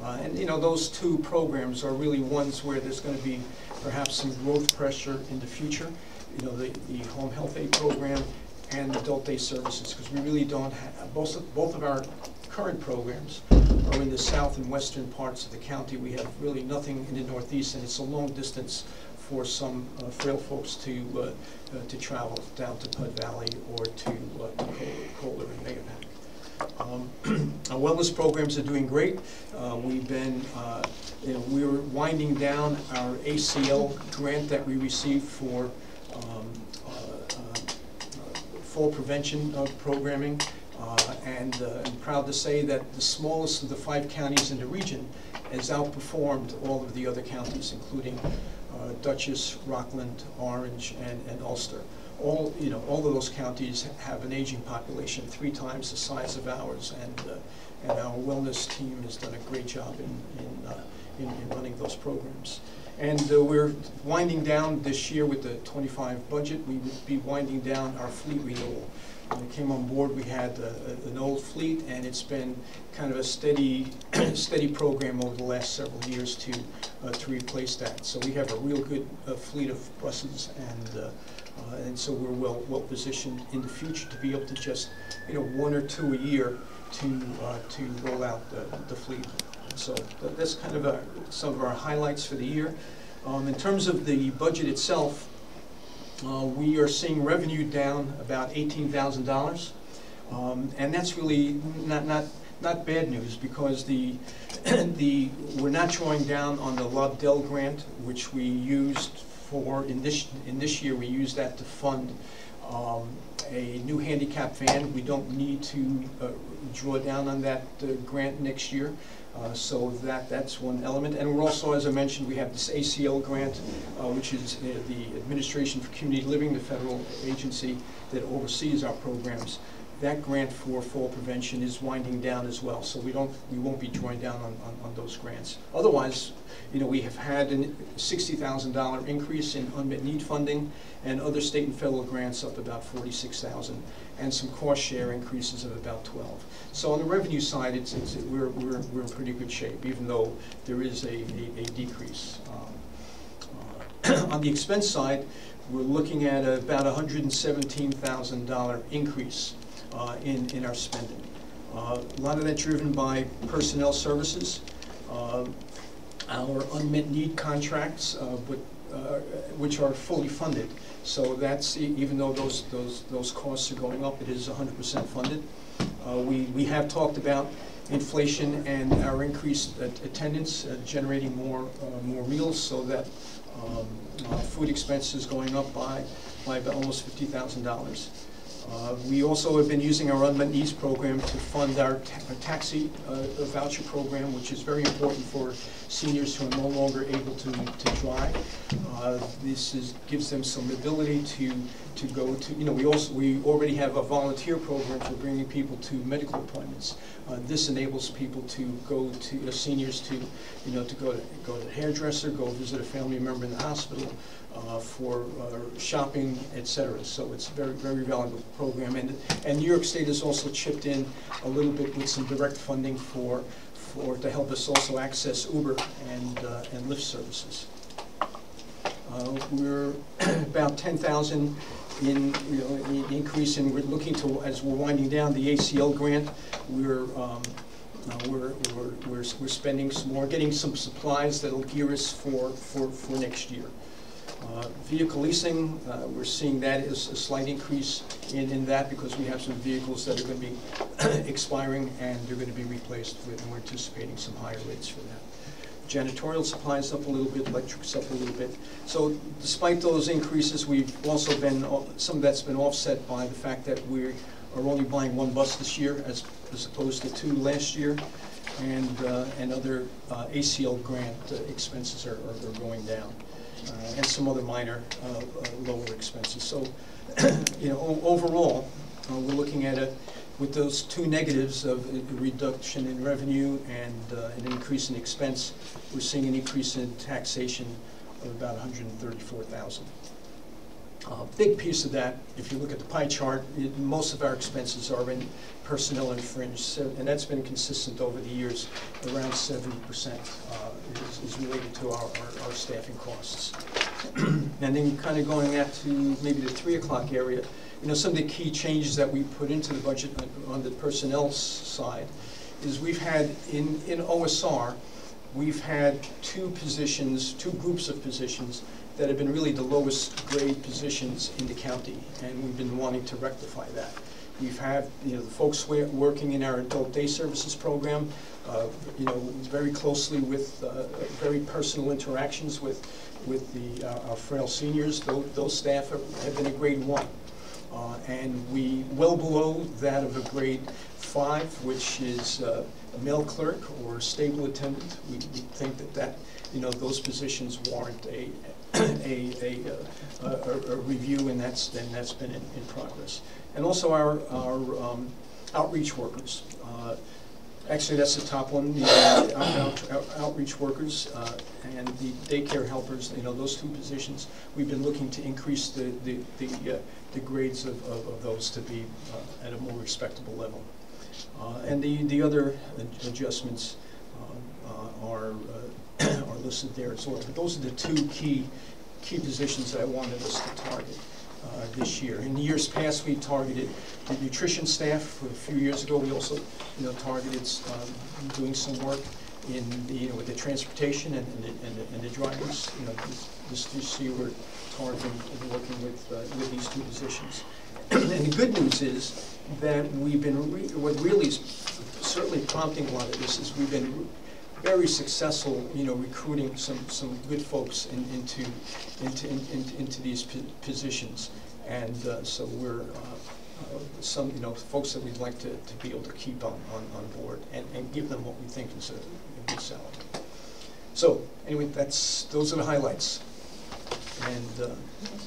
Uh, And, you know, those two programs are really ones where there's going to be perhaps some growth pressure in the future. You know, the, the home health aid program and adult day services, because we really don't have, both of, both of our current programs are in the south and western parts of the county. We have really nothing in the northeast, and it's a long distance for some uh, frail folks to, uh, uh, to travel down to Pud Valley or to uh, Kohler- and Mahopac. Um, Our wellness programs are doing great. Uh, We've been, uh, you know, we're winding down our ACL grant that we received for um, uh, uh, fall prevention uh, programming. Uh, And uh, I'm proud to say that the smallest of the five counties in the region has outperformed all of the other counties, including uh, Dutchess, Rockland, Orange, and and Ulster. All, you know, all of those counties have an aging population, three times the size of ours, and, uh, and our wellness team has done a great job in, in, uh, in in running those programs. And uh, we're winding down this year with the 25 budget, we would be winding down our fleet renewal. When we came on board, we had uh, a- an old fleet, and it's been kind of a steady, steady program over the last several years to, uh, to replace that. So we have a real good uh, fleet of buses, and, uh, uh, and so we're well, well positioned in the future to be able to just, you know, one or two a year to, uh, to roll out the, the fleet. So tha- that's kind of some of our highlights for the year. Um, In terms of the budget itself, uh, we are seeing revenue down about eighteen thousand dollars. Um, And that's really not, not, not bad news, because the, the, we're not drawing down on the Lobdell grant, which we used for, in this, in this year, we used that to fund um, a new handicap van. We don't need to uh, draw down on that uh, grant next year. Uh, So that, that's one element. And we're also, as I mentioned, we have this ACL grant, uh, which is uh, the Administration for Community Living, the federal agency that oversees our programs. That grant for fall prevention is winding down as well, so we don't, we won't be drawing down on, on, on those grants. Otherwise, you know, we have had a sixty thousand dollar increase in unmet need funding and other state and federal grants up about forty-six thousand, and some cost share increases of about twelve. So on the revenue side, it's, it's, we're, we're, we're in pretty good shape, even though there is a, a, a decrease. Um, uh, On the expense side, we're looking at about seventeen thousand dollar increase uh, in, in our spending. Uh, A lot of that driven by personnel services. Uh, Our unmet need contracts, uh, but, which are fully funded. So that's, even though those, those, those costs are going up, it is hundred percent funded. Uh, We, we have talked about inflation and our increased at- attendance uh, generating more, uh, more meals, so that um, uh, food expenses going up by, by almost fifty thousand dollars. Uh, We also have been using our unmet needs program to fund our ta- taxi uh, voucher program, which is very important for seniors who are no longer able to, to drive. Uh, This is, gives them some ability to, to go to, you know, we also, we already have a volunteer program for bringing people to medical appointments. Uh, This enables people to go to, uh, seniors to, you know, to go to, go to the hairdresser, go visit a family member in the hospital, uh, for uh, shopping, et cetera. So it's a very, very valuable program. And, and New York State has also chipped in a little bit with some direct funding for, for, to help us also access Uber and, uh, and Lyft services. Uh, We're about ten thousand in, you know, in increase, and we're looking to, as we're winding down the ACL grant, we're, um, uh, we're, we're, we're we're spending some more, getting some supplies that'll gear us for, for, for next year. Uh, Vehicle leasing, uh, we're seeing that as a slight increase in, in that because we have some vehicles that are going to be expiring and they're going to be replaced with, and we're anticipating some higher rates for that. Janitorial supplies up a little bit, electric's up a little bit. So despite those increases, we've also been, some of that's been offset by the fact that we are only buying one bus this year as, as opposed to two last year. And, uh, and other uh, ACL grant uh, expenses are, are are going down. Uh, and some other minor uh, uh, lower expenses. So, you know, overall, we're looking at it with those two negatives of a reduction in revenue and an increase in expense, we're seeing an increase in taxation of about 134,000. A big piece of that, if you look at the pie chart, it- most of our expenses are in personnel and fringe, so- and that's been consistent over the years. Around seventy percent uh, is is related to our our- our staffing costs. And then kind of going out to maybe the three o'clock area, you know, some of the key changes that we put into the budget on- on the personnel side is we've had, in, in OSR, we've had two positions, two groups of positions that have been really the lowest grade positions in the county, and we've been wanting to rectify that. We've had, you know, the folks working in our adult day services program, uh, you know, very closely with, uh, very personal interactions with, with the, uh, our frail seniors. Those, those staff have been a grade one. Uh, And we, well below that of a grade five, which is uh, a male clerk or stable attendant. We we think that that, you know, those positions warrant a, a, a, uh, a, a review, and that's, and that's been in, in progress. And also our, our um, outreach workers. Uh, Actually, that's the top one, the uh, out- out- outreach workers uh, and the daycare helpers, you know, those two positions. We've been looking to increase the, the, the uh, the grades of, of of those to be uh, at a more respectable level. Uh, And the, the other adjustments uh, uh, are, uh, are listed there as well. But those are the two key, key positions that I wanted us to target uh, this year. In years past, we targeted the nutrition staff. A few years ago, we also, you know, targeted um, doing some work in, the, you know, with the transportation and and the, and the- and the drivers. You know, this- this, this year, we're targeting, and working with, uh, with these two positions. And the good news is that we've been, re- what really is certainly prompting a lot of this is we've been very successful, you know, recruiting some, some good folks in, into, into, in- in- into these po- positions. And uh, so we're, uh, uh, some, you know, folks that we'd like to, to be able to keep on, on, on board and, and give them what we think is a, a good salary. So, anyway, that's, those are the highlights. And uh,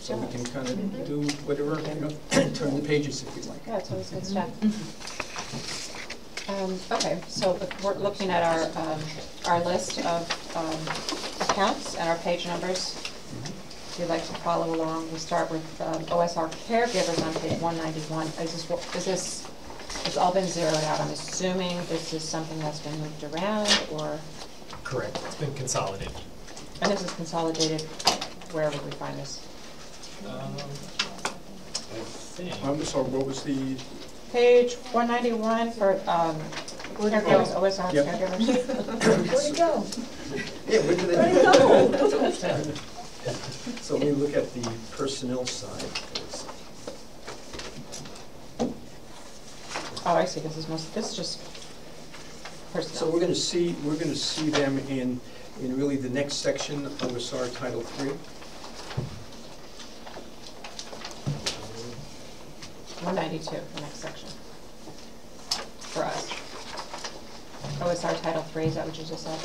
so we can kind of do whatever, you know, turn the pages if you'd like. Yeah, it's always good stuff. Um, okay, so we're looking at our, um, our list of, um, accounts and our page numbers. If you'd like to follow along, we start with, um, OSR caregivers on page one ninety-one. Is this, what- is this, it's all been zeroed out, I'm assuming this is something that's been moved around, or, Correct, it's been consolidated. and this is consolidated, where would we find this? Um, I think. I'm sorry, what was the, Page one ninety-one for, um, caregivers, OSR Yep. caregivers. Where'd it go? yeah, where did it it So let me look at the personnel side. Oh, I see, this is most, this is just personnel. So we're gonna see, we're gonna see them in, in really the next section, OSR Title Three. One ninety-two, the next section. For us. OSR Title Three, is that what you just said?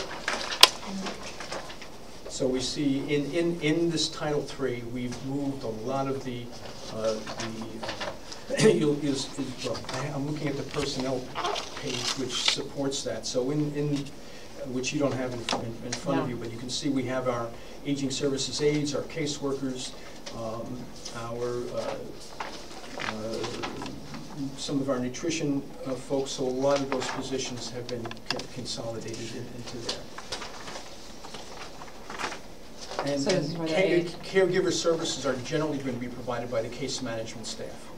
So we see in, in, in this Title Three, we've moved a lot of the, uh, the, uh, you'll, you'll, well, I'm looking at the personnel page which supports that. So in, in, which you don't have in, in in front of you, but you can see we have our aging services aides, our caseworkers, um, our, uh, uh, some of our nutrition uh, folks, so a lot of those positions have been consolidated in- into there. And So this is care- aid- caregiver services are generally going to be provided by the case management staff.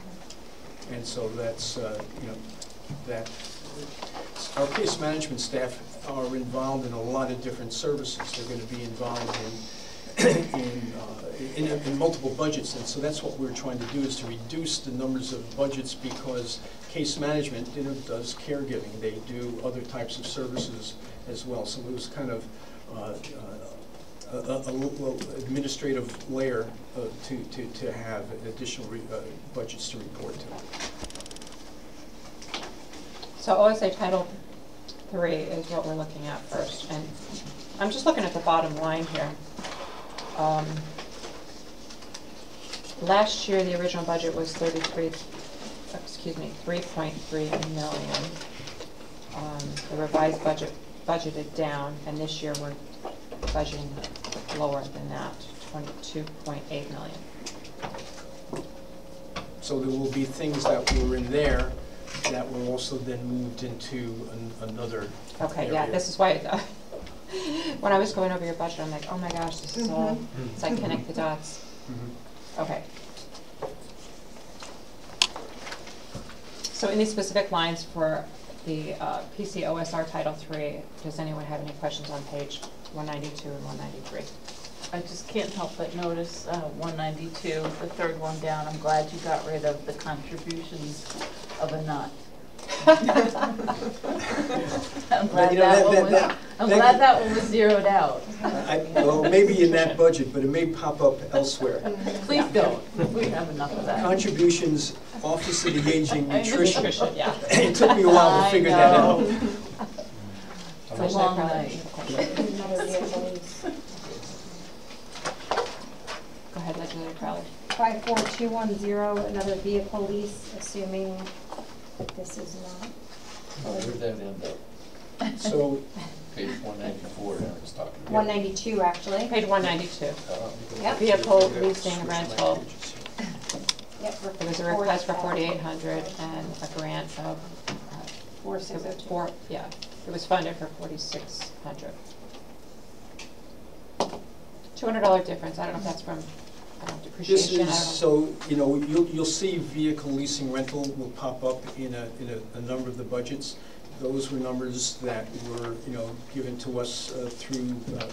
And so that's, uh, you know, that, our case management staff are involved in a lot of different services. They're going to be involved in, in, uh, in, in multiple budgets. And so that's what we're trying to do, is to reduce the numbers of budgets because case management, you know, does caregiving. They do other types of services as well. So it was kind of, uh, uh, a, a a administrative layer uh, to, to, to have additional uh, budgets to report to. So OSA Title Three is what we're looking at first, and I'm just looking at the bottom line here. Um, Last year, the original budget was thirty-three, excuse me, three point three million. Um, The revised budget budgeted down, and this year we're budgeting lower than that, twenty-two point eight million. So there will be things that were in there that were also then moved into an- another Okay, yeah, this is why, uh, when I was going over your budget, I'm like, oh my gosh, this is all, Mhm. it's like connect the dots. Mhm. Okay. So in these specific lines for the uh, PCOSR Title III, does anyone have any questions on page one ninety-two and one ninety-three? I just can't help but notice, uh, one ninety-two, the third one down, I'm glad you got rid of the contributions of a nut. I'm But, you know, glad that that- one was, that- I'm that- glad that one was zeroed out. I- Well, maybe in that budget, but it may pop up elsewhere. Please don't, we have enough of that. Contributions, Office of the Aging, I. Nutrition. Nutrition, yeah. It took me a while to I figure that out. It's a long night. Another vehicle lease. Go ahead, Legislator Crowley. Five four two one zero, another vehicle lease, assuming that this is not. Where'd that end up? So, Page one ninety-four, now it's talking about. One ninety-two, actually. Page one ninety-two. Yep. Vehicle leasing rental, Yep. there was a request for forty-eight hundred and a grant of. uh, Four six oh it was two. Four, yeah, it was funded for forty-six hundred. Two hundred dollar difference, I don't know if that's from, I don't know, This is, so, you know, you'll, you'll see vehicle leasing rental will pop up in a, in a, a number of the budgets. Those were numbers that were, you know, given to us uh, through uh,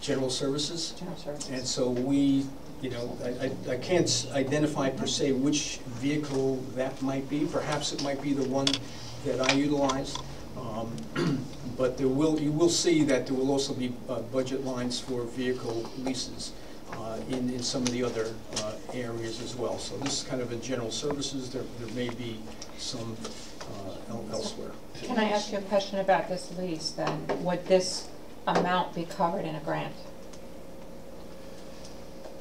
general services. General services. And so we, you know, I, I- I can't identify per se which vehicle that might be. Perhaps it might be the one that I utilize. Um, But there will, you will see that there will also be uh, budget lines for vehicle leases in, in some of the other uh, areas as well. So this is kind of a general services, there, there may be some uh, elsewhere. Can I ask you a question about this lease then? Would this amount be covered in a grant?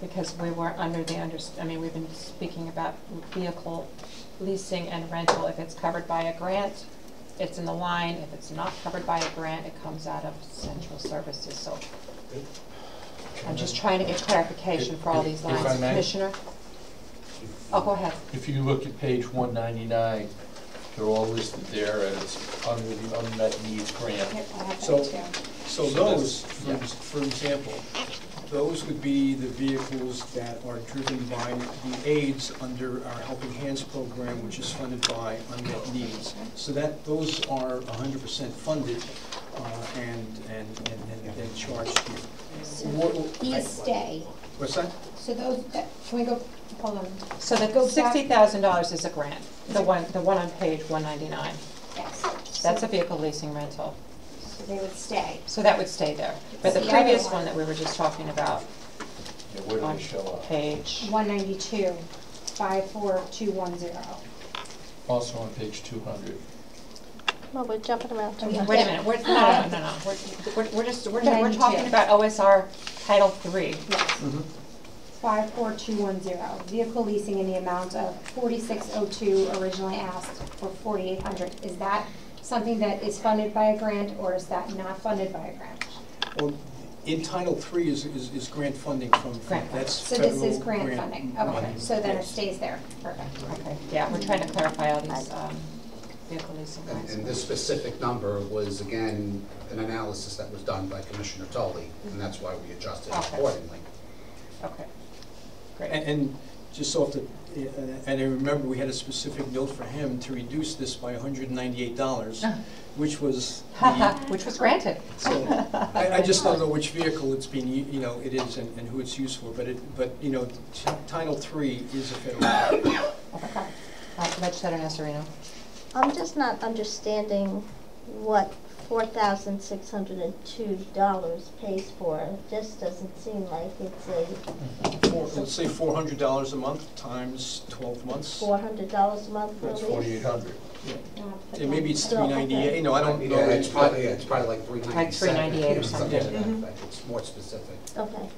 Because we were under the under, I mean, we've been speaking about vehicle leasing and rental. If it's covered by a grant, it's in the line. If it's not covered by a grant, it comes out of central services, so. I'm just trying to get clarification for all these If I lines. may? Commissioner? Oh, go ahead. If you look at page one ninety-nine, they're all listed there as under the unmet needs grant. Yep, I have So, too. so those, for ex- for example, those would be the vehicles that are driven by the aides under our Helping Hands program, which is funded by unmet needs. So that, those are hundred percent funded, uh, and, and, and, and- and charged here. What- These stay, What's that? so those, that- can we go, hold on. So the Go back- sixty thousand dollars is a grant, the one, the one on page one ninety-nine. Yes. That's a vehicle leasing rental. So they would stay. So that would stay there. But the The other previous one. one that we were just talking about Yeah, where do on they show up? page, One ninety-two, five four two one zero. Also on page two hundred. Well, we're jumping around too much. wait a minute, we're, no, no, no, no, we're, we're- we're just, we're, we're talking about OSR Title Three. Yes. Five four two one zero, vehicle leasing in the amount of forty-six oh two, originally asked for forty-eight hundred. Is that something that is funded by a grant, or is that not funded by a grant? Well, in Title III is, is, is grant funding from, from- Grant. that's So this is grant funding, okay, money. so then it stays there, perfect. Okay, yeah, we're trying to clarify all these, um, vehicle leasing And and this specific number was, again, an analysis that was done by Commissioner Tully, and that's why we adjusted Okay. accordingly. Okay, great. And, and just off the, and I remember we had a specific note for him to reduce this by hundred and ninety-eight dollars, which was the, Which was granted. so, I, I just don't know which vehicle it's being, u- you know, it is and, and who it's used for, but it, but, you know, Ti- Title III is a federal. Okay. Uh, Legislator Nacerino? I'm just not understanding what four thousand six hundred and two dollars pays for. It just doesn't seem like it's a Four- Let's say four hundred dollars a month times twelve months. four hundred dollars a month That's lease. forty-eight hundred. Yeah, maybe it's three okay. no, I don't know. Yeah, it's probably, yeah, it's probably like three ninety-seven. Like 398 or something. to that effect. It's more specific. Okay.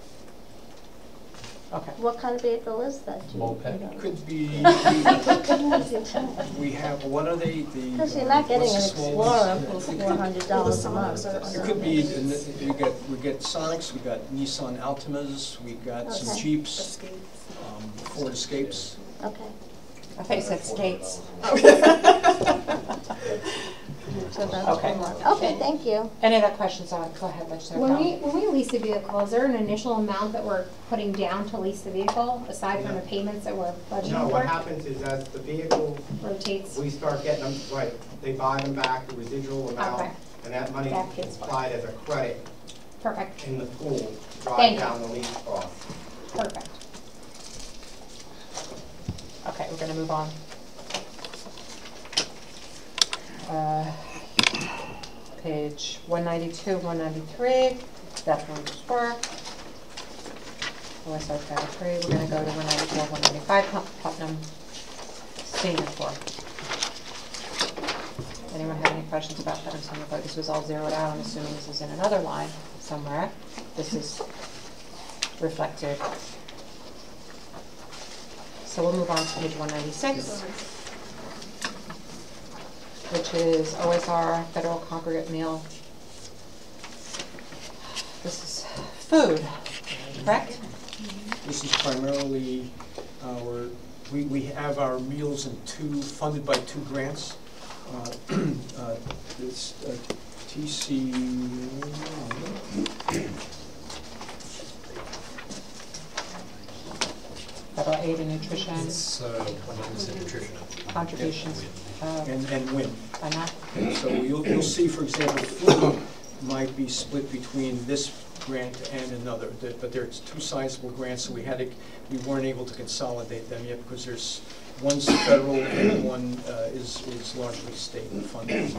Okay. What kind of vehicle is that? Do you- Moped. you know? Could be, we have, what are they, the? you're not getting an what's the small? Explorer for four hundred dollars a month. It could be, we get, we get Sonics, we got Nissan Altimas, we got some Okay. Jeeps, um, Ford Escapes. Okay. I think you said states. So that's Okay. one more. Okay, thank you. Any other questions on, go ahead, Legislator When we, Crowe. when we lease a vehicle, is there an initial amount that we're putting down to lease the vehicle, aside from the payments that we're budgeting No, what for? happens is as the vehicle, Rotates? we start getting them, right, they buy them back, the residual amount, Okay. and that money That is pays for applied as a credit Perfect, in the pool, to Thank drive you. down the lease cost. perfect. Okay, we're gonna move on. Uh, Page one ninety-two, one ninety-three, veterans work. OSR we're gonna go to one ninety-four, one ninety-five, Putnam Senior. Anyone have any questions about Putnam Senior? This was all zeroed out, I'm assuming this is in another line somewhere. This is reflected. So we'll move on to page one ninety-six, which is OSR Federal Congregate Meal. This is food, correct? This is primarily our, we, we have our meals in two, funded by two grants. Uh, uh, This uh, TC, Federal Aid and Nutrition It's uh, 100% nutrition. contributions. And, and not, Okay, So you'll, you'll see, for example, food might be split between this grant and another, but there's two sizable grants, so we had to, we weren't able to consolidate them yet because there's, one's federal and one uh, is, is largely state funded.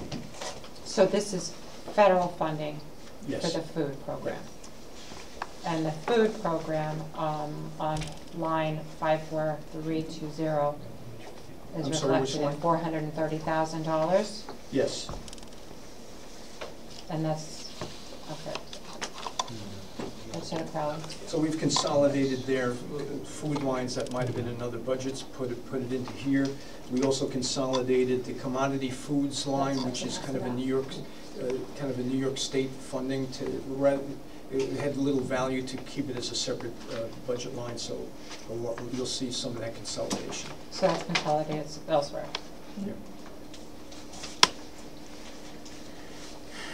so this is federal funding for the food program. And the food program, um, on line five four three two zero is I'm sorry, which reflected in four hundred and thirty thousand dollars, Yes. and that's, okay. So we've consolidated their uh, food lines that might have been in other budgets, put it, put it into here. We also consolidated the commodity foods line, which is kind of a New York, uh, kind of a New York State funding to, ra- it had little value to keep it as a separate uh, budget line, so lot- you'll see some of that consolidation. So that's consolidated elsewhere. Yeah.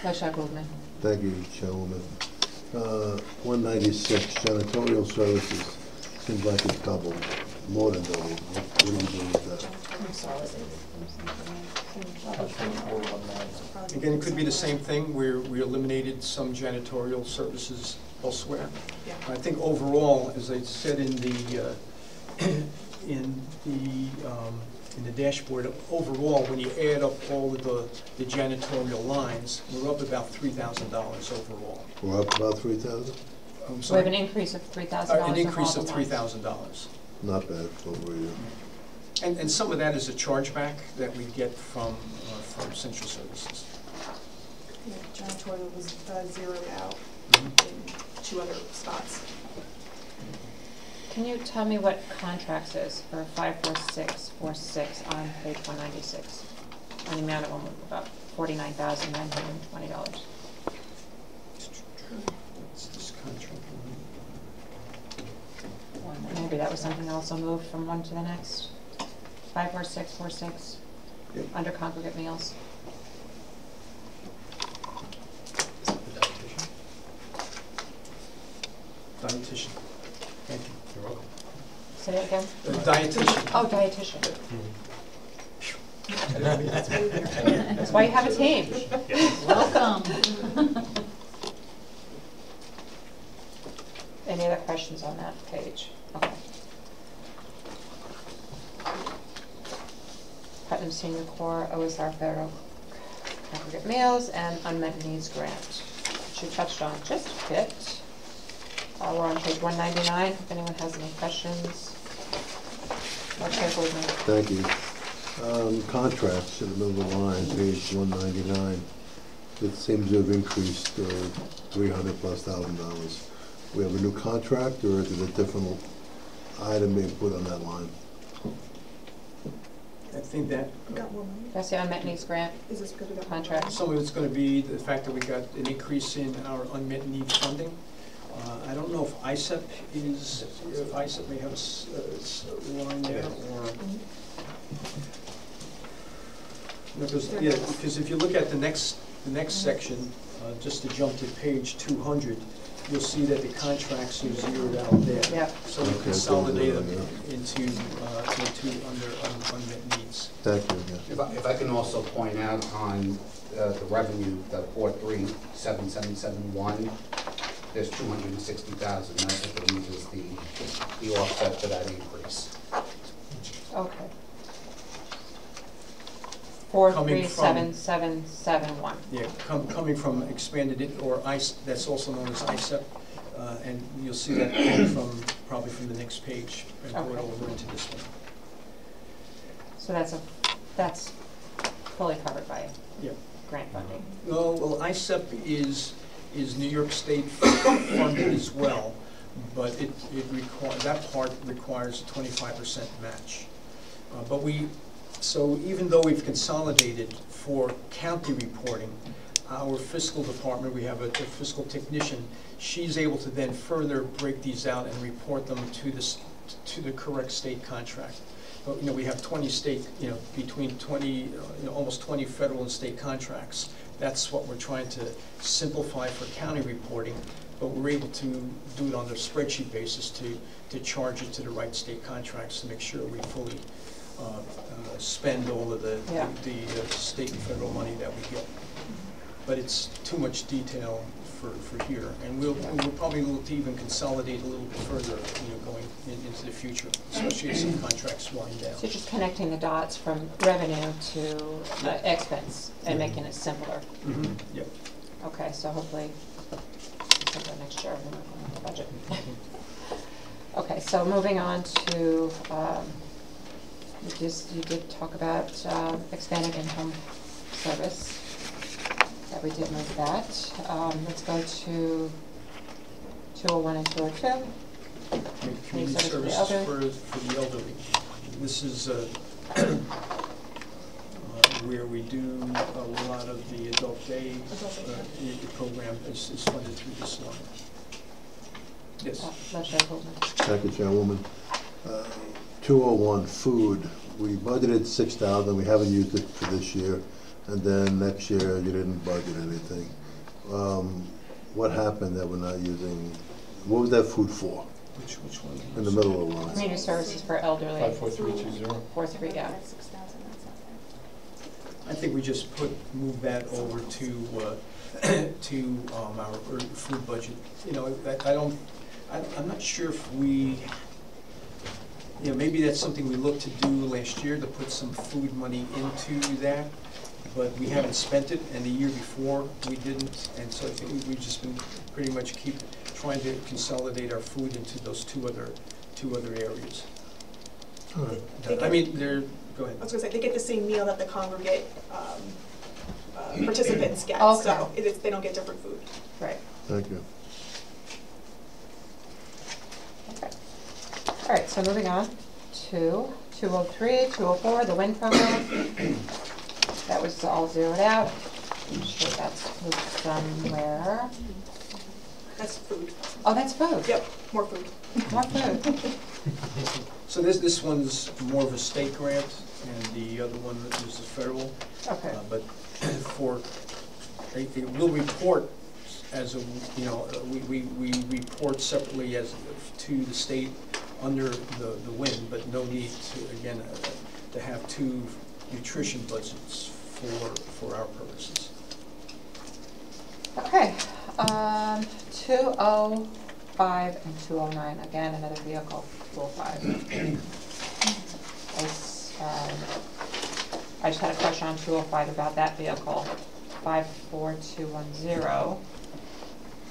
Legislator Gouldman. Thank you, Chairwoman. Uh, 196, janitorial services, seems like it's doubled, more than doubled. What what do you do with that? Again, it could be the same thing, where we eliminated some janitorial services elsewhere. I think overall, as I said in the, uh, in the, um, in the dashboard, overall, when you add up all of the the janitorial lines, we're up about three thousand dollars overall. We're up about 3,000? I'm sorry. We have an increase of three thousand Uh, dollars An increase of all the three lines. thousand dollars. Not bad over a year. And, and some of that is a chargeback that we get from, uh, from central services. Yeah, janitorial was uh, zeroed out Mhm. in two other spots. Can you tell me what contracts is for five four six four six on page one ninety-six? An amount of them, about forty-nine thousand nine hundred and twenty dollars. What's this contract? Maybe that was something also moved from one to the next. Five four six four six, Yep. Under congregate meals. Dietitian. Thank you. You're welcome. Say it again? Uh, Dietitian. Oh, dietitian. That's why you have a team. Welcome. Any other questions on that page? Okay. Putnam Senior Corps, OSR Federal Congregate Meals, and Unmet Needs Grant, which you touched on just a bit. Uh, we're on page one ninety-nine, if anyone has any questions. Gouldman. Thank you. Um, Contracts in the middle of the line, page 199, it seems to have increased uh, 300 plus thousand dollars. We have a new contract, or is it a different item being put on that line? I think that. That's the unmet needs grant Is this good we got? contract. Some of it's going to be the fact that we got an increase in our unmet need funding. Uh, I don't know if EISEP is, if EISEP may have a line there or. No, 'cause- Yeah, because if you look at the next, the next section, uh, just to jump to page two hundred, you'll see that the contracts are zeroed out there. Yep. So we Okay, consolidate them yeah. into, uh, into under un- unmet needs. Thank you, yeah. If I, if I can also point out on uh, the revenue, the four three seven seven seven one, there's two hundred and sixty thousand, that's what the is the, the offset to that increase. Okay. Four, Coming three, from- seven, seven, seven, one. Yeah, com- coming from expanded, it- or ICE, that's also known as EISEP, uh, and you'll see that coming from, probably from the next page, and Okay. over into this one. So that's a, that's fully covered by Yeah. grant funding. No, well, EISEP is, is New York State funded as well, but it, it requires, that part requires a twenty-five percent match. Uh, But we, so even though we've consolidated for county reporting, our fiscal department, we have a a fiscal technician, she's able to then further break these out and report them to the, to the correct state contract. But, you know, we have twenty state, you know, between twenty, uh, you know, almost twenty federal and state contracts. That's what we're trying to simplify for county reporting, but we're able to do it on a spreadsheet basis to, to charge it to the right state contracts to make sure we fully spend all of the, Yeah. the uh, state and federal money that we get. But it's too much detail for, for here, and we'll, we'll probably look to even consolidate a little bit further, you know, going in- into the future, especially as some contracts wind down. So just connecting the dots from revenue to uh, expense and making it simpler. Mhm, Yep. Okay, so hopefully, sometime next year, we'll work on the budget. Okay, so moving on to, um, you just, you did talk about um, expanding in-home service. That we did move that. Um, Let's go to two oh one and two oh two. Community service services for the for, for the elderly. This is, uh, uh, where we do a lot of the adult day, uh, program is, is funded through this line. Yes. Legislator Gouldman. Thank you, Chairwoman. Uh, 201, food, we budgeted 6,000, we haven't used it for this year, and then next year, you didn't budget anything. Um, What happened that we're not using, what was that food for? Which, which one? In the middle of the line. Community services for elderly. Five, four, three, two, zero. Four, three, yeah. I think we just put, move that over to, uh, to um, our er, food budget. You know, I I don't, I- I'm not sure if we, you know, maybe that's something we looked to do last year, to put some food money into that, but we haven't spent it, and the year before, we didn't, and so I think we- we've just been pretty much keep trying to consolidate our food into those two other, two other areas. All right. I mean, they're, go ahead. I was gonna say, they get the same meal that the congregate um, uh, participants get, Okay. so it is, they don't get different food. Right. Thank you. Okay. All right, so moving on to 203, 204, the WIN program. That was all zeroed out. I'm sure that's moved somewhere. That's food. Oh, that's food. Yep, more food. More food. So this, this one's more of a state grant, and the other one is the federal. Okay. Uh, But for, they, they will report as a, you know, uh, we, we, we report separately as, to the state under the, the WIN, but no need to, again, uh, to have two nutrition budgets for, for our purposes. Okay, um, 205 and 209, again, another vehicle, 205. It's, um, I just had a question on 205 about that vehicle, 54210.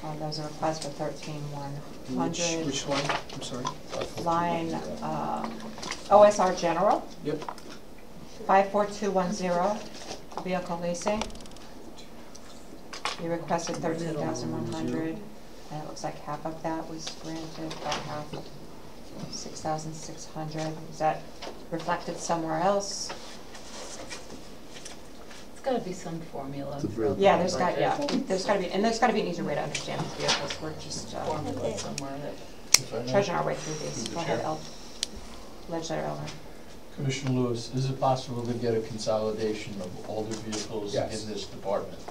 Um, was a request for 13,100. Which, which line, I'm sorry? Line, um, OSR General, Yep. 54210, vehicle leasing. You requested 13,100, and it looks like half of that was granted, about half, 6,600. Is that reflected somewhere else? It's gotta be some formula. It's a for very- Yeah, there's got, yeah, there's gotta be, and there's gotta be an easier way to understand these vehicles. We're just, uh, Formula somewhere that. If I may. trudging our way through these. Through the Go ahead, chair. El- Legislator Ellner. Commissioner Lewis, is it possible to get a consolidation of older the vehicles Yes. in this department?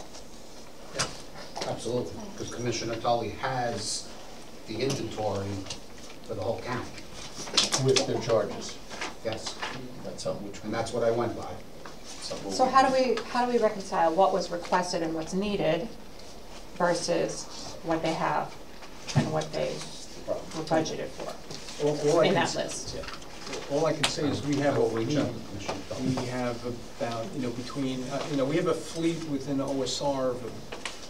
Absolutely, because Commissioner Tully has the inventory for the whole county. With their charges? Yes, That's something which, and that's what I went by. Something So how do we, how do we reconcile what was requested and what's needed versus what they have and what they were budgeted for All- all I in can that s- list? All I can say is we have I will what we need. to Commissioner Tully. We have about, you know, between, uh, you know, we have a fleet within OSR of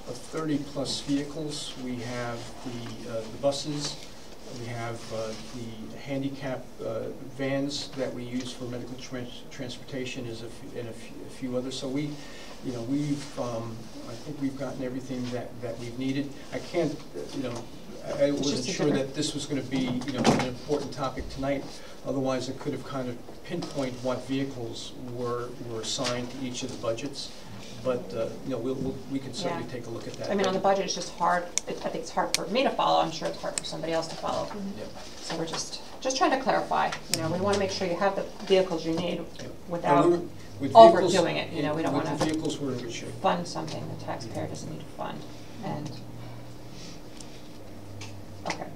of thirty-plus vehicles. We have the uh, the buses, we have uh, the handicap uh, vans that we use for medical trans- transportation is a and a few- a few others. So we, you know, we've, um, I think we've gotten everything that that we've needed. I can't, you know, I I wasn't sure that this was gonna be, you know, an important topic tonight. Otherwise, I could have kind of pinpoint what vehicles were, were assigned to each of the budgets. But, uh, you know, we'll, we'll- we can certainly Yeah. take a look at that. I mean, on the budget, it's just hard, it- I think it's hard for me to follow, I'm sure it's hard for somebody else to follow. Yeah. So we're just, just trying to clarify, you know, we want to make sure you have the vehicles you need And without we're- with overdoing it, you know, we don't want to vehicles, we're in good shape. fund something the taxpayer doesn't need to fund, and, okay.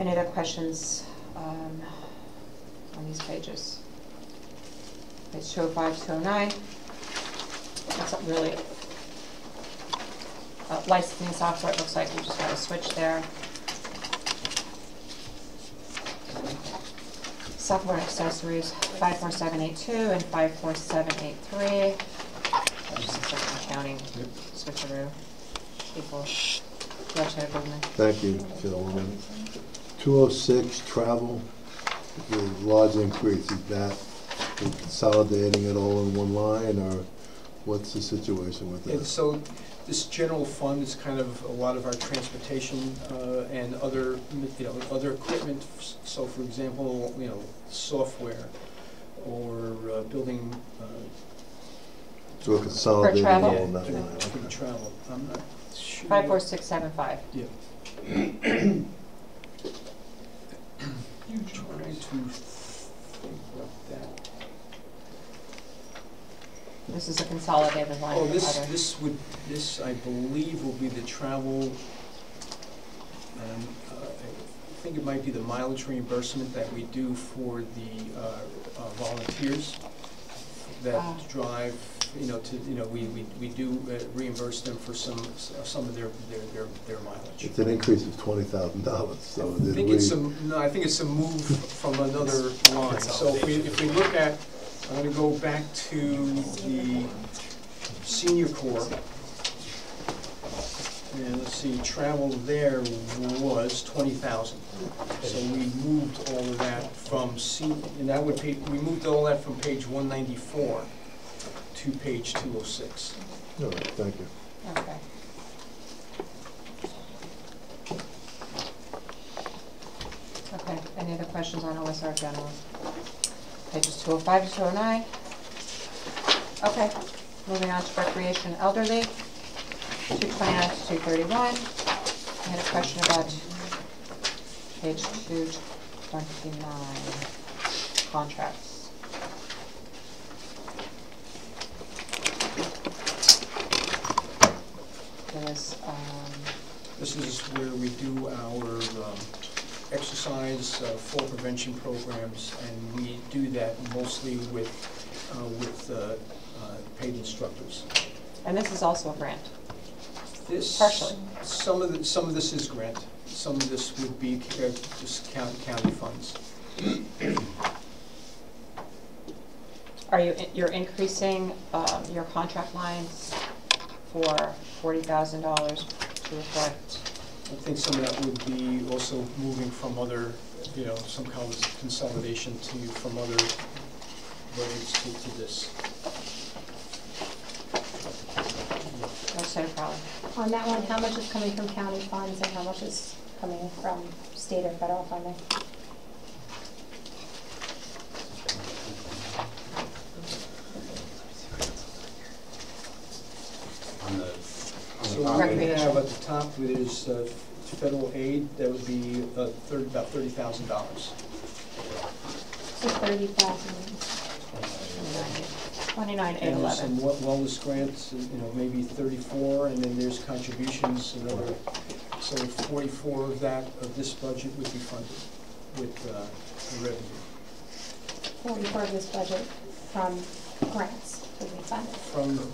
Any other questions um, on these pages? Page 205, 209. That's not really, uh, licensing software, it looks like You just got a switch there. Software accessories, 54782 and 54783. Just a second accounting switcheroo. People. Thank you, Chairwoman. 206, travel, the large increase, is that consolidating it all in one line, or what's the situation with And that? so this general fund is kind of a lot of our transportation uh, and other, you know, other equipment. So for example, you know, software or uh, building. uh, So we're consolidating it all travel? in that for- line, For okay. travel, I'm not sure. 54675. Yeah. Trying to think what that. This is a consolidated line Oh, this, other. this would, this, I believe, will be the travel, and uh, I think it might be the mileage reimbursement that we do for the uh, uh, volunteers that Ah. drive, you know, to, you know, we, we we do uh, reimburse them for some, some of their, their, their their mileage. It's an increase of $20,000, so I think it's a, no, I think it's a move from another line. So if we, if we look at, I'm gonna go back to the senior corps. And let's see, travel there was twenty thousand. So we moved all of that from sen, and that would be, we moved all that from page one ninety-four to page two oh six. all right, thank you. Okay. Okay, any other questions on OSR general? Pages 205 to 209. Okay, moving on to recreation elderly, 229 to 231. I had a question about page 229, contracts. Um, This is where we do our um, exercise, uh, fall prevention programs, and we do that mostly with, uh, with uh, uh, paid instructors. and this is also a grant. This. Partially. Some of the, some of this is grant, some of this would be just county, county funds. Are you, you're increasing um, your contract lines for forty thousand dollars to reflect? I think some of that would be also moving from other, you know, some kind of consolidation to, from other budgets to, to this. Legislator Crowley? On that one, how much is coming from county funds and how much is coming from state or federal funding? On the, on So what we have at the top is uh, federal aid, that would be uh, thirty, about thirty thousand dollars. So thirty thousand. Twenty-nine, eight, And there's eleven. some wel- wellness grants, you know, maybe thirty-four, and then there's contributions, another, so forty-four of that, of this budget would be funded with, uh, the revenue. Forty-four of this budget from grants would be funded. From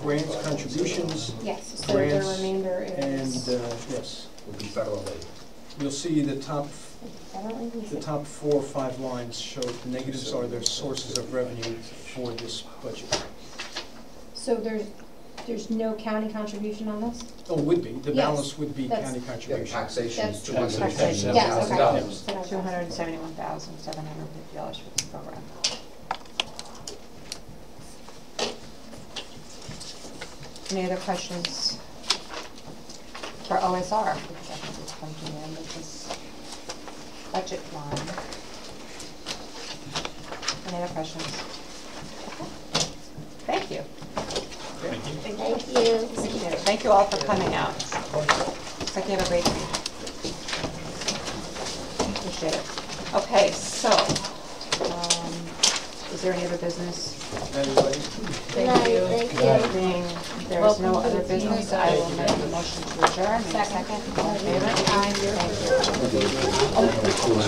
grants, contributions. Yes, so the grants, remainder And, is uh, yes. Would be federal aid. You'll see the top, federally the leasing. top four or five lines show the negatives are their sources of revenue for this budget. So there's, there's no county contribution on this? Oh, would be, the Yes, balance would be that's- county Yeah, contribution. taxation is That's- two hundred Taxation. seventy Yes, thousand okay. dollars. Two hundred and seventy-one thousand, seven hundred and fifty dollars for this program. Any other questions for OSR? Because I think it's function in with this budget line. Any other questions? Okay. Thank you. Thank you. Thank you. Thank you all for coming out. Looks like you have a great week. Appreciate it. Okay, so, um, is there any other business? Everybody? Thank you. Thank you. Being there's no other business, I will make a motion to adjourn. Second. All in favor? Aye. Thank you.